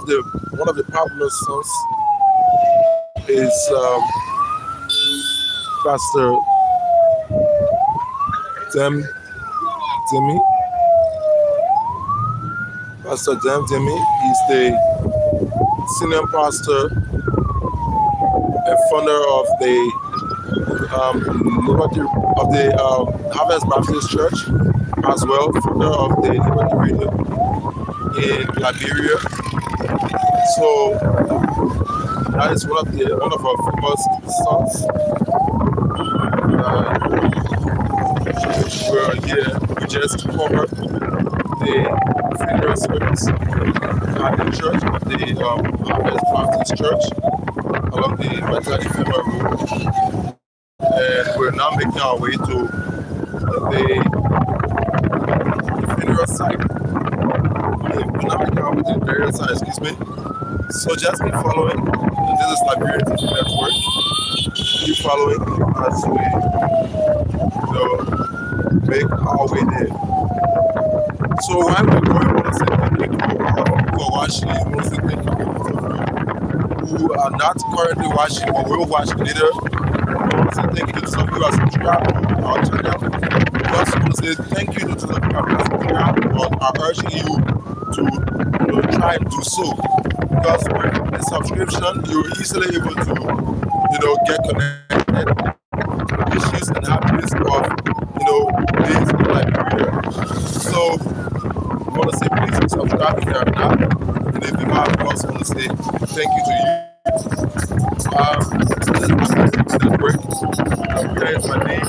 Of the one of the popular songs is um, Pastor Dem Timmy. Pastor Dem Timmy. He's the senior pastor and founder of the um, of the um, Harvest Baptist Church, as well, founder of the Liberty Radio in Liberia. So that is one of the one of our famous songs. Uh, we're here. We just covered the funeral service at the church, the um, Harvest Baptist Church, along the Matadi Funeral Road, and we're now making our way to the funeral site. We're now making our way to the burial site. Excuse me. So just be following. This is TV Network. Keep following as we know, make our way there. So while we're going, want to say thank you for watching. I want to say thank you to those of you who are not currently watching or will watch later. Say thank you to some of you who are subscribed to our channel. We also want to say thank you to of you who are are urging you to you know, try and do so because with a subscription, you're easily able to, you know, get connected to the issues and happenings of, you know, things in Liberia. So, I want to say please subscribe if you are not, and if you have, I also want to say thank you to you. Um, this is my name.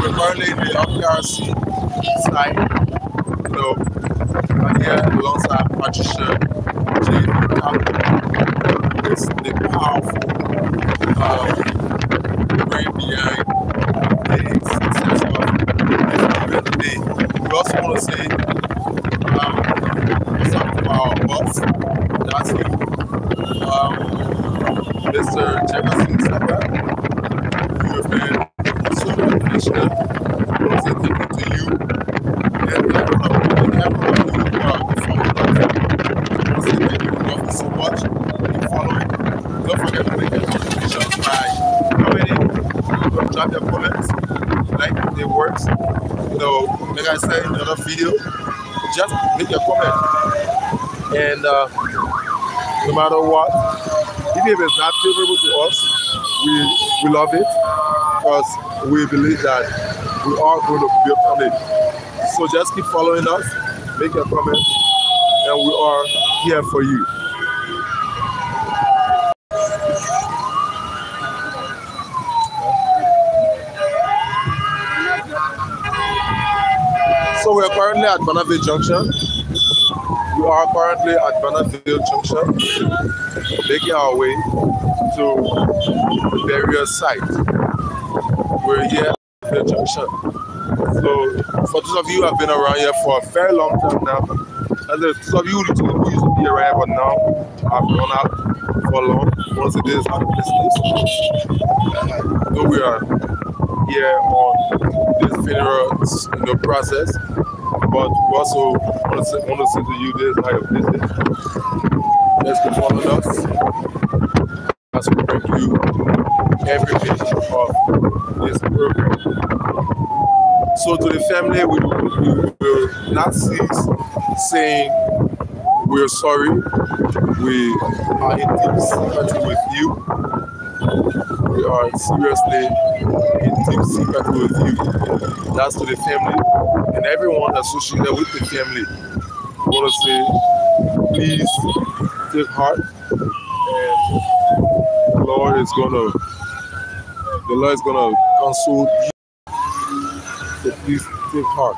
We're currently in the RPRC side. You know, I'm here alongside Patricia J. It's the powerful um, brain behind the success of this event today. We also want to say um, something to our boss, that's you, um, Mr. Jefferson Saka. You have been so appreciative. I want to say thank you to you and everyone, everyone who are following us. Thank you love you so much. Keep following. Don't forget to make your contributions by commenting, drop your comments, like the works. You know, like I said in another video, just make your comment. And uh, no matter what, even if it's not favorable to us, we we love it because we believe that we are going to build on it. So just keep following us, make your comments, and we are here for you. So we are currently at Barnersville Junction. We are currently at Barnersville Junction, making our way to the various sites. We're here at Barnersville Junction. So for those of you who have been around here for a very long time now, and some of you who used to be around but now have gone out for long. Once it is out business. Uh, so we are here on this funeral you know, process. But also want to want to you this how your visit. Let's keep following us as we bring you every bit of this program. So to the family, we, we will not cease saying we're sorry. We are in deep sympathy with you. We are seriously in deep sympathy with you. That's to the family and everyone associated with the family. I want to say, please take heart. and the Lord is gonna the Lord is gonna console you. So please take heart.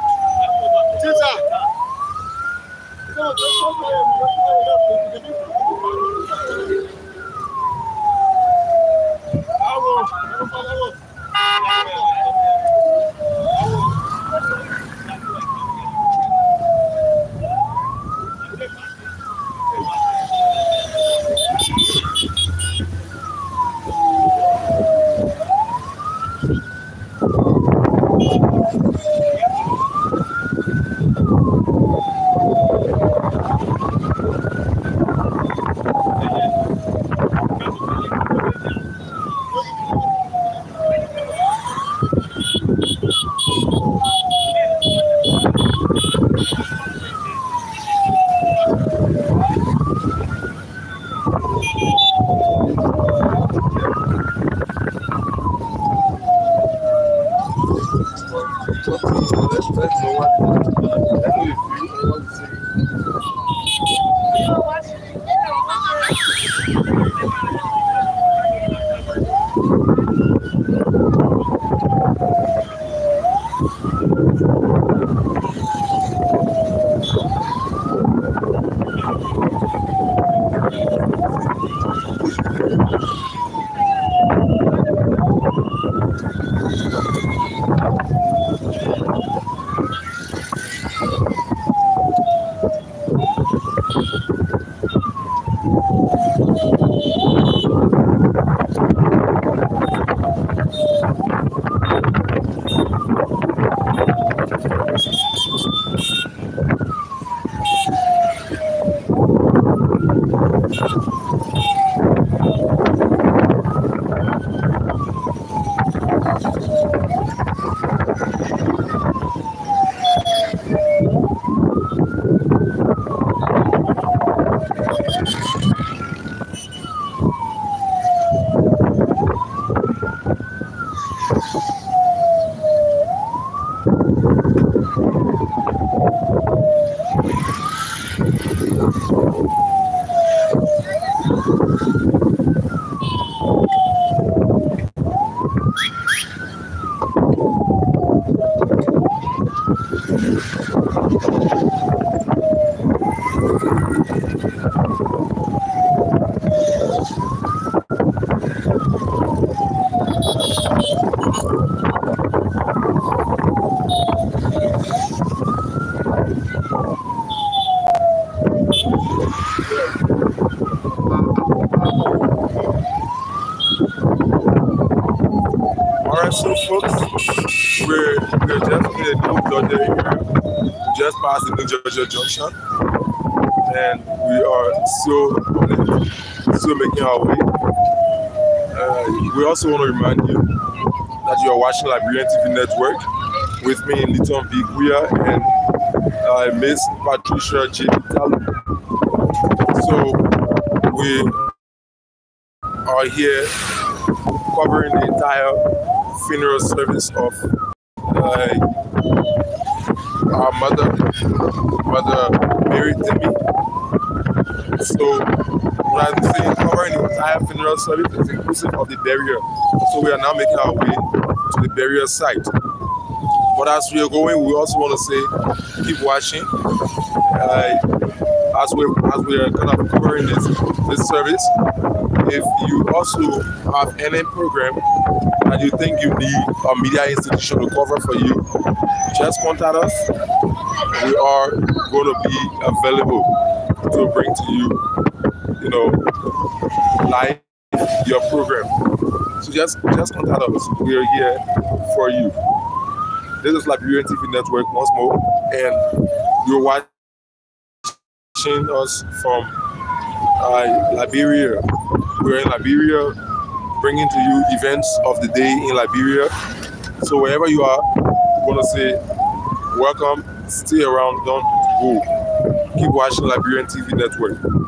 Just past the New Georgia Junction, and we are so so making our way. Uh, we also want to remind you that you are watching Liberian TV Network with me, Liton Biguia, and uh, Miss Patricia J. So we are here covering the entire funeral service of uh, our mother, Mother Mary Timmy. So when I'm saying covering the service, is inclusive of the burial. So we are now making our way to the burial site. But as we are going, we also want to say, keep watching. Uh, as we as we are kind of covering this this service, if you also have any program and you think you need a media institution to cover for you, just contact us. We are going to be available to bring to you, you know, live your program. So just just contact us. We are here for you. This is Liberian TV Network once more, and you're watching us from uh, Liberia. We're in Liberia, bringing to you events of the day in Liberia. So wherever you are, we want to say welcome. Stay around, don't go. Keep watching Liberian TV Network.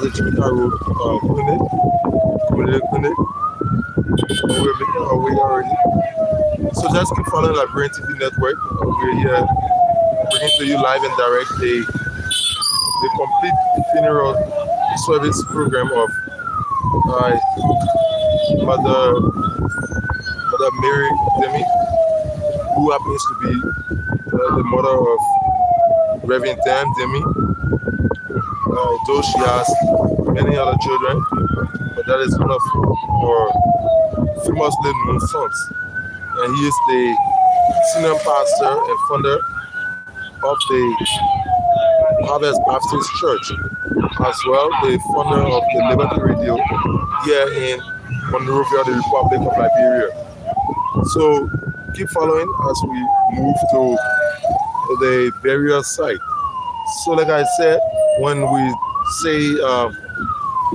The Chimika Road uh, clinic. We're making our way already. So just keep following Liberian TV Network. We're here bringing to you live and direct the, the complete funeral service program of uh, Mother, Mother Mary Demi, who happens to be uh, the mother of Reverend Dan Demi. Though she has many other children, but that is one of her famously known sons. And he is the senior pastor and founder of the Harvest Baptist Church, as well the founder of the Liberty Radio here in Monrovia, the Republic of Liberia. So keep following as we move to the burial site. So, like I said, when we say uh,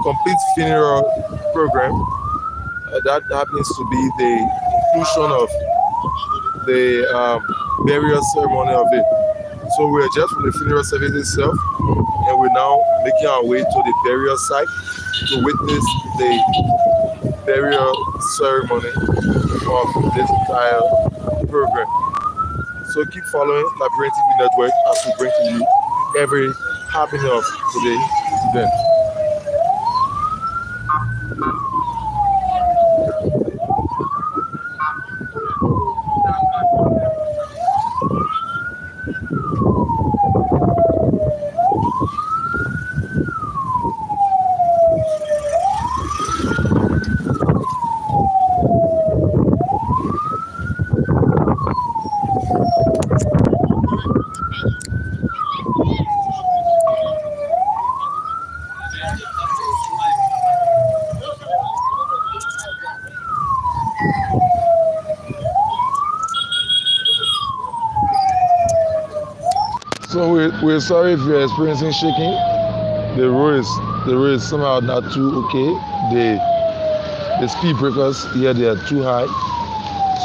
complete funeral program, uh, that happens to be the inclusion of the um, burial ceremony of it. So we're just from the funeral service itself, and we're now making our way to the burial site to witness the burial ceremony of this entire program. So keep following Liberian TV Network as we bring to you every happening of today's event. Sorry if you're experiencing shaking. The road is the road is somehow not too okay. The the speed breakers here they are too high.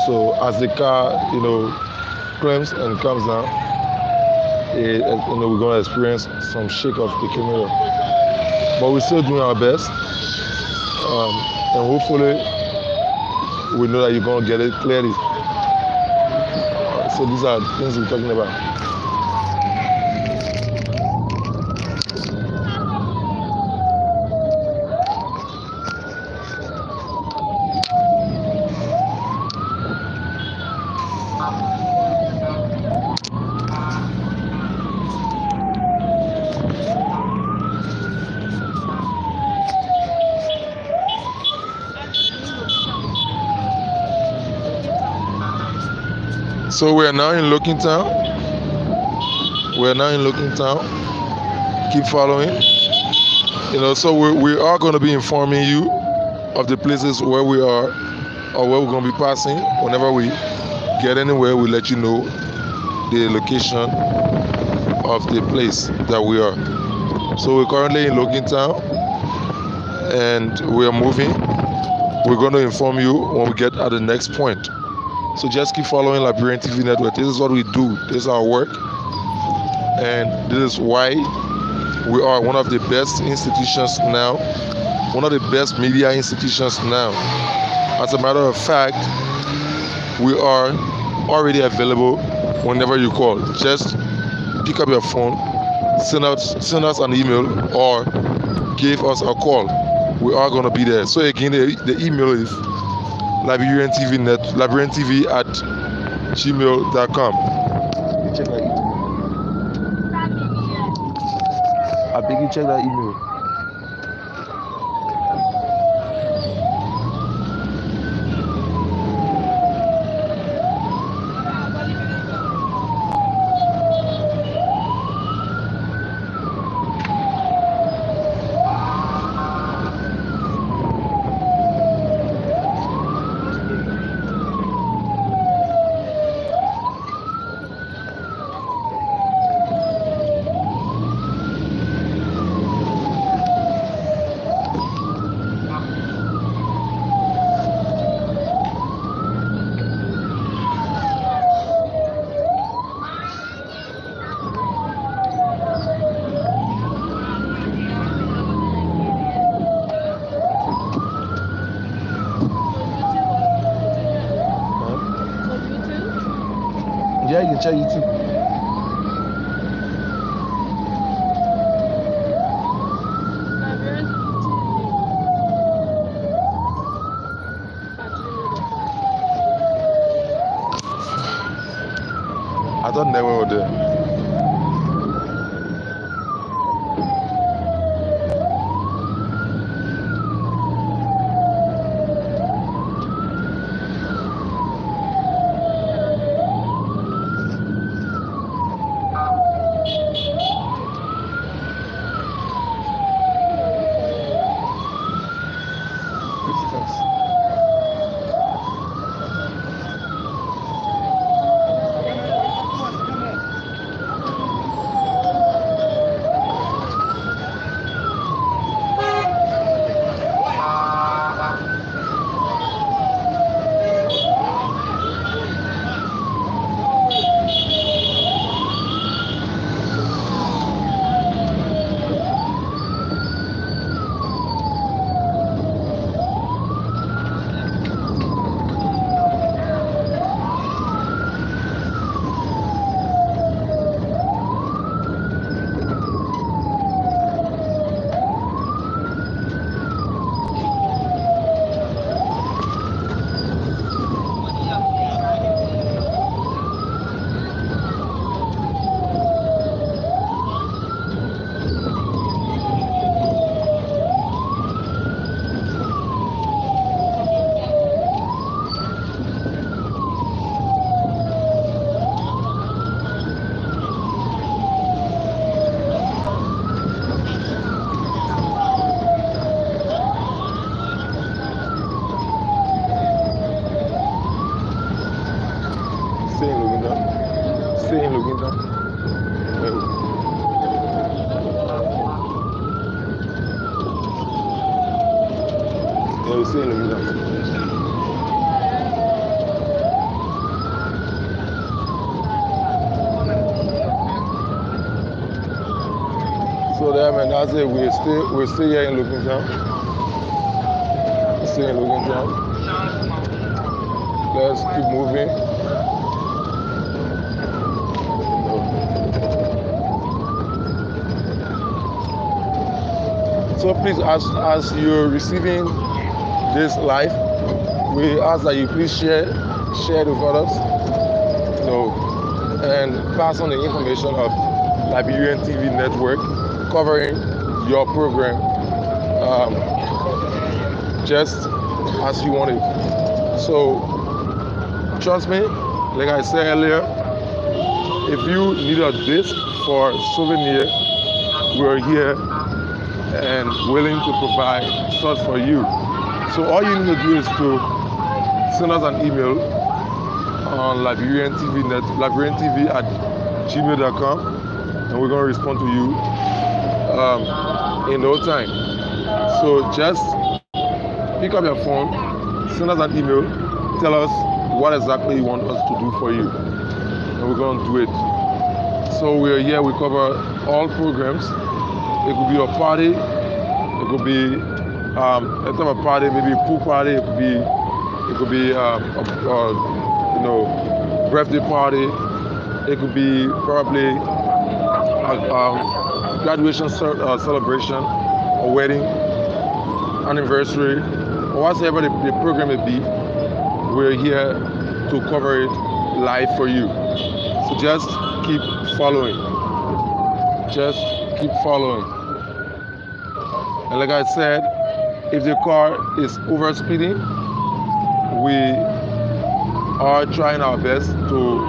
So as the car you know climbs and comes down, it, you know we're gonna experience some shake of the camera. But we're still doing our best, um, and hopefully we know that you're gonna get it clearly. So these are things we're talking about. So we are now in Looking Town. We are now in Looking Town. Keep following. You know, so we, we are going to be informing you of the places where we are or where we're going to be passing. Whenever we get anywhere, we let you know the location of the place that we are. So we're currently in Looking Town and we are moving. We're going to inform you when we get at the next point. So just keep following Liberian TV Network. This is what we do. This is our work. And this is why we are one of the best institutions now, one of the best media institutions now. As a matter of fact, we are already available whenever you call. Just pick up your phone, send us send us an email or give us a call. We are gonna be there. So again, the, the email is Liberian TV net Liberian TV at gmail.com. I beg you check that email. Yeah, you can there, man, that's it. We stay, we stay here in Luginda. Stay in Luginda. Let's keep moving. So please, as as you're receiving this live, we ask that you please share share it with others, know, and pass on the information of Liberian TV network covering your program um, just as you want it. So trust me, like I said earlier, if you need a disc for souvenir, we're here and willing to provide such for you. So all you need to do is to send us an email on Liberian TV net, Liberian TV at gmail.com, and we're gonna respond to you um, in no time. So just pick up your phone, send us an email, tell us what exactly you want us to do for you, and we're gonna do it. So we're here. We cover all programs. It could be a party. It could be um, a time of party, maybe a pool party. It could be it could be um, a, a, you know birthday party. It could be probably a um, graduation ce- uh, celebration, a wedding, anniversary, or whatever the, the program may be. We're here to cover it live for you. So just keep following. Just keep following. And like I said, if the car is over speeding, we are trying our best to